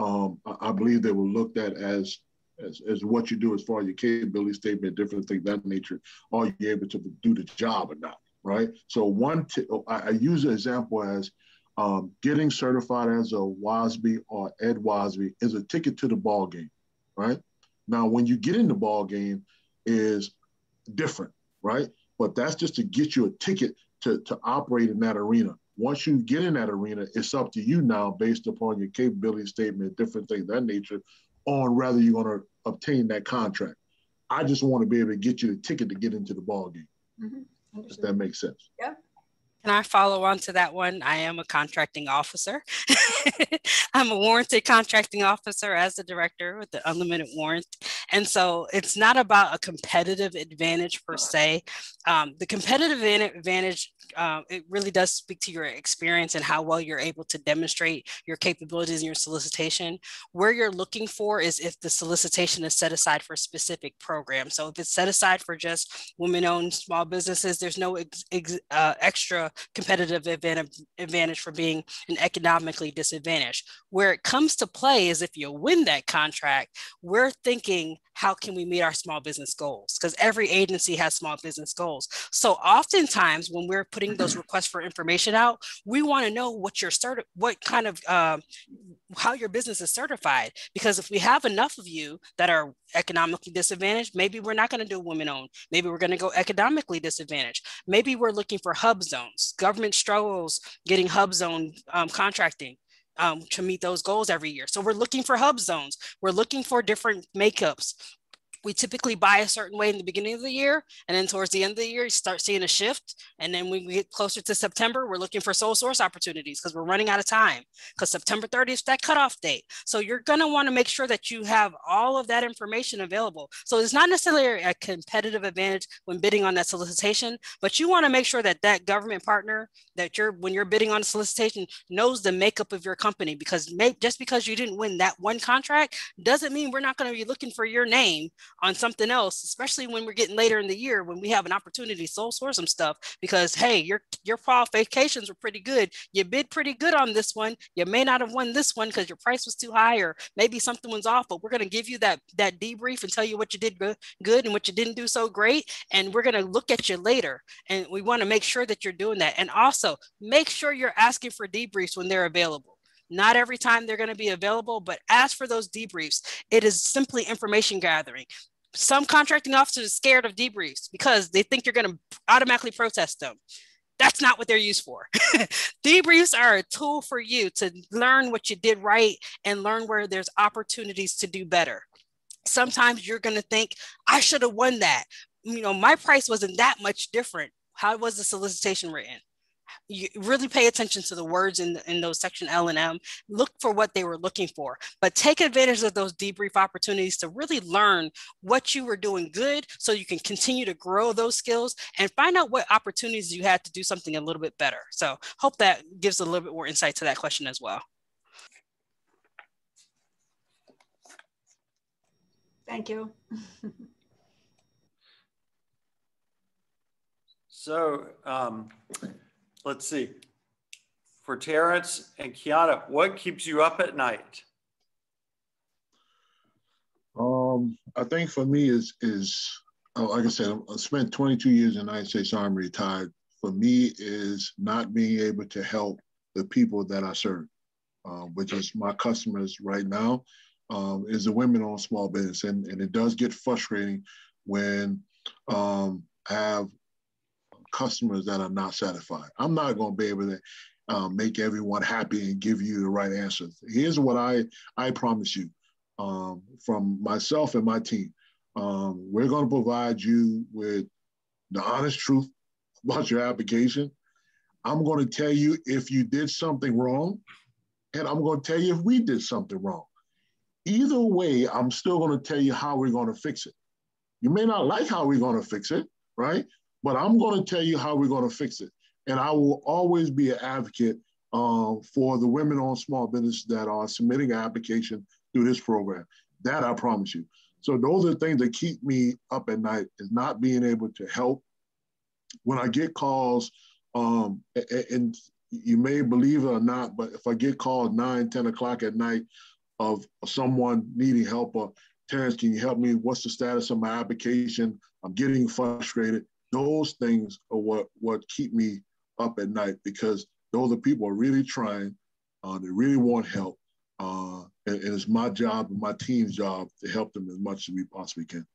S11: um, I, believe they were looked at as, as, as what you do as far as your capability statement, different things that nature. Are you able to do the job or not? Right. So one, t- I, I use an example as um, getting certified as a WOSB or Ed WOSB is a ticket to the ball game. Right. Now, when you get in the ball game, is different, right? But that's just to get you a ticket to, to operate in that arena. Once you get in that arena, it's up to you now, based upon your capability statement, different things that nature, on whether you're going to obtain that contract. I just want to be able to get you the ticket to get into the ball game. Mm-hmm. If that makes sense.
S10: Yeah.
S7: Can I follow on to that one? I am a contracting officer. *laughs* I'm a warranted contracting officer as the director with the unlimited warrant. And so it's not about a competitive advantage per se. Um, the competitive advantage uh, it really does speak to your experience and how well you're able to demonstrate your capabilities in your solicitation. Where you're looking for is if the solicitation is set aside for specific programs. So if it's set aside for just women-owned small businesses, there's no ex, ex, uh, extra competitive advantage, advantage for being an economically disadvantaged. Where it comes to play is if you win that contract, we're thinking how can we meet our small business goals? Because every agency has small business goals. So oftentimes when we're putting those requests for information out, we want to know what your start, what kind of um, how your business is certified. Because if we have enough of you that are economically disadvantaged, maybe we're not going to do women owned. Maybe we're going to go economically disadvantaged. Maybe we're looking for hub zones. Government struggles getting hub zone um, contracting um, to meet those goals every year. So we're looking for hub zones. We're looking for different makeups we typically buy a certain way in the beginning of the year and then towards the end of the year you start seeing a shift and then when we get closer to september we're looking for sole source opportunities because we're running out of time because september 30th is that cutoff date. So you're going to want to make sure that you have all of that information available. So it's not necessarily a competitive advantage when bidding on that solicitation but you want to make sure that that government partner that you're when you're bidding on a solicitation knows the makeup of your company because may, just because you didn't win that one contract doesn't mean we're not going to be looking for your name on something else, especially when we're getting later in the year when we have an opportunity to sole source some stuff because hey, your your qualifications were pretty good. You bid pretty good on this one. You may not have won this one because your price was too high or maybe something was off, but we're going to give you that that debrief and tell you what you did good and what you didn't do so great. And we're going to look at you later. And we want to make sure that you're doing that. And also make sure you're asking for debriefs when they're available. Not every time they're going to be available, but as for those debriefs. It is simply information gathering some contracting officers are scared of debriefs because they think you're going to automatically protest them. That's not what they're used for. *laughs* debriefs are a tool for you to learn what you did right and learn where there's opportunities to do better. Sometimes you're going to think, I should have won that. You know, my price wasn't that much different. How was the solicitation written? You really pay attention to the words in, in those section L and M, look for what they were looking for, but take advantage of those debrief opportunities to really learn what you were doing good so you can continue to grow those skills and find out what opportunities you had to do something a little bit better. So hope that gives a little bit more insight to that question as well.
S10: Thank you.
S3: so um, let's see. For Terrence and Keanna, what keeps you up at night?
S11: Um, I think for me is is uh, like I said, I spent 22 years in the United States Army, retired. For me, is not being able to help the people that I serve, uh, which is my customers right now, um, is the women-owned small business, and and it does get frustrating when um, I have customers that are not satisfied. I'm not going to be able to um, make everyone happy and give you the right answers. Here's what I I promise you um, from myself and my team. Um, we're going to provide you with the honest truth about your application. I'm going to tell you if you did something wrong, and I'm going to tell you if we did something wrong. Either way, I'm still going to tell you how we're going to fix it. You may not like how we're going to fix it, right? But I'm going to tell you how we're going to fix it. And I will always be an advocate uh, for the women on small business that are submitting an application through this program. That I promise you. So those are the things that keep me up at night is not being able to help. When I get calls, um, and you may believe it or not, but if I get called 9, 10 o'clock at night of someone needing help or Terrence, can you help me? What's the status of my application? I'm getting frustrated. Those things are what, what keep me up at night because those are people are really trying. Uh, they really want help. Uh, and, and, it's my job and my team's job to help them as much as we possibly can.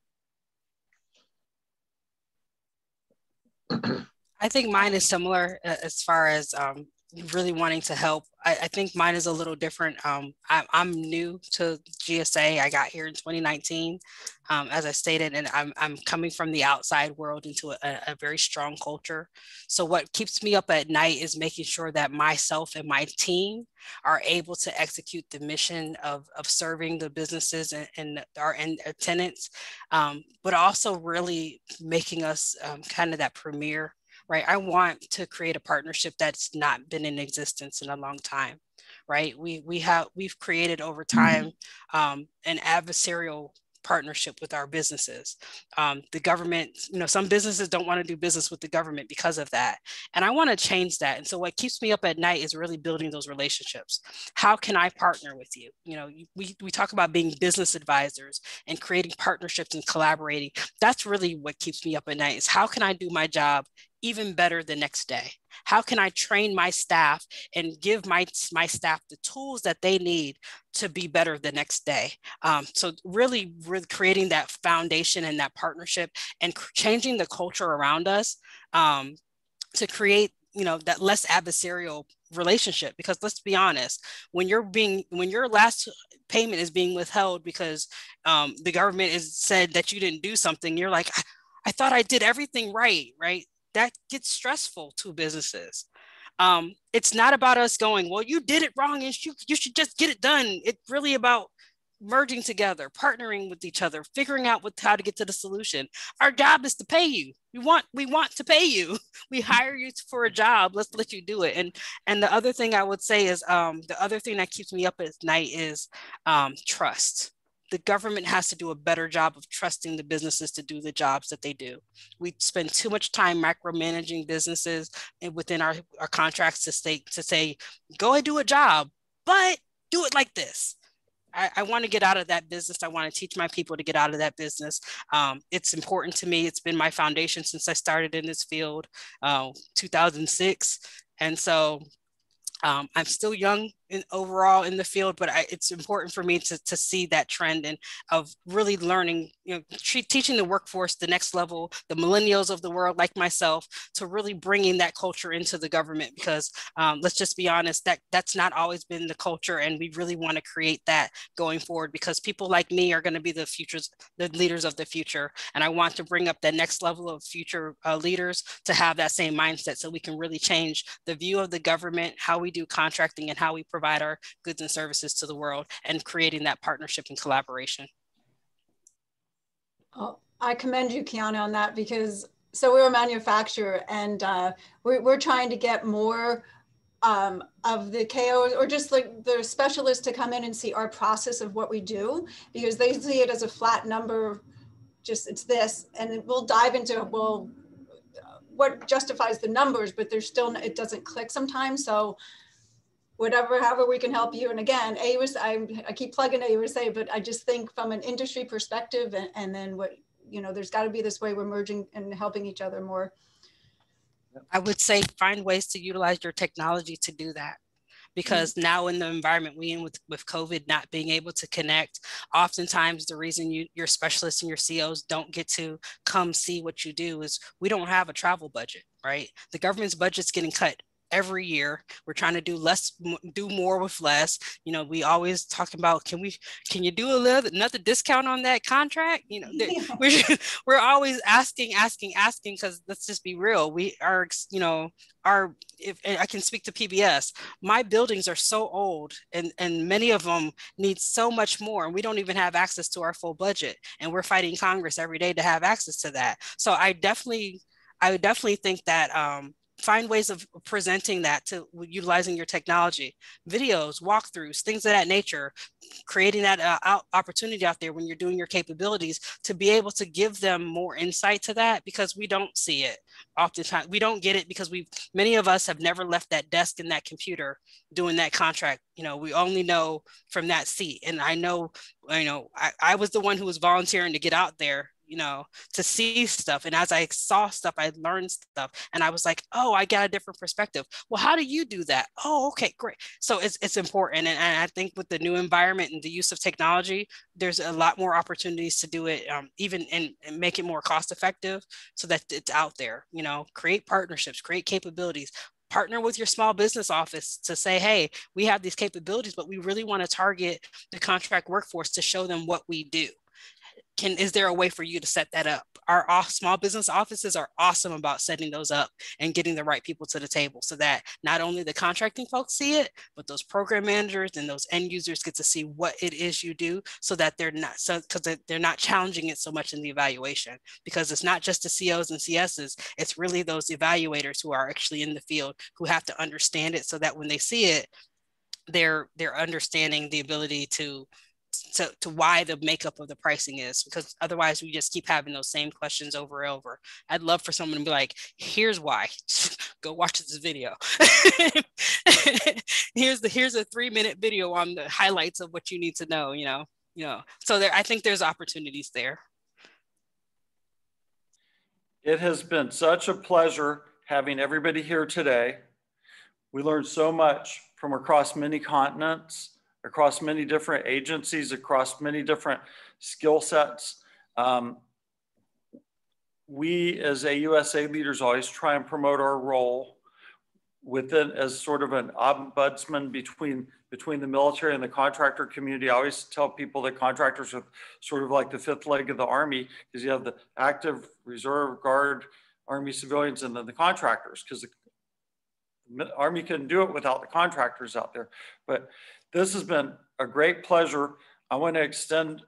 S11: *clears throat*
S7: I think mine is similar uh, as far as um, really wanting to help. I, I, think mine is a little different. Um, I, am new to GSA. I got here in 2019, um, as I stated, and I'm, I'm coming from the outside world into a, a, very strong culture. So what keeps me up at night is making sure that myself and my team are able to execute the mission of, of serving the businesses and, and our and tenants, um, but also really making us um, kind of that premier right? I want to create a partnership that's not been in existence in a long time, right? We we have we've created over mm-hmm. time um, an adversarial partnership with our businesses. Um, the government, you know, some businesses don't want to do business with the government because of that. And I want to change that. And so what keeps me up at night is really building those relationships. How can I partner with you? You know, we, we talk about being business advisors and creating partnerships and collaborating. That's really what keeps me up at night is how can I do my job even better the next day? How can I train my staff and give my, my staff the tools that they need to be better the next day? Um, so really, really creating that foundation and that partnership and changing the culture around us um, to create you know that less adversarial relationship because let's be honest when you're being when your last payment is being withheld because um, the government has said that you didn't do something you're like I, I thought i did everything right right that gets stressful to businesses. Um, it's not about us going, well, you did it wrong and you, you should just get it done. It's really about merging together, partnering with each other, figuring out what, how to get to the solution. Our job is to pay you. We want we want to pay you. *laughs* We hire you for a job. Let's let you do it. And and the other thing I would say is um, the other thing that keeps me up at night is um, trust the government has to do a better job of trusting the businesses to do the jobs that they do. We spend too much time micromanaging businesses and within our, our contracts to say, to say, go and do a job, but do it like this. I, I want to get out of that business. I want to teach my people to get out of that business. Um, it's important to me. It's been my foundation since I started in this field, uh, 2006. And so um, I'm still young in overall in the field, but I, it's important for me to, to see that trend and of really learning, you know, teaching the workforce the next level, the millennials of the world like myself, to really bringing that culture into the government because um, let's just be honest, that that's not always been the culture, and we really want to create that going forward because people like me are going to be the futures, the leaders of the future, and I want to bring up the next level of future uh, leaders to have that same mindset so we can really change the view of the government, how we do contracting, and how we provide our goods and services to the world and creating that partnership and collaboration.
S10: Oh, I commend you, Keanna, on that because so we're a manufacturer and uh, we're, we're trying to get more um, of the KOs or just like the specialists to come in and see our process of what we do because they see it as a flat number, just it's this, and we'll dive into well, what justifies the numbers, but there's still it doesn't click sometimes. So whatever, however we can help you. And again, AUSA, I, I keep plugging AUSA, but I just think from an industry perspective, and, and then what you know, there's got to be this way we're merging and helping each other more.
S7: I would say find ways to utilize your technology to do that because mm-hmm. now in the environment we in with, with COVID not being able to connect, oftentimes the reason you, your specialists and your COs don't get to come see what you do is we don't have a travel budget, right? The government's budget's getting cut every year. We're trying to do less do more with less. You know we always talk about can we can you do a little another discount on that contract? You know *laughs* we're, we're always asking asking asking because let's just be real. We are you know our if i can speak to pbs my buildings are so old and and many of them need so much more and we don't even have access to our full budget. And we're fighting congress every day to have access to that. So i definitely i definitely think that um find ways of presenting that to utilizing your technology. Videos walkthroughs things of that nature creating that uh, out, opportunity out there when you're doing your capabilities to be able to give them more insight to that because we don't see it oftentimes. We don't get it because we many of us have never left that desk in that computer doing that contract. You know we only know from that seat. And i know you know I, I was the one who was volunteering to get out there you know, to see stuff. And as I saw stuff, I learned stuff. And I was like, oh, I got a different perspective. Well, how do you do that? Oh, okay, great. So it's, it's important. And, and I think with the new environment and the use of technology, there's a lot more opportunities to do it, um, even and, and make it more cost effective so that it's out there, you know, create partnerships, create capabilities, partner with your small business office to say, hey, we have these capabilities, but we really want to target the contract workforce to show them what we do can is there a way for you to set that up? Our small business offices are awesome about setting those up and getting the right people to the table so that not only the contracting folks see it but those program managers and those end users get to see what it is you do so that they're not so because they're not challenging it so much in the evaluation. Because it's not just the cos and cs's it's really those evaluators who are actually in the field who have to understand it so that when they see it they're they're understanding the ability to to, to why the makeup of the pricing is because otherwise we just keep having those same questions over and over. I'd love for someone to be like, here's why. *laughs* Go watch this video. *laughs* here's the here's a three minute video on the highlights of what you need to know, you know. You know, so there I think there's opportunities there.
S3: It has been such a pleasure having everybody here today. We learned so much from across many continents across many different agencies, across many different skill sets. Um, we as AUSA leaders always try and promote our role within as sort of an ombudsman between between the military and the contractor community. I always tell people that contractors are sort of like the fifth leg of the army because you have the active reserve guard army civilians and then the contractors because the army couldn't do it without the contractors out there. But this has been a great pleasure. I want to extend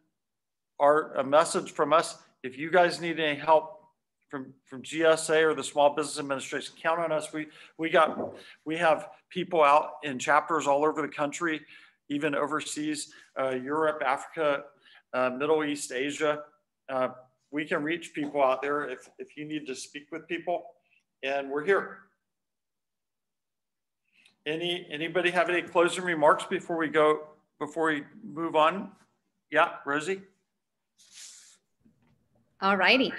S3: our a message from us. If you guys need any help from from GSA or the Small Business Administration, count on us. We we got we have people out in chapters all over the country, even overseas, uh, Europe, Africa, uh, Middle East, Asia. Uh, we can reach people out there if if you need to speak with people, and we're here. Any, anybody have any closing remarks before we go, before we move on? Yeah, Rosie?
S5: All righty.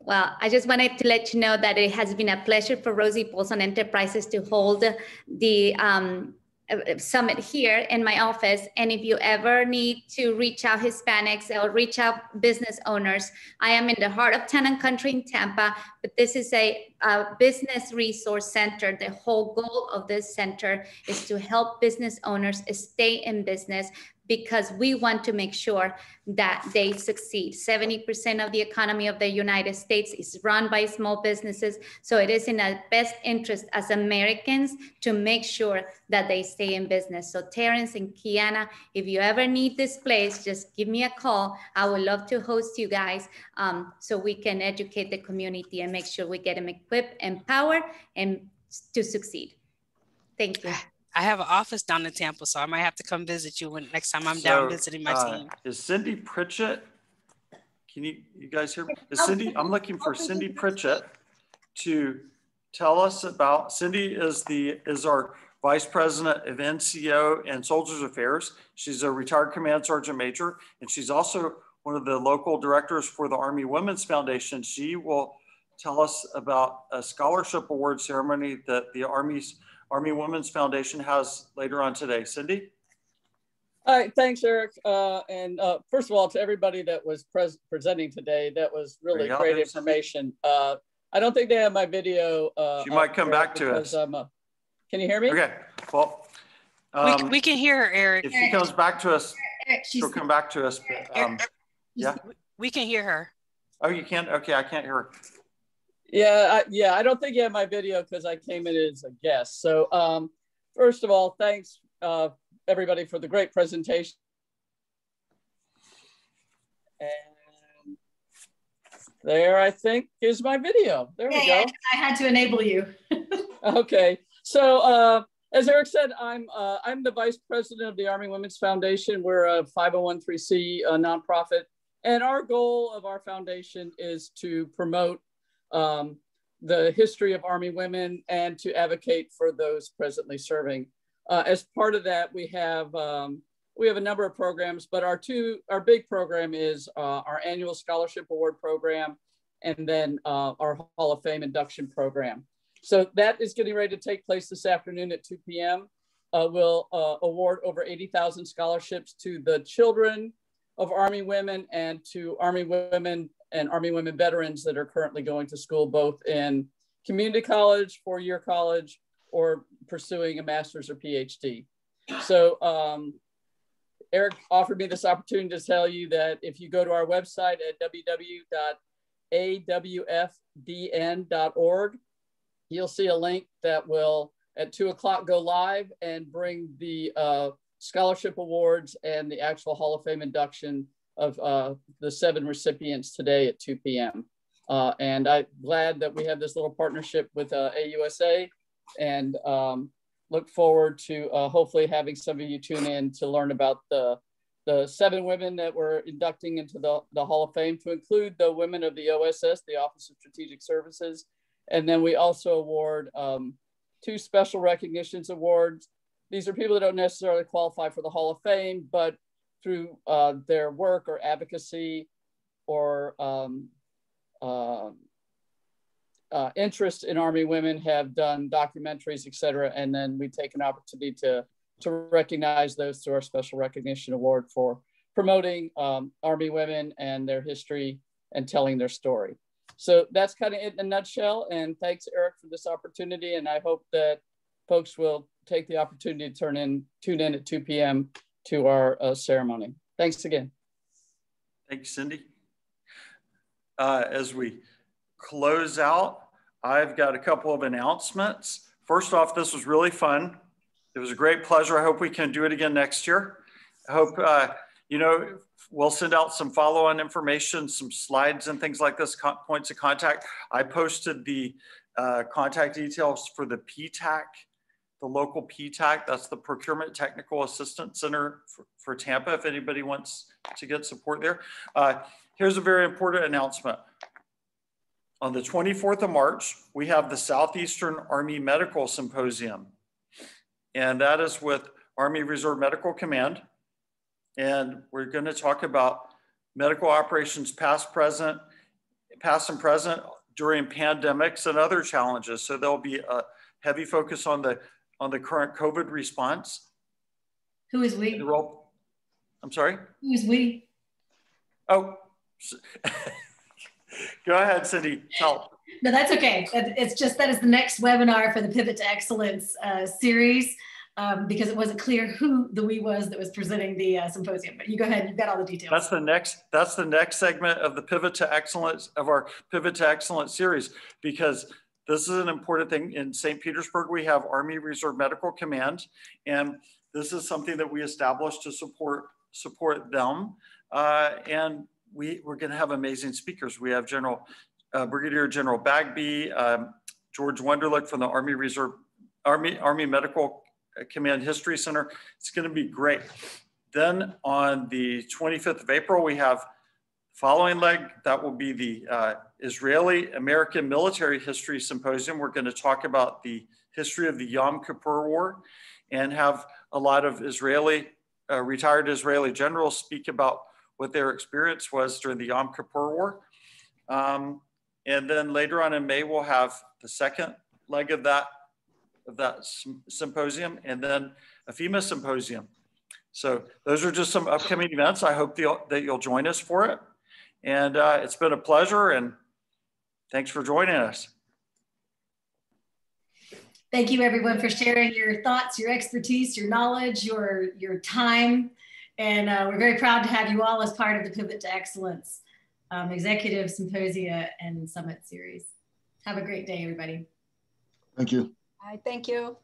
S5: Well, I just wanted to let you know that it has been a pleasure for Rosie Paulsen Enterprises to hold the um, Uh, uh, summit here in my office. And if you ever need to reach out Hispanics or reach out business owners, I am in the heart of tenant Country in Tampa, but this is a, a business resource center. The whole goal of this center is to help business owners stay in business because we want to make sure that they succeed. 70% of the economy of the United States is run by small businesses. So it is in our best interest as Americans to make sure that they stay in business. So Terrence and Keanna, if you ever need this place, just give me a call. I would love to host you guys um, so we can educate the community and make sure we get them equipped, empowered, and to succeed. Thank you. *laughs*
S7: I have an office down in Tampa, so I might have to come visit you when next time I'm so, down visiting my uh, team.
S3: Is Cindy Pritchett? Can you you guys hear me? Is Cindy? I'm looking for Cindy Pritchett to tell us about. Cindy is the is our vice president of NCO and Soldiers Affairs. She's a retired command sergeant major, and she's also one of the local directors for the Army Women's Foundation. She will tell us about a scholarship award ceremony that the Army's Army Women's Foundation has later on today. Cindy?
S12: All right, thanks, Eric. Uh, and uh, first of all, to everybody that was pres presenting today, that was really great information. Uh, I don't think they have my video.
S3: Uh, she might come back to us.
S12: Uh, can you hear me?
S3: Okay, well.
S7: Um, we, we, can hear her, Eric.
S3: If she comes back to us, Eric, she'll come back to us. But, um, yeah.
S7: We can hear her.
S3: Oh, you can't? Okay, I can't hear her.
S12: Yeah, I, yeah, I don't think you have my video because I came in as a guest. So um, first of all, thanks uh, everybody for the great presentation. And there, I think, is my video. There we go.
S1: I had to enable you. *laughs*
S12: okay, so uh, as Eric said, I'm uh, I'm the vice president of the Army Women's Foundation. We're a 501c uh, nonprofit, and our goal of our foundation is to promote um, the history of Army women and to advocate for those presently serving. Uh, as part of that, we have um, we have a number of programs, but our two our big program is uh, our annual scholarship award program, and then uh, our Hall of Fame induction program. So that is getting ready to take place this afternoon at 2 p.m. Uh, we'll uh, award over 80,000 scholarships to the children of Army women and to Army women and Army women veterans that are currently going to school both in community college, four-year college, or pursuing a master's or PhD. So um, Eric offered me this opportunity to tell you that if you go to our website at www.awfdn.org, you'll see a link that will at two o'clock go live and bring the uh, scholarship awards and the actual Hall of Fame induction of uh, the seven recipients today at 2 p.m. Uh, and I'm glad that we have this little partnership with uh, AUSA and um, look forward to uh, hopefully having some of you tune in to learn about the, the seven women that we're inducting into the, the Hall of Fame to include the women of the OSS, the Office of Strategic Services. And then we also award um, two special recognitions awards. These are people that don't necessarily qualify for the Hall of Fame, but through uh, their work or advocacy or um, uh, uh, interest in Army women have done documentaries, et cetera. And then we take an opportunity to, to recognize those through our Special Recognition Award for promoting um, Army women and their history and telling their story. So that's kind of it in a nutshell. And thanks, Eric, for this opportunity. And I hope that folks will take the opportunity to turn in, tune in at 2 p.m to our uh, ceremony. Thanks again.
S3: Thanks, Cindy. Uh, as we close out, I've got a couple of announcements. First off, this was really fun. It was a great pleasure. I hope we can do it again next year. I hope, uh, you know, we'll send out some follow-on information, some slides and things like this, points of contact. I posted the uh, contact details for the PTAC the local PTAC, that's the Procurement Technical Assistance Center for, for Tampa, if anybody wants to get support there. Uh, here's a very important announcement. On the 24th of March, we have the Southeastern Army Medical Symposium. And that is with Army Reserve Medical Command. And we're gonna talk about medical operations past, present, past and present during pandemics and other challenges. So there'll be a heavy focus on the on the current COVID response.
S1: Who is we?
S3: Role, I'm sorry?
S1: Who is we?
S3: Oh, *laughs* go ahead, Cindy. Tell.
S1: No, that's okay. It's just that is the next webinar for the Pivot to Excellence uh, series um, because it wasn't clear who the we was that was presenting the uh, symposium. But you go ahead, you've got all the details.
S3: That's the next. That's the next segment of the Pivot to Excellence of our Pivot to Excellence series because this is an important thing. In St. Petersburg, we have Army Reserve Medical Command, and this is something that we established to support support them. Uh, and we, we're going to have amazing speakers. We have General uh, Brigadier General Bagby, um, George Wonderlich from the Army Reserve Army, Army Medical Command History Center. It's going to be great. Then on the 25th of April, we have following leg, that will be the uh, Israeli American Military History Symposium. We're going to talk about the history of the Yom Kippur War and have a lot of Israeli, uh, retired Israeli generals speak about what their experience was during the Yom Kippur War. Um, and then later on in May, we'll have the second leg of that, of that symposium and then a FEMA symposium. So those are just some upcoming events. I hope that you'll join us for it. And uh, it's been a pleasure and thanks for joining us.
S1: Thank you everyone for sharing your thoughts, your expertise, your knowledge, your, your time. And uh, we're very proud to have you all as part of the Pivot to Excellence um, Executive Symposia and Summit Series. Have a great day, everybody.
S11: Thank you.
S10: All right, thank you.